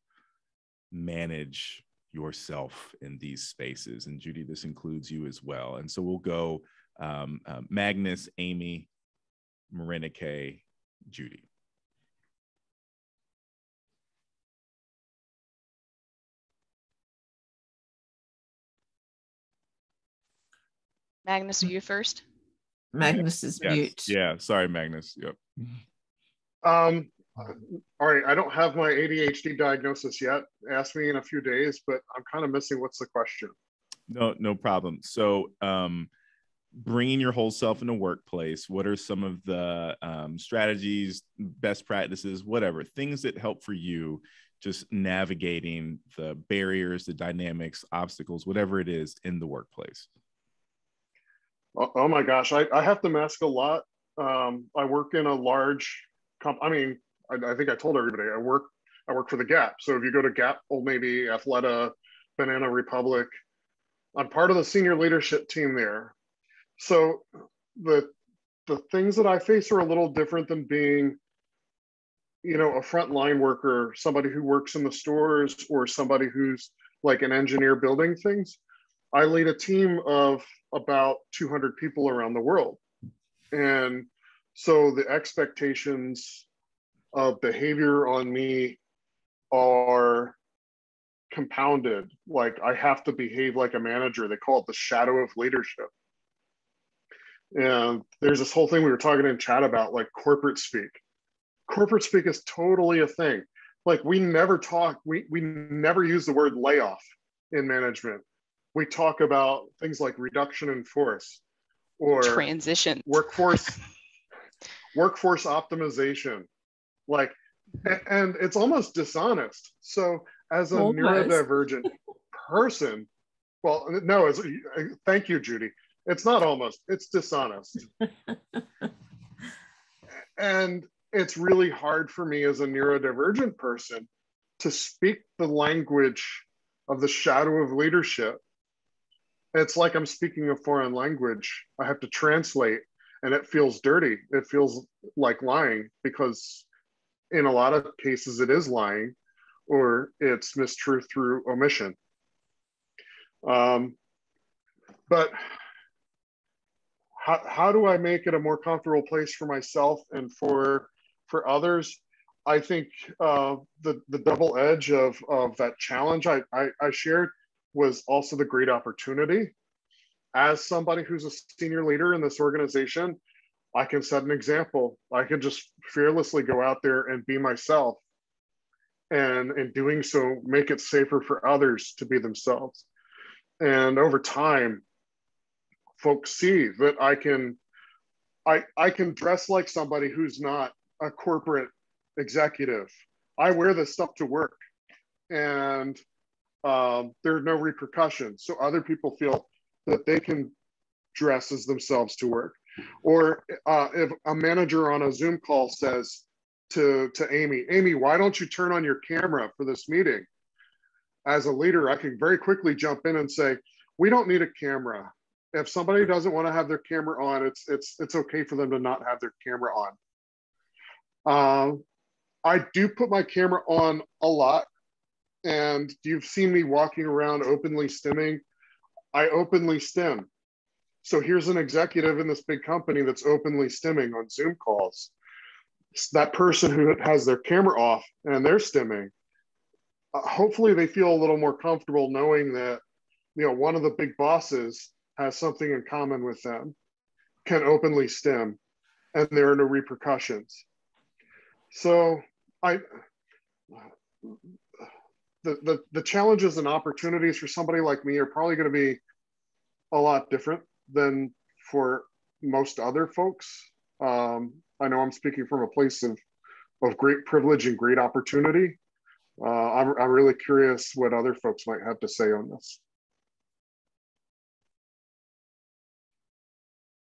manage yourself in these spaces? And Judy, this includes you as well. And so we'll go um, uh, Magnus, Amy, Morénike, Judy. Magnus, are you first? Magnus is yes. mute. Yeah, sorry, Magnus. Yep. Um, all right, I don't have my ADHD diagnosis yet. Ask me in a few days, but I'm kind of missing what's the question. No, no problem. So, um, bringing your whole self in the workplace, what are some of the um, strategies, best practices, whatever things that help for you just navigating the barriers, the dynamics, obstacles, whatever it is in the workplace? Oh, oh, my gosh, I, I have to mask a lot. Um, I work in a large comp. I mean, I, I, think I told everybody I work I work for the Gap. So if you go to Gap, Old Navy, Athleta, Banana Republic, I'm part of the senior leadership team there. So the the things that I face are a little different than being, you know, a frontline worker, somebody who works in the stores, or somebody who's like an engineer building things. I lead a team of about 200 people around the world. And so the expectations of behavior on me are compounded. Like I have to behave like a manager. They call it the shadow of leadership. And there's this whole thing we were talking in chat about, like corporate speak. Corporate speak is totally a thing. Like we never talk, we, we never use the word layoff in management we talk about things like reduction in force or transition. workforce (laughs) workforce optimization. Like and it's almost dishonest. So as a almost. neurodivergent person well no it's thank you judy. It's not almost it's dishonest. (laughs) And it's really hard for me as a neurodivergent person to speak the language of the shadow of leadership it's like I'm speaking a foreign language. I have to translate and it feels dirty. It feels like lying because in a lot of cases it is lying or it's mistruth through omission. Um, but how, how do I make it a more comfortable place for myself and for for others? I think uh, the the double edge of of that challenge I, I, I shared was also the great opportunity. As somebody who's a senior leader in this organization, I can set an example. I can just fearlessly go out there and be myself, and in doing so, make it safer for others to be themselves. And over time, folks see that I can I I can dress like somebody who's not a corporate executive. I wear this stuff to work, and um, there are no repercussions. So other people feel that they can dress as themselves to work. Or uh, if a manager on a Zoom call says to, to Amy, Amy, why don't you turn on your camera for this meeting? As a leader, I can very quickly jump in and say, we don't need a camera. If somebody doesn't want to have their camera on, it's it's it's okay for them to not have their camera on. Um, I do put my camera on a lot, and you've seen me walking around openly stimming. I openly stim. So here's an executive in this big company that's openly stimming on Zoom calls. It's that person who has their camera off and they're stimming. Uh, hopefully, they feel a little more comfortable knowing that you know one of the big bosses has something in common with them, can openly stim, and there are no repercussions. So I the, the challenges and opportunities for somebody like me are probably going to be a lot different than for most other folks. Um, I know I'm speaking from a place of of great privilege and great opportunity. Uh, I'm, I'm really curious what other folks might have to say on this.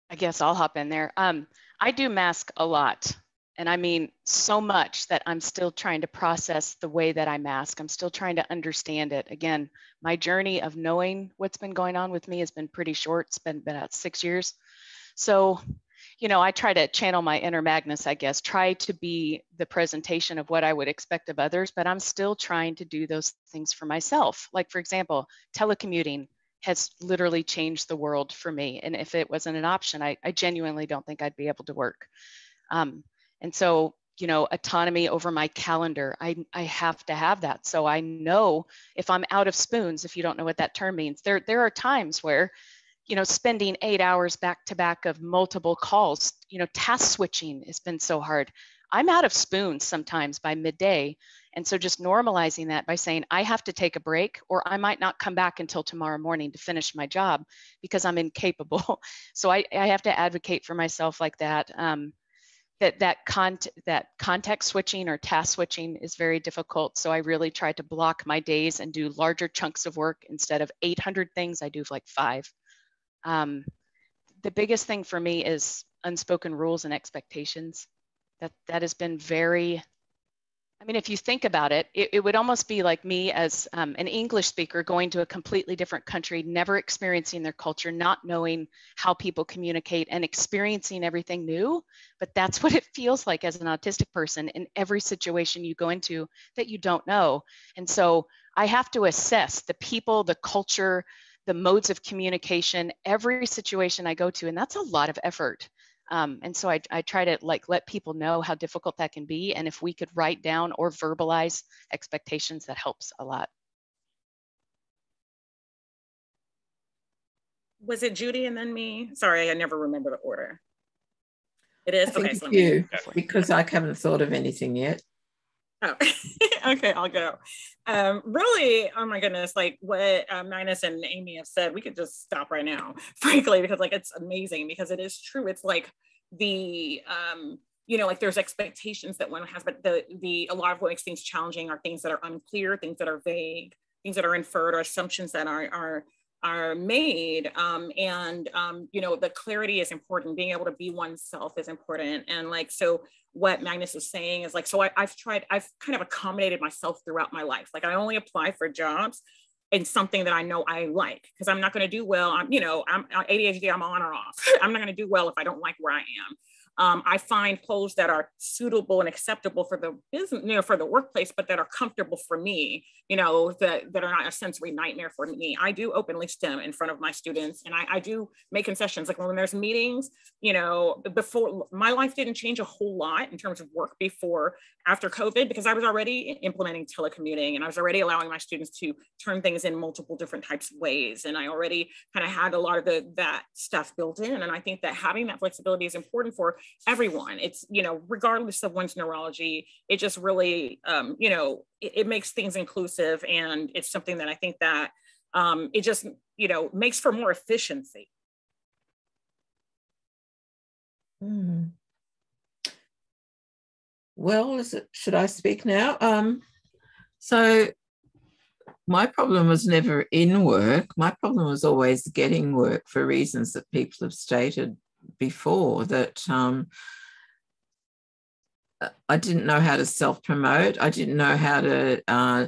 I guess I'll hop in there. Um, I do mask a lot. And I mean so much that I'm still trying to process the way that I mask. I'm still trying to understand it. Again, my journey of knowing what's been going on with me has been pretty short. It's been, been about six years. So, you know, I try to channel my inner Magnus, I guess, try to be the presentation of what I would expect of others, but I'm still trying to do those things for myself. Like, for example, telecommuting has literally changed the world for me. And if it wasn't an option, I, I genuinely don't think I'd be able to work. Um, and so, you know, autonomy over my calendar, I, I have to have that. So I know if I'm out of spoons, if you don't know what that term means, there, there are times where, you know, spending eight hours back to back of multiple calls, you know, task switching has been so hard. I'm out of spoons sometimes by midday. And so just normalizing that by saying, I have to take a break, or I might not come back until tomorrow morning to finish my job because I'm incapable. (laughs) So I, I have to advocate for myself like that. Um, that that cont that context switching or task switching is very difficult. So I really try to block my days and do larger chunks of work instead of 800 things. I do like five. Um, the biggest thing for me is unspoken rules and expectations. That that has been very I mean, if you think about it, it, it would almost be like me as um, an English speaker going to a completely different country, never experiencing their culture, not knowing how people communicate and experiencing everything new. But that's (laughs) what it feels like as an autistic person in every situation you go into that you don't know. And so I have to assess the people, the culture, the modes of communication, every situation I go to. And that's a lot of effort. Um, and so I, I try to like let people know how difficult that can be. And if we could write down or verbalize expectations, that helps a lot. Was it Judy and then me? Sorry, I never remember the order. It is? I okay, it's so you, because I haven't thought of anything yet. Oh, (laughs) okay, I'll go. Um, really, oh my goodness, like what uh, Magnus and Amy have said, we could just stop right now, (laughs) frankly, because like it's amazing because it is true. It's like the, um, you know, like there's expectations that one has, but the the a lot of what makes things challenging are things that are unclear, things that are vague, things that are inferred, or assumptions that are are are made um, and um, you know the clarity is important. Being able to be oneself is important. And like so what magnus is saying is like so I, i've tried i've kind of accommodated myself throughout my life. Like i only apply for jobs in something that i know i like because i'm not going to do well. I'm you know i'm adhd i'm on or off. I'm not going to do well if i don't like where i am um, I find clothes that are suitable and acceptable for the business, you know, for the workplace, but that are comfortable for me, you know, that, that are not a sensory nightmare for me. I do openly stim in front of my students and I, I do make concessions. Like when there's meetings, you know, before my life didn't change a whole lot in terms of work before after COVID because I was already implementing telecommuting and I was already allowing my students to turn things in multiple different types of ways. And I already kind of had a lot of the, that stuff built in. And I think that having that flexibility is important for everyone. It's, you know, regardless of one's neurology, it just really, um, you know, it, it, makes things inclusive. And it's something that I think that um, it just, you know, makes for more efficiency. Hmm. Well, it, should I speak now? Um, so my problem was never in work. My problem was always getting work for reasons that people have stated before that um, I didn't know how to self promote. I didn't know how to, uh,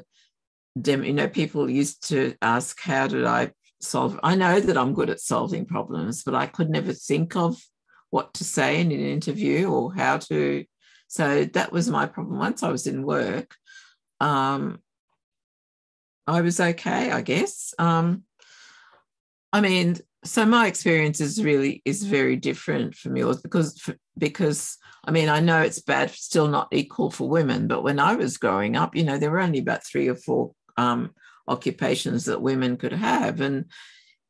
dem- you know, people used to ask, how did I solve? I know that I'm good at solving problems, but I could never think of what to say in an interview or how to. So that was my problem. Once I was in work, um, I was okay, I guess. Um, I mean, so my experience is really is very different from yours because because I mean I know it's bad still not equal for women but when I was growing up you know there were only about three or four um, occupations that women could have. And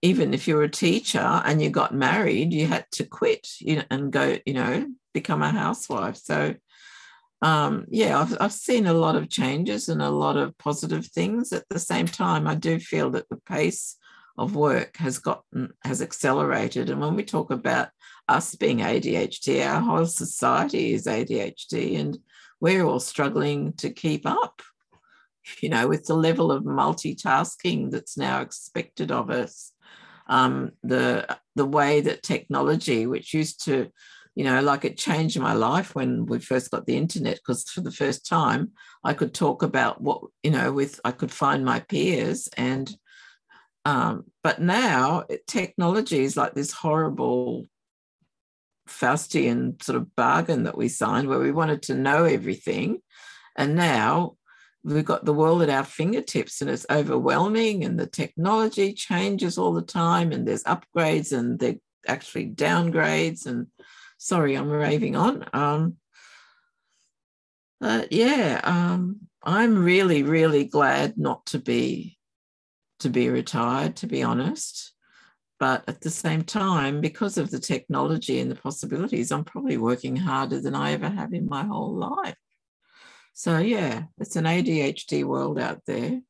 even if you're a teacher and you got married you had to quit you know, and go you know become a housewife. So um, yeah I've, I've seen a lot of changes and a lot of positive things at the same time. I do feel that the pace of work has gotten has accelerated. And when we talk about us being adhd our whole society is adhd and we're all struggling to keep up you know with the level of multitasking that's now expected of us. Um, the the way that technology which used to you know like it changed my life when we first got the internet because for the first time i could talk about what you know with i could find my peers and um, but now technology is like this horrible Faustian sort of bargain that we signed where we wanted to know everything. And now we've got the world at our fingertips and it's overwhelming and the technology changes all the time and there's upgrades and they're actually downgrades and sorry i'm raving on um, but yeah um, i'm really really glad not to be to be retired, to be honest. But at the same time, because of the technology and the possibilities, I'm probably working harder than I ever have in my whole life. So, yeah, it's an ADHD world out there.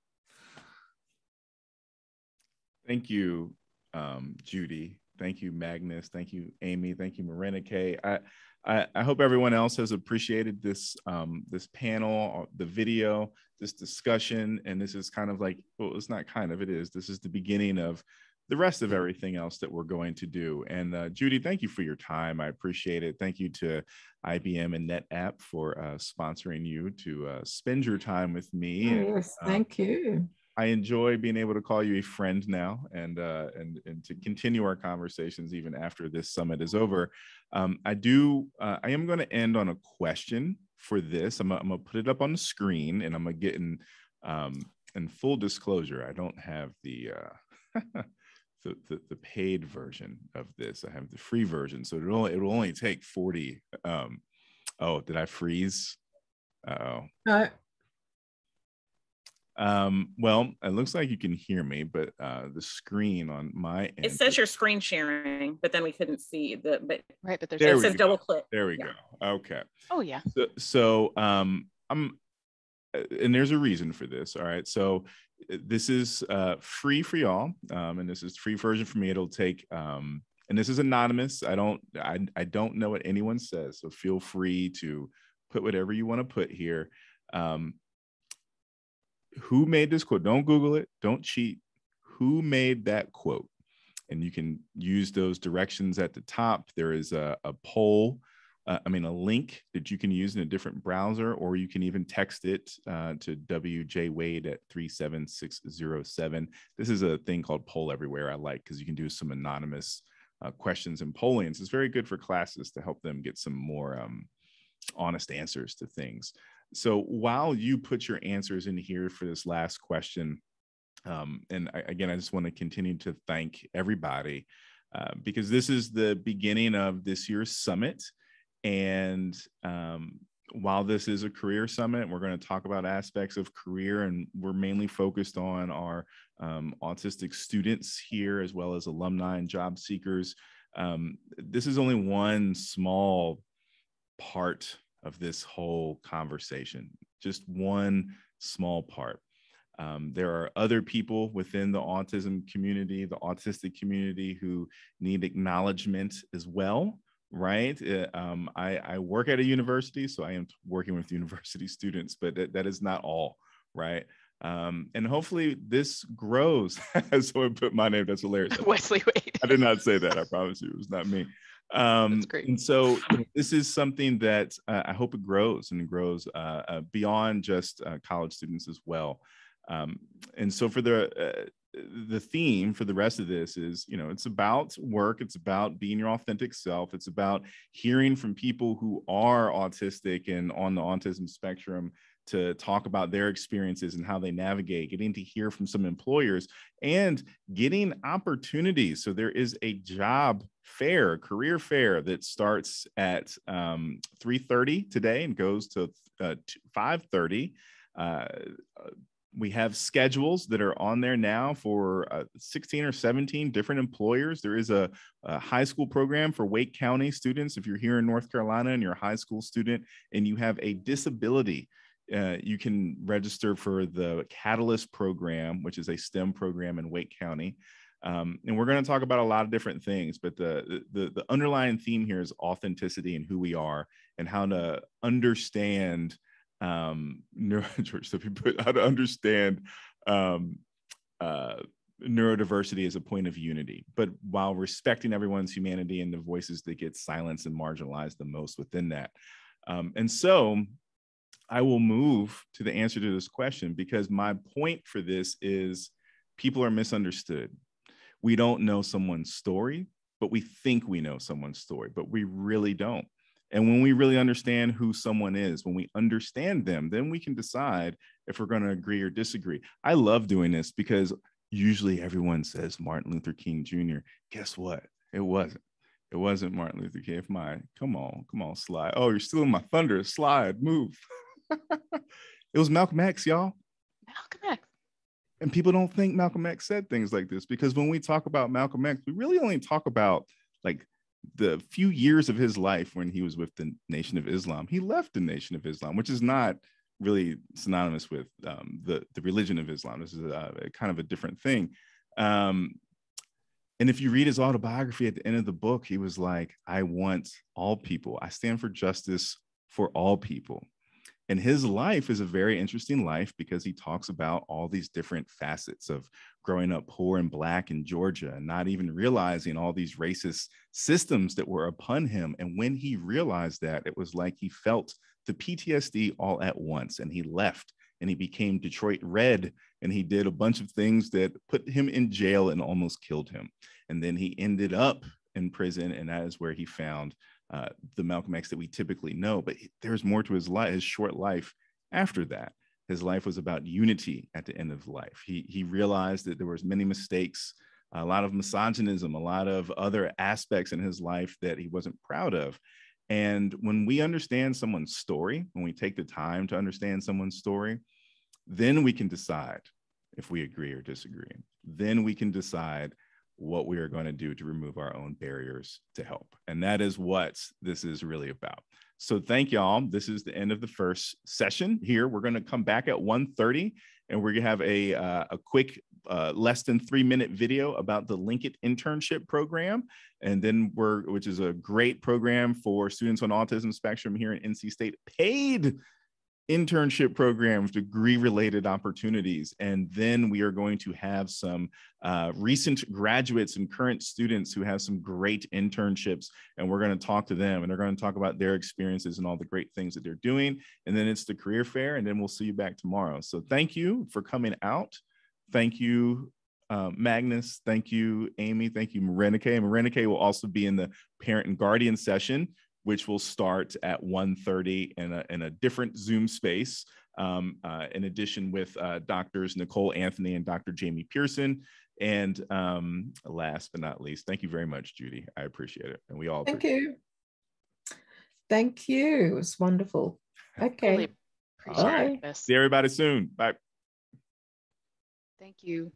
Thank you, um, Judy. Thank you, Magnus. Thank you, Amy. Thank you, Morénike. I, I, I hope everyone else has appreciated this um, this panel, uh, the video, this discussion, and this is kind of like well, it's not kind of it is. This is the beginning of the rest of everything else that we're going to do. And uh, Judy, thank you for your time. I appreciate it. Thank you to IBM and NetApp for uh, sponsoring you to uh, spend your time with me. Oh, and, yes, um, thank you. I enjoy being able to call you a friend now, and uh, and and to continue our conversations even after this summit is over. Um, I do. Uh, I am going to end on a question for this. I'm, I'm, gonna put it up on the screen, and I'm gonna get in. Um, in full disclosure, I don't have the, uh, (laughs) the, the the paid version of this. I have the free version, so it'll only, it'll only take 40. Um, oh, did I freeze? Uh oh. No, um, well, it looks like you can hear me, but uh, the screen on my end. It says you're screen sharing, but then we couldn't see the, but right, but there's There it we says go. double click. There we Yeah. go. Okay. oh yeah. So, so um, I'm, uh, and there's a reason for this. All right. So uh, this is uh, free for y'all, um, and this is free version for me. It'll take, um, and this is anonymous. I don't, I, I don't know what anyone says, so feel free to put whatever you want to put here. Um, who made this quote? Don't Google it. Don't cheat. Who made that quote? And you can use those directions at the top. There is a, a poll, uh, I mean, a link that you can use in a different browser, or you can even text it uh, to WJ Wade at 37607. This is a thing called Poll Everywhere I like because you can do some anonymous uh, questions and pollings. It's very good for classes to help them get some more um, honest answers to things. So while you put your answers in here for this last question, um, and I, again, I just want to continue to thank everybody uh, because this is the beginning of this year's summit. And um, while this is a career summit, we're going to talk about aspects of career, and we're mainly focused on our um, autistic students here, as well as alumni and job seekers. Um, this is only one small part of this whole conversation, just one small part. Um, there are other people within the autism community, the autistic community, who need acknowledgement as well, right? Uh, um, I, I, work at a university, so I am working with (laughs) university students, but that, that is not all, right? Um, and hopefully this grows. (laughs) so I put my name. That's hilarious. (laughs) Wesley Wade. I did not say that. I promise you, it was not me. Um, That's great. And so this is something that uh, I hope it grows and it grows uh, uh, beyond just uh, college students as well. Um, and so for the uh, the theme for the rest of this is you know it's about work it's about being your authentic self it's about hearing from people who are autistic and on the autism spectrum to talk about their experiences and how they navigate, getting to hear from some employers and getting opportunities. So there is a job fair, career fair that starts at um, 3.30 today and goes to uh, 5.30. Uh, we have schedules that are on there now for uh, 16 or 17 different employers. There is a, a, high school program for Wake County students. If you're here in North Carolina and you're a high school student and you have a disability, uh, you can register for the Catalyst program, which is a STEM program in Wake County. Um, and we're going to talk about a lot of different things, but the, the, the underlying theme here is authenticity and who we are and how to understand um, (laughs) so put how to understand um, uh, neurodiversity as a point of unity, but while respecting everyone's humanity and the voices that get silenced and marginalized the most within that. Um, and so I will move to the answer to this question because my point for this is people are misunderstood. We don't know someone's story, but we think we know someone's story, but we really don't. And when we really understand who someone is, when we understand them, then we can decide if we're going to agree or disagree. I love doing this because usually everyone says Martin Luther King Jr. Guess what? It wasn't. It wasn't Martin Luther King. If my, come on, come on, slide. Oh, you're still in my thunder. Slide, move. (laughs) it was Malcolm X, y'all. Malcolm X. And people don't think Malcolm X said things like this because when we talk about Malcolm X, we really only talk about like the few years of his life when he was with the Nation of Islam. He left the Nation of Islam, which is not really synonymous with um, the the religion of Islam. This is a, a kind of a different thing. Um, and if you read his autobiography at the end of the book, he was like, "I want all people. I stand for justice for all people." And his life is a very interesting life because he talks about all these different facets of growing up poor and black in Georgia and not even realizing all these racist systems that were upon him. And when he realized that, it was like he felt the PTSD all at once and he left and he became Detroit Red and he did a bunch of things that put him in jail and almost killed him. And then he ended up in prison, and that is where he found uh, the Malcolm X that we typically know. But there's more to his life, his short life after that. His life was about unity at the end of life. He he realized that there was many mistakes, a lot of misogynism, a lot of other aspects in his life that he wasn't proud of. And when we understand someone's story, when we take the time to understand someone's story, then we can decide if we agree or disagree. Then we can decide what we are going to do to remove our own barriers to help. And that is what this is really about. So thank y'all. This is the end of the first session here. We're going to come back at 1.30 and we're going to have a, uh, a quick uh, less than three minute video about the Linkit internship program. And then we're, which is a great program for students on autism spectrum here in NC State, paid internship programs, degree related opportunities. And then we are going to have some uh, recent graduates and current students who have some great internships. And we're going to talk to them and they're going to talk about their experiences and all the great things that they're doing. And then it's the career fair. And then we'll see you back tomorrow. So thank you for coming out. Thank you Um, Magnus, thank you. Amy, thank you. Morénike. Morénike will also be in the parent and guardian session, which will start at 1.30 in a, in a different Zoom space. Um, uh, in addition with uh, doctors Nicole Anthony and Dr. Jamie Pearson. And um, last but not least, thank you very much, Judy. I appreciate it. And we all Thank you. Thank you. It was wonderful. Okay. Really appreciate Bye. this. See everybody soon. Bye. Thank you.